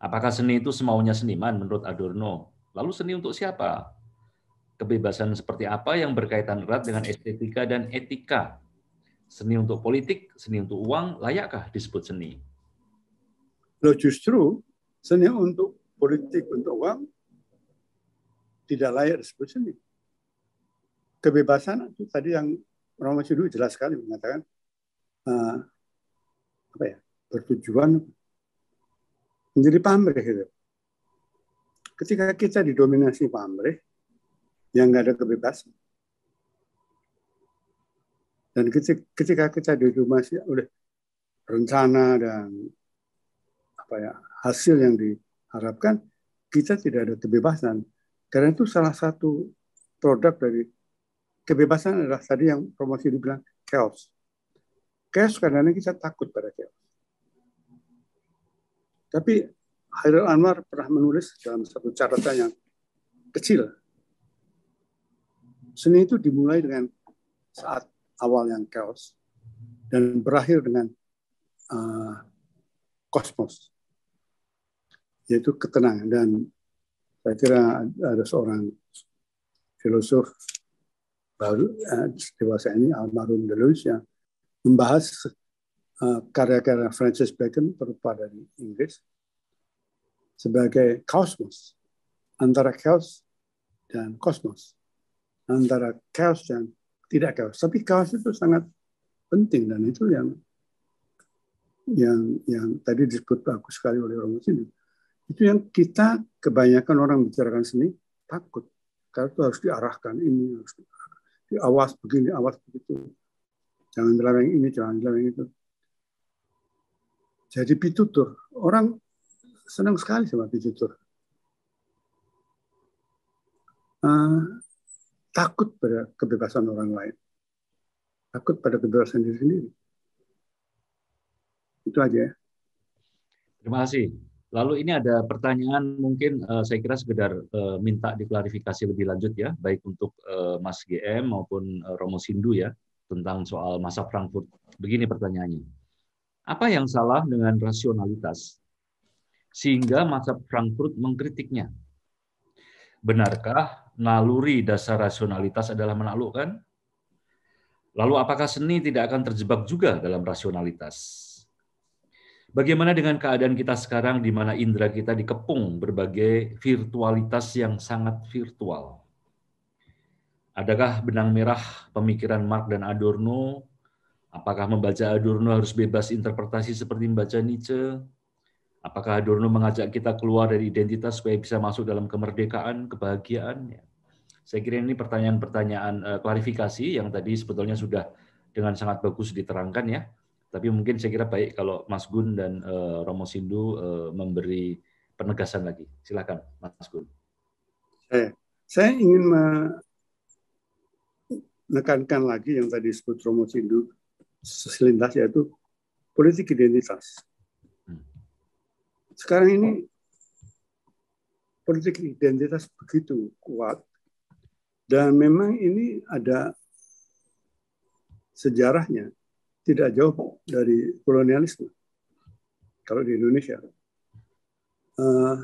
Speaker 1: Apakah seni itu semaunya seniman menurut Adorno? Lalu seni untuk siapa? Kebebasan seperti apa yang berkaitan erat dengan estetika dan etika. Seni untuk politik, seni untuk uang, layakkah disebut seni?
Speaker 3: Loh justru seni untuk politik, untuk uang tidak layak disebut seni. Kebebasan itu tadi yang Romo dulu jelas sekali mengatakan uh, apa ya bertujuan menjadi pamrih gitu. Ketika kita didominasi pamrih, yang nggak ada kebebasan. Dan ketika kita didominasi oleh rencana dan apa ya hasil yang diharapkan, kita tidak ada kebebasan. Karena itu salah satu produk dari kebebasan adalah tadi yang promosi dibilang chaos. Chaos karena kita takut pada chaos. Tapi Hairul Anwar pernah menulis dalam satu catatan yang kecil Seni itu dimulai dengan saat awal yang chaos dan berakhir dengan uh, kosmos, yaitu ketenangan. Dan saya kira ada seorang filosof baru uh, dewasa ini almarhum Deleuze yang membahas uh, karya-karya Francis Bacon berupa dari Inggris sebagai kosmos antara chaos dan kosmos antara chaos dan tidak chaos. Tapi chaos itu sangat penting dan itu yang yang yang tadi disebut bagus sekali oleh orang sini. Itu yang kita kebanyakan orang bicarakan seni takut. Karena itu harus diarahkan ini harus diawas begini awas begitu. Jangan dilarang ini jangan dilarang itu. Jadi pitutur. Orang senang sekali sama pitutur. Uh, takut pada kebebasan orang lain. Takut pada kebebasan diri sendiri. Itu aja ya.
Speaker 1: Terima kasih. Lalu ini ada pertanyaan mungkin uh, saya kira sekedar uh, minta diklarifikasi lebih lanjut ya, baik untuk uh, Mas GM maupun uh, Romo Sindu ya, tentang soal masa Frankfurt. Begini pertanyaannya. Apa yang salah dengan rasionalitas? sehingga masa Frankfurt mengkritiknya. Benarkah naluri dasar rasionalitas adalah menaklukkan? Lalu apakah seni tidak akan terjebak juga dalam rasionalitas? Bagaimana dengan keadaan kita sekarang di mana indera kita dikepung berbagai virtualitas yang sangat virtual? Adakah benang merah pemikiran Marx dan Adorno? Apakah membaca Adorno harus bebas interpretasi seperti membaca Nietzsche? Apakah Adorno mengajak kita keluar dari identitas supaya bisa masuk dalam kemerdekaan, kebahagiaan? Ya. Saya kira ini pertanyaan-pertanyaan eh, klarifikasi yang tadi sebetulnya sudah dengan sangat bagus diterangkan ya tapi mungkin saya kira baik kalau Mas Gun dan uh, Romo Sindu uh, memberi penegasan lagi. Silakan, Mas Gun.
Speaker 3: Saya, saya ingin menekankan lagi yang tadi disebut Romo Sindu selintas yaitu politik identitas. Sekarang ini politik identitas begitu kuat dan memang ini ada sejarahnya tidak jauh dari kolonialisme kalau di Indonesia. Uh,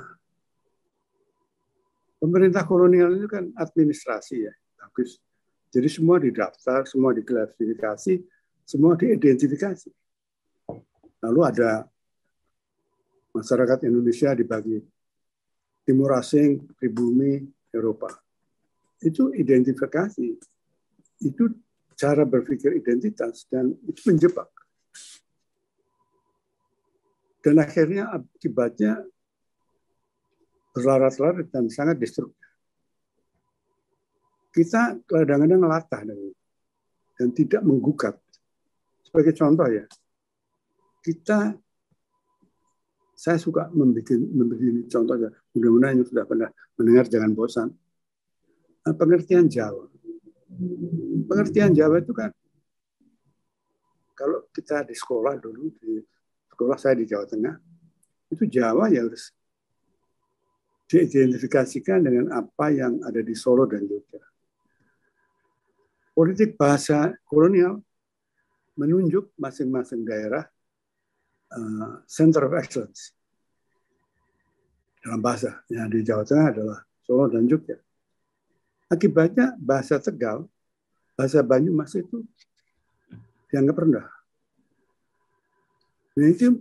Speaker 3: pemerintah kolonial itu kan administrasi ya, bagus. Jadi semua didaftar, semua diklasifikasi, semua diidentifikasi. Lalu ada masyarakat Indonesia dibagi timur asing, pribumi, Eropa. Itu identifikasi. Itu cara berpikir identitas dan itu menjebak. Dan akhirnya akibatnya berlarat-larat dan sangat destruktif. Kita kadang-kadang latah dan, dan tidak menggugat. Sebagai contoh ya, kita saya suka membuat contoh ya. Mudah-mudahan yang sudah pernah mendengar jangan bosan. Pengertian Jawa pengertian Jawa itu kan kalau kita di sekolah dulu di sekolah saya di Jawa Tengah itu Jawa ya harus diidentifikasikan dengan apa yang ada di Solo dan Jogja. Politik bahasa kolonial menunjuk masing-masing daerah uh, center of excellence dalam bahasa. Yang di Jawa Tengah adalah Solo dan Jogja. Akibatnya bahasa Tegal, bahasa Banyumas itu dianggap rendah. Nah itu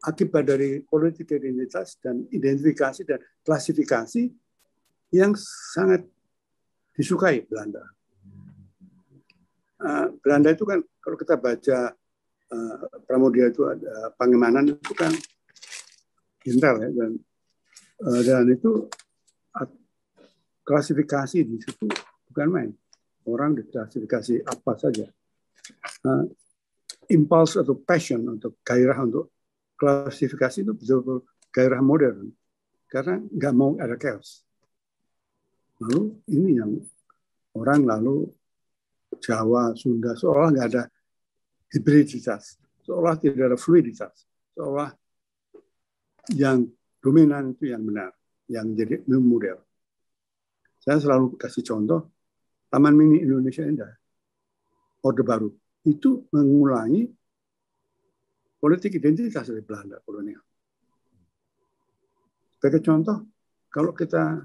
Speaker 3: akibat dari politik identitas dan identifikasi dan klasifikasi yang sangat disukai Belanda. Uh, Belanda itu kan kalau kita baca uh, Pramudia itu ada Pangemanan itu kan intel ya dan uh, dan itu klasifikasi di situ bukan main. Orang diklasifikasi apa saja. Uh, impulse atau passion untuk gairah untuk klasifikasi itu betul-betul gairah modern. Karena nggak mau ada chaos. Lalu ini yang orang lalu Jawa, Sunda, seolah nggak ada hibriditas, seolah tidak ada fluiditas, seolah yang dominan itu yang benar, yang jadi model. Saya selalu kasih contoh, Taman Mini Indonesia Indah, Orde Baru, itu mengulangi politik identitas dari Belanda kolonial. Sebagai contoh, kalau kita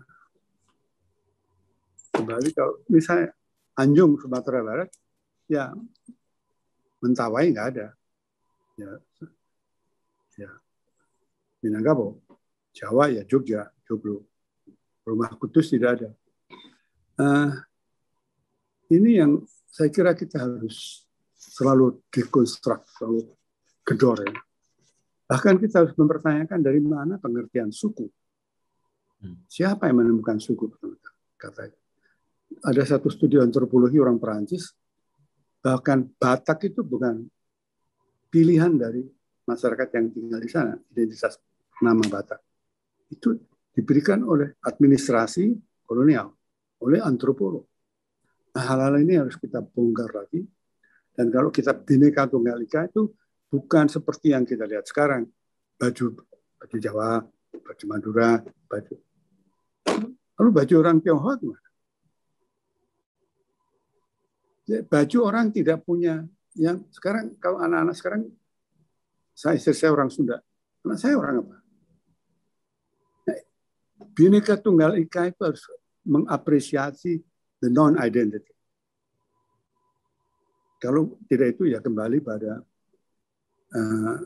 Speaker 3: kembali kalau misalnya Anjung Sumatera Barat, ya Mentawai nggak ada, ya, ya Minangkabau, Jawa ya Jogja, Joglo, Rumah Kudus tidak ada. Uh, ini yang saya kira kita harus selalu dekonstruk, selalu gedor ya. Bahkan kita harus mempertanyakan dari mana pengertian suku. Hmm. Siapa yang menemukan suku? Kata ada satu studi antropologi orang Perancis, bahkan Batak itu bukan pilihan dari masyarakat yang tinggal di sana, identitas nama Batak. Itu diberikan oleh administrasi kolonial oleh antropolog. Nah, hal-hal ini harus kita bongkar lagi. Dan kalau kita bineka tunggal ika itu bukan seperti yang kita lihat sekarang. Baju baju Jawa, baju Madura, baju lalu baju orang Tionghoa gimana? Ya, baju orang tidak punya yang sekarang kalau anak-anak sekarang saya istri saya orang Sunda, anak saya orang apa? Bineka Tunggal Ika itu harus mengapresiasi the non-identity. Kalau tidak itu ya kembali pada uh,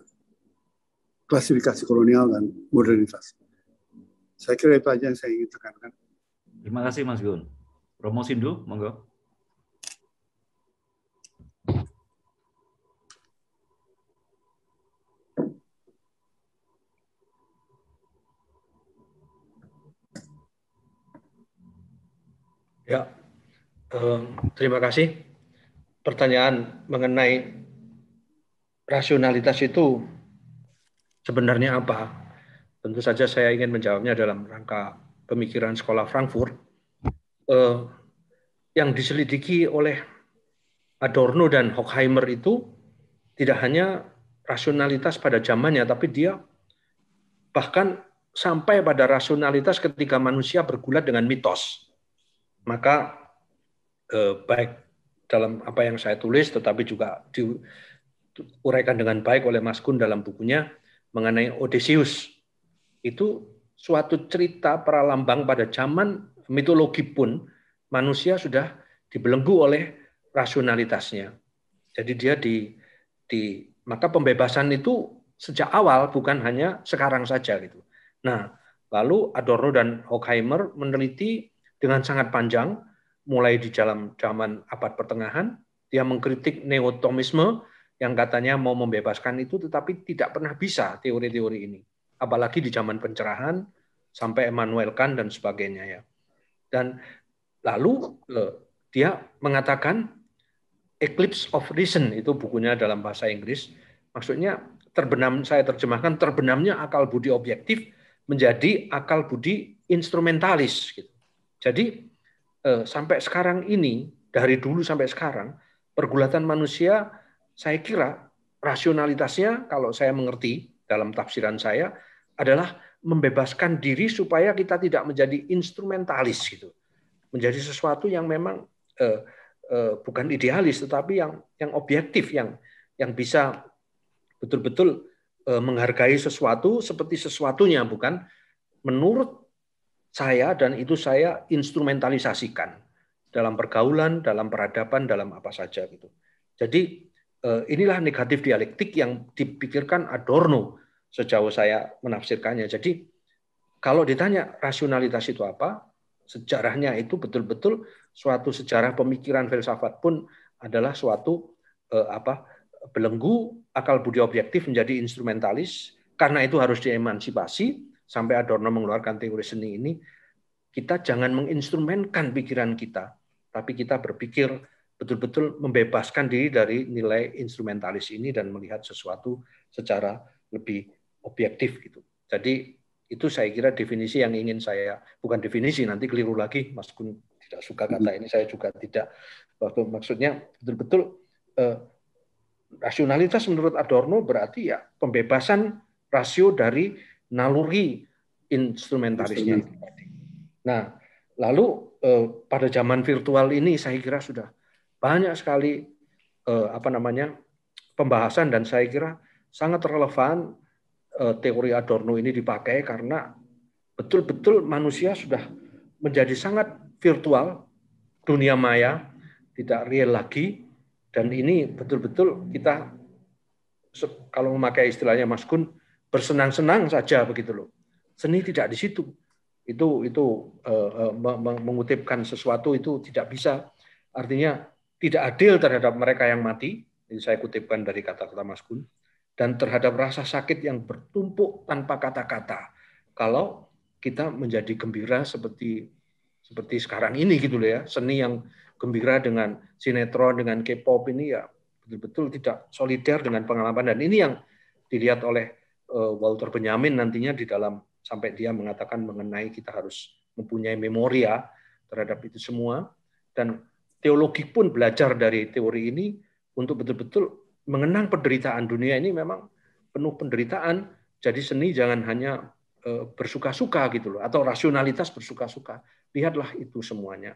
Speaker 3: klasifikasi kolonial dan modernitas. Saya kira itu aja yang saya ingin tekankan.
Speaker 1: Terima kasih Mas Gun. Romo Sindu, monggo.
Speaker 4: Ya, eh, terima kasih. Pertanyaan mengenai rasionalitas itu sebenarnya apa? Tentu saja saya ingin menjawabnya dalam rangka pemikiran sekolah Frankfurt. Eh, yang diselidiki oleh Adorno dan Horkheimer itu tidak hanya rasionalitas pada zamannya, tapi dia bahkan sampai pada rasionalitas ketika manusia bergulat dengan mitos maka eh, baik dalam apa yang saya tulis, tetapi juga diuraikan dengan baik oleh Mas Gun dalam bukunya mengenai Odysseus. Itu suatu cerita pralambang pada zaman mitologi pun manusia sudah dibelenggu oleh rasionalitasnya. Jadi dia di, di maka pembebasan itu sejak awal bukan hanya sekarang saja gitu. Nah, lalu Adorno dan Horkheimer meneliti dengan sangat panjang, mulai di dalam zaman abad pertengahan, dia mengkritik neotomisme yang katanya mau membebaskan itu, tetapi tidak pernah bisa teori-teori ini. Apalagi di zaman pencerahan, sampai Emmanuel Kant dan sebagainya ya. Dan lalu dia mengatakan Eclipse of Reason itu bukunya dalam bahasa Inggris. Maksudnya terbenam saya terjemahkan terbenamnya akal budi objektif menjadi akal budi instrumentalis gitu. Jadi eh, sampai sekarang ini, dari dulu sampai sekarang, pergulatan manusia saya kira rasionalitasnya kalau saya mengerti dalam tafsiran saya adalah membebaskan diri supaya kita tidak menjadi instrumentalis gitu. Menjadi sesuatu yang memang eh, eh, bukan idealis tetapi yang yang objektif yang yang bisa betul-betul eh, menghargai sesuatu seperti sesuatunya bukan menurut saya dan itu saya instrumentalisasikan dalam pergaulan, dalam peradaban, dalam apa saja gitu. Jadi eh, inilah negatif dialektik yang dipikirkan Adorno sejauh saya menafsirkannya. Jadi kalau ditanya rasionalitas itu apa, sejarahnya itu betul-betul suatu sejarah pemikiran filsafat pun adalah suatu eh, apa belenggu akal budi objektif menjadi instrumentalis karena itu harus diemansipasi sampai Adorno mengeluarkan teori seni ini, kita jangan menginstrumenkan pikiran kita, tapi kita berpikir betul-betul membebaskan diri dari nilai instrumentalis ini dan melihat sesuatu secara lebih objektif gitu. Jadi itu saya kira definisi yang ingin saya bukan definisi nanti keliru lagi Mas Gun tidak suka kata ini saya juga tidak waktu maksudnya betul-betul eh, rasionalitas menurut Adorno berarti ya pembebasan rasio dari naluri instrumentalisnya. Nah, lalu eh, pada zaman virtual ini saya kira sudah banyak sekali eh, apa namanya pembahasan dan saya kira sangat relevan eh, teori Adorno ini dipakai karena betul-betul manusia sudah menjadi sangat virtual, dunia maya, tidak real lagi, dan ini betul-betul kita kalau memakai istilahnya Mas Gun bersenang-senang saja begitu loh. Seni tidak di situ. Itu itu uh, mengutipkan sesuatu itu tidak bisa. Artinya tidak adil terhadap mereka yang mati. Ini saya kutipkan dari kata-kata Mas Gun. Dan terhadap rasa sakit yang bertumpuk tanpa kata-kata. Kalau kita menjadi gembira seperti seperti sekarang ini gitu loh ya. Seni yang gembira dengan sinetron, dengan K-pop ini ya betul-betul tidak solider dengan pengalaman. Dan ini yang dilihat oleh eh, Walter Benjamin nantinya di dalam sampai dia mengatakan mengenai kita harus mempunyai memoria terhadap itu semua. Dan teologi pun belajar dari teori ini untuk betul-betul mengenang penderitaan dunia ini memang penuh penderitaan. Jadi seni jangan hanya eh, bersuka-suka gitu loh atau rasionalitas bersuka-suka. Lihatlah itu semuanya.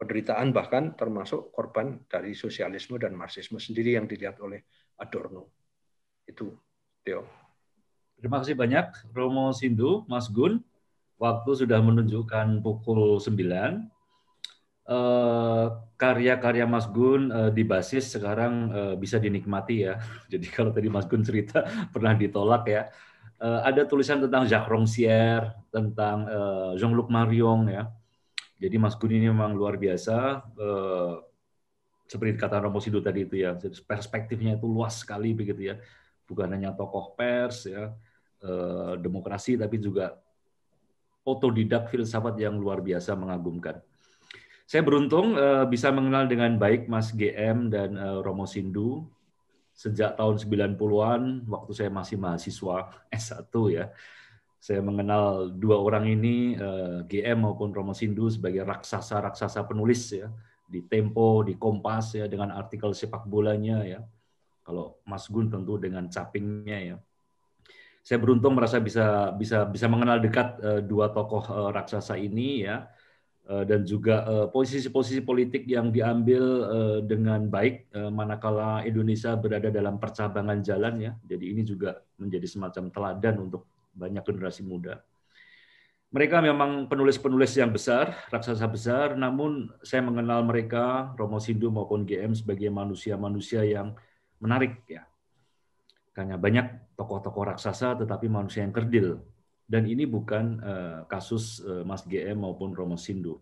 Speaker 4: Penderitaan bahkan termasuk korban dari sosialisme dan marxisme sendiri yang dilihat oleh Adorno. Itu Theo
Speaker 1: Terima kasih banyak Romo Sindu, Mas Gun. waktu sudah menunjukkan pukul 9. Eh, karya-karya Mas Gun eh, di basis sekarang eh, bisa dinikmati ya. [LAUGHS] Jadi kalau tadi Mas Gun cerita [LAUGHS] pernah ditolak ya. ada tulisan tentang Jacques Rancière, tentang Jean-Luc Marion ya. Jadi Mas Gun ini memang luar biasa. seperti kata Romo Sido tadi itu ya, perspektifnya itu luas sekali begitu ya. Bukan hanya tokoh pers ya, demokrasi tapi juga otodidak filsafat yang luar biasa mengagumkan. Saya beruntung uh, bisa mengenal dengan baik Mas GM dan uh, Romo Sindu sejak tahun 90-an waktu saya masih mahasiswa [LAUGHS] S1 ya. Saya mengenal dua orang ini eh, GM maupun Romo Sindu sebagai raksasa-raksasa penulis ya di Tempo, di Kompas ya dengan artikel sepak bolanya ya. Kalau Mas Gun tentu dengan capingnya ya. Saya beruntung merasa bisa bisa bisa mengenal dekat uh, dua tokoh uh, raksasa ini ya Eh, dan juga eh, posisi-posisi politik yang diambil eh, dengan baik manakala Indonesia berada dalam percabangan jalan ya. Jadi ini juga menjadi semacam teladan untuk banyak generasi muda. Mereka memang penulis-penulis yang besar, raksasa besar, namun saya mengenal mereka, Romo Sindu maupun GM sebagai manusia-manusia yang menarik ya. Karena banyak tokoh-tokoh raksasa tetapi manusia yang kerdil, dan ini bukan uh, kasus uh, Mas GM maupun Romo Sindu.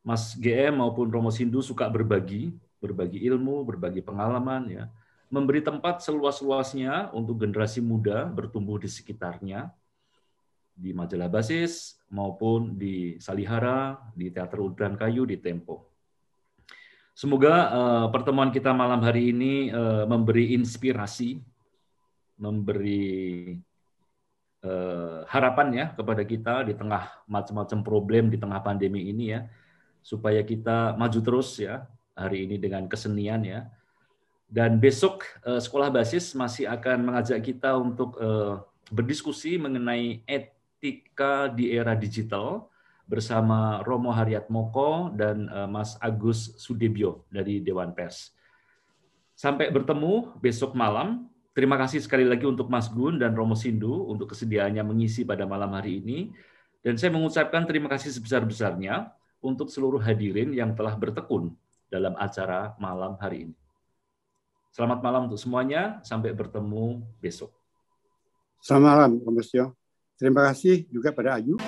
Speaker 1: Mas GM maupun Romo Sindu suka berbagi, berbagi ilmu, berbagi pengalaman, ya, memberi tempat seluas-luasnya untuk generasi muda bertumbuh di sekitarnya, di majalah basis maupun di Salihara, di Teater Udran Kayu, di Tempo. Semoga uh, pertemuan kita malam hari ini uh, memberi inspirasi, memberi eh, harapan ya kepada kita di tengah macam-macam problem di tengah pandemi ini ya supaya kita maju terus ya hari ini dengan kesenian ya dan besok eh, sekolah basis masih akan mengajak kita untuk eh, berdiskusi mengenai etika di era digital bersama Romo Haryat Moko dan eh, Mas Agus Sudebyo dari Dewan Pers. Sampai bertemu besok malam Terima kasih sekali lagi untuk Mas Gun dan Romo Sindu untuk kesediaannya mengisi pada malam hari ini. Dan saya mengucapkan terima kasih sebesar-besarnya untuk seluruh hadirin yang telah bertekun dalam acara malam hari ini. Selamat malam untuk semuanya, sampai bertemu besok.
Speaker 6: Selamat malam, Romo Terima kasih juga pada Ayu.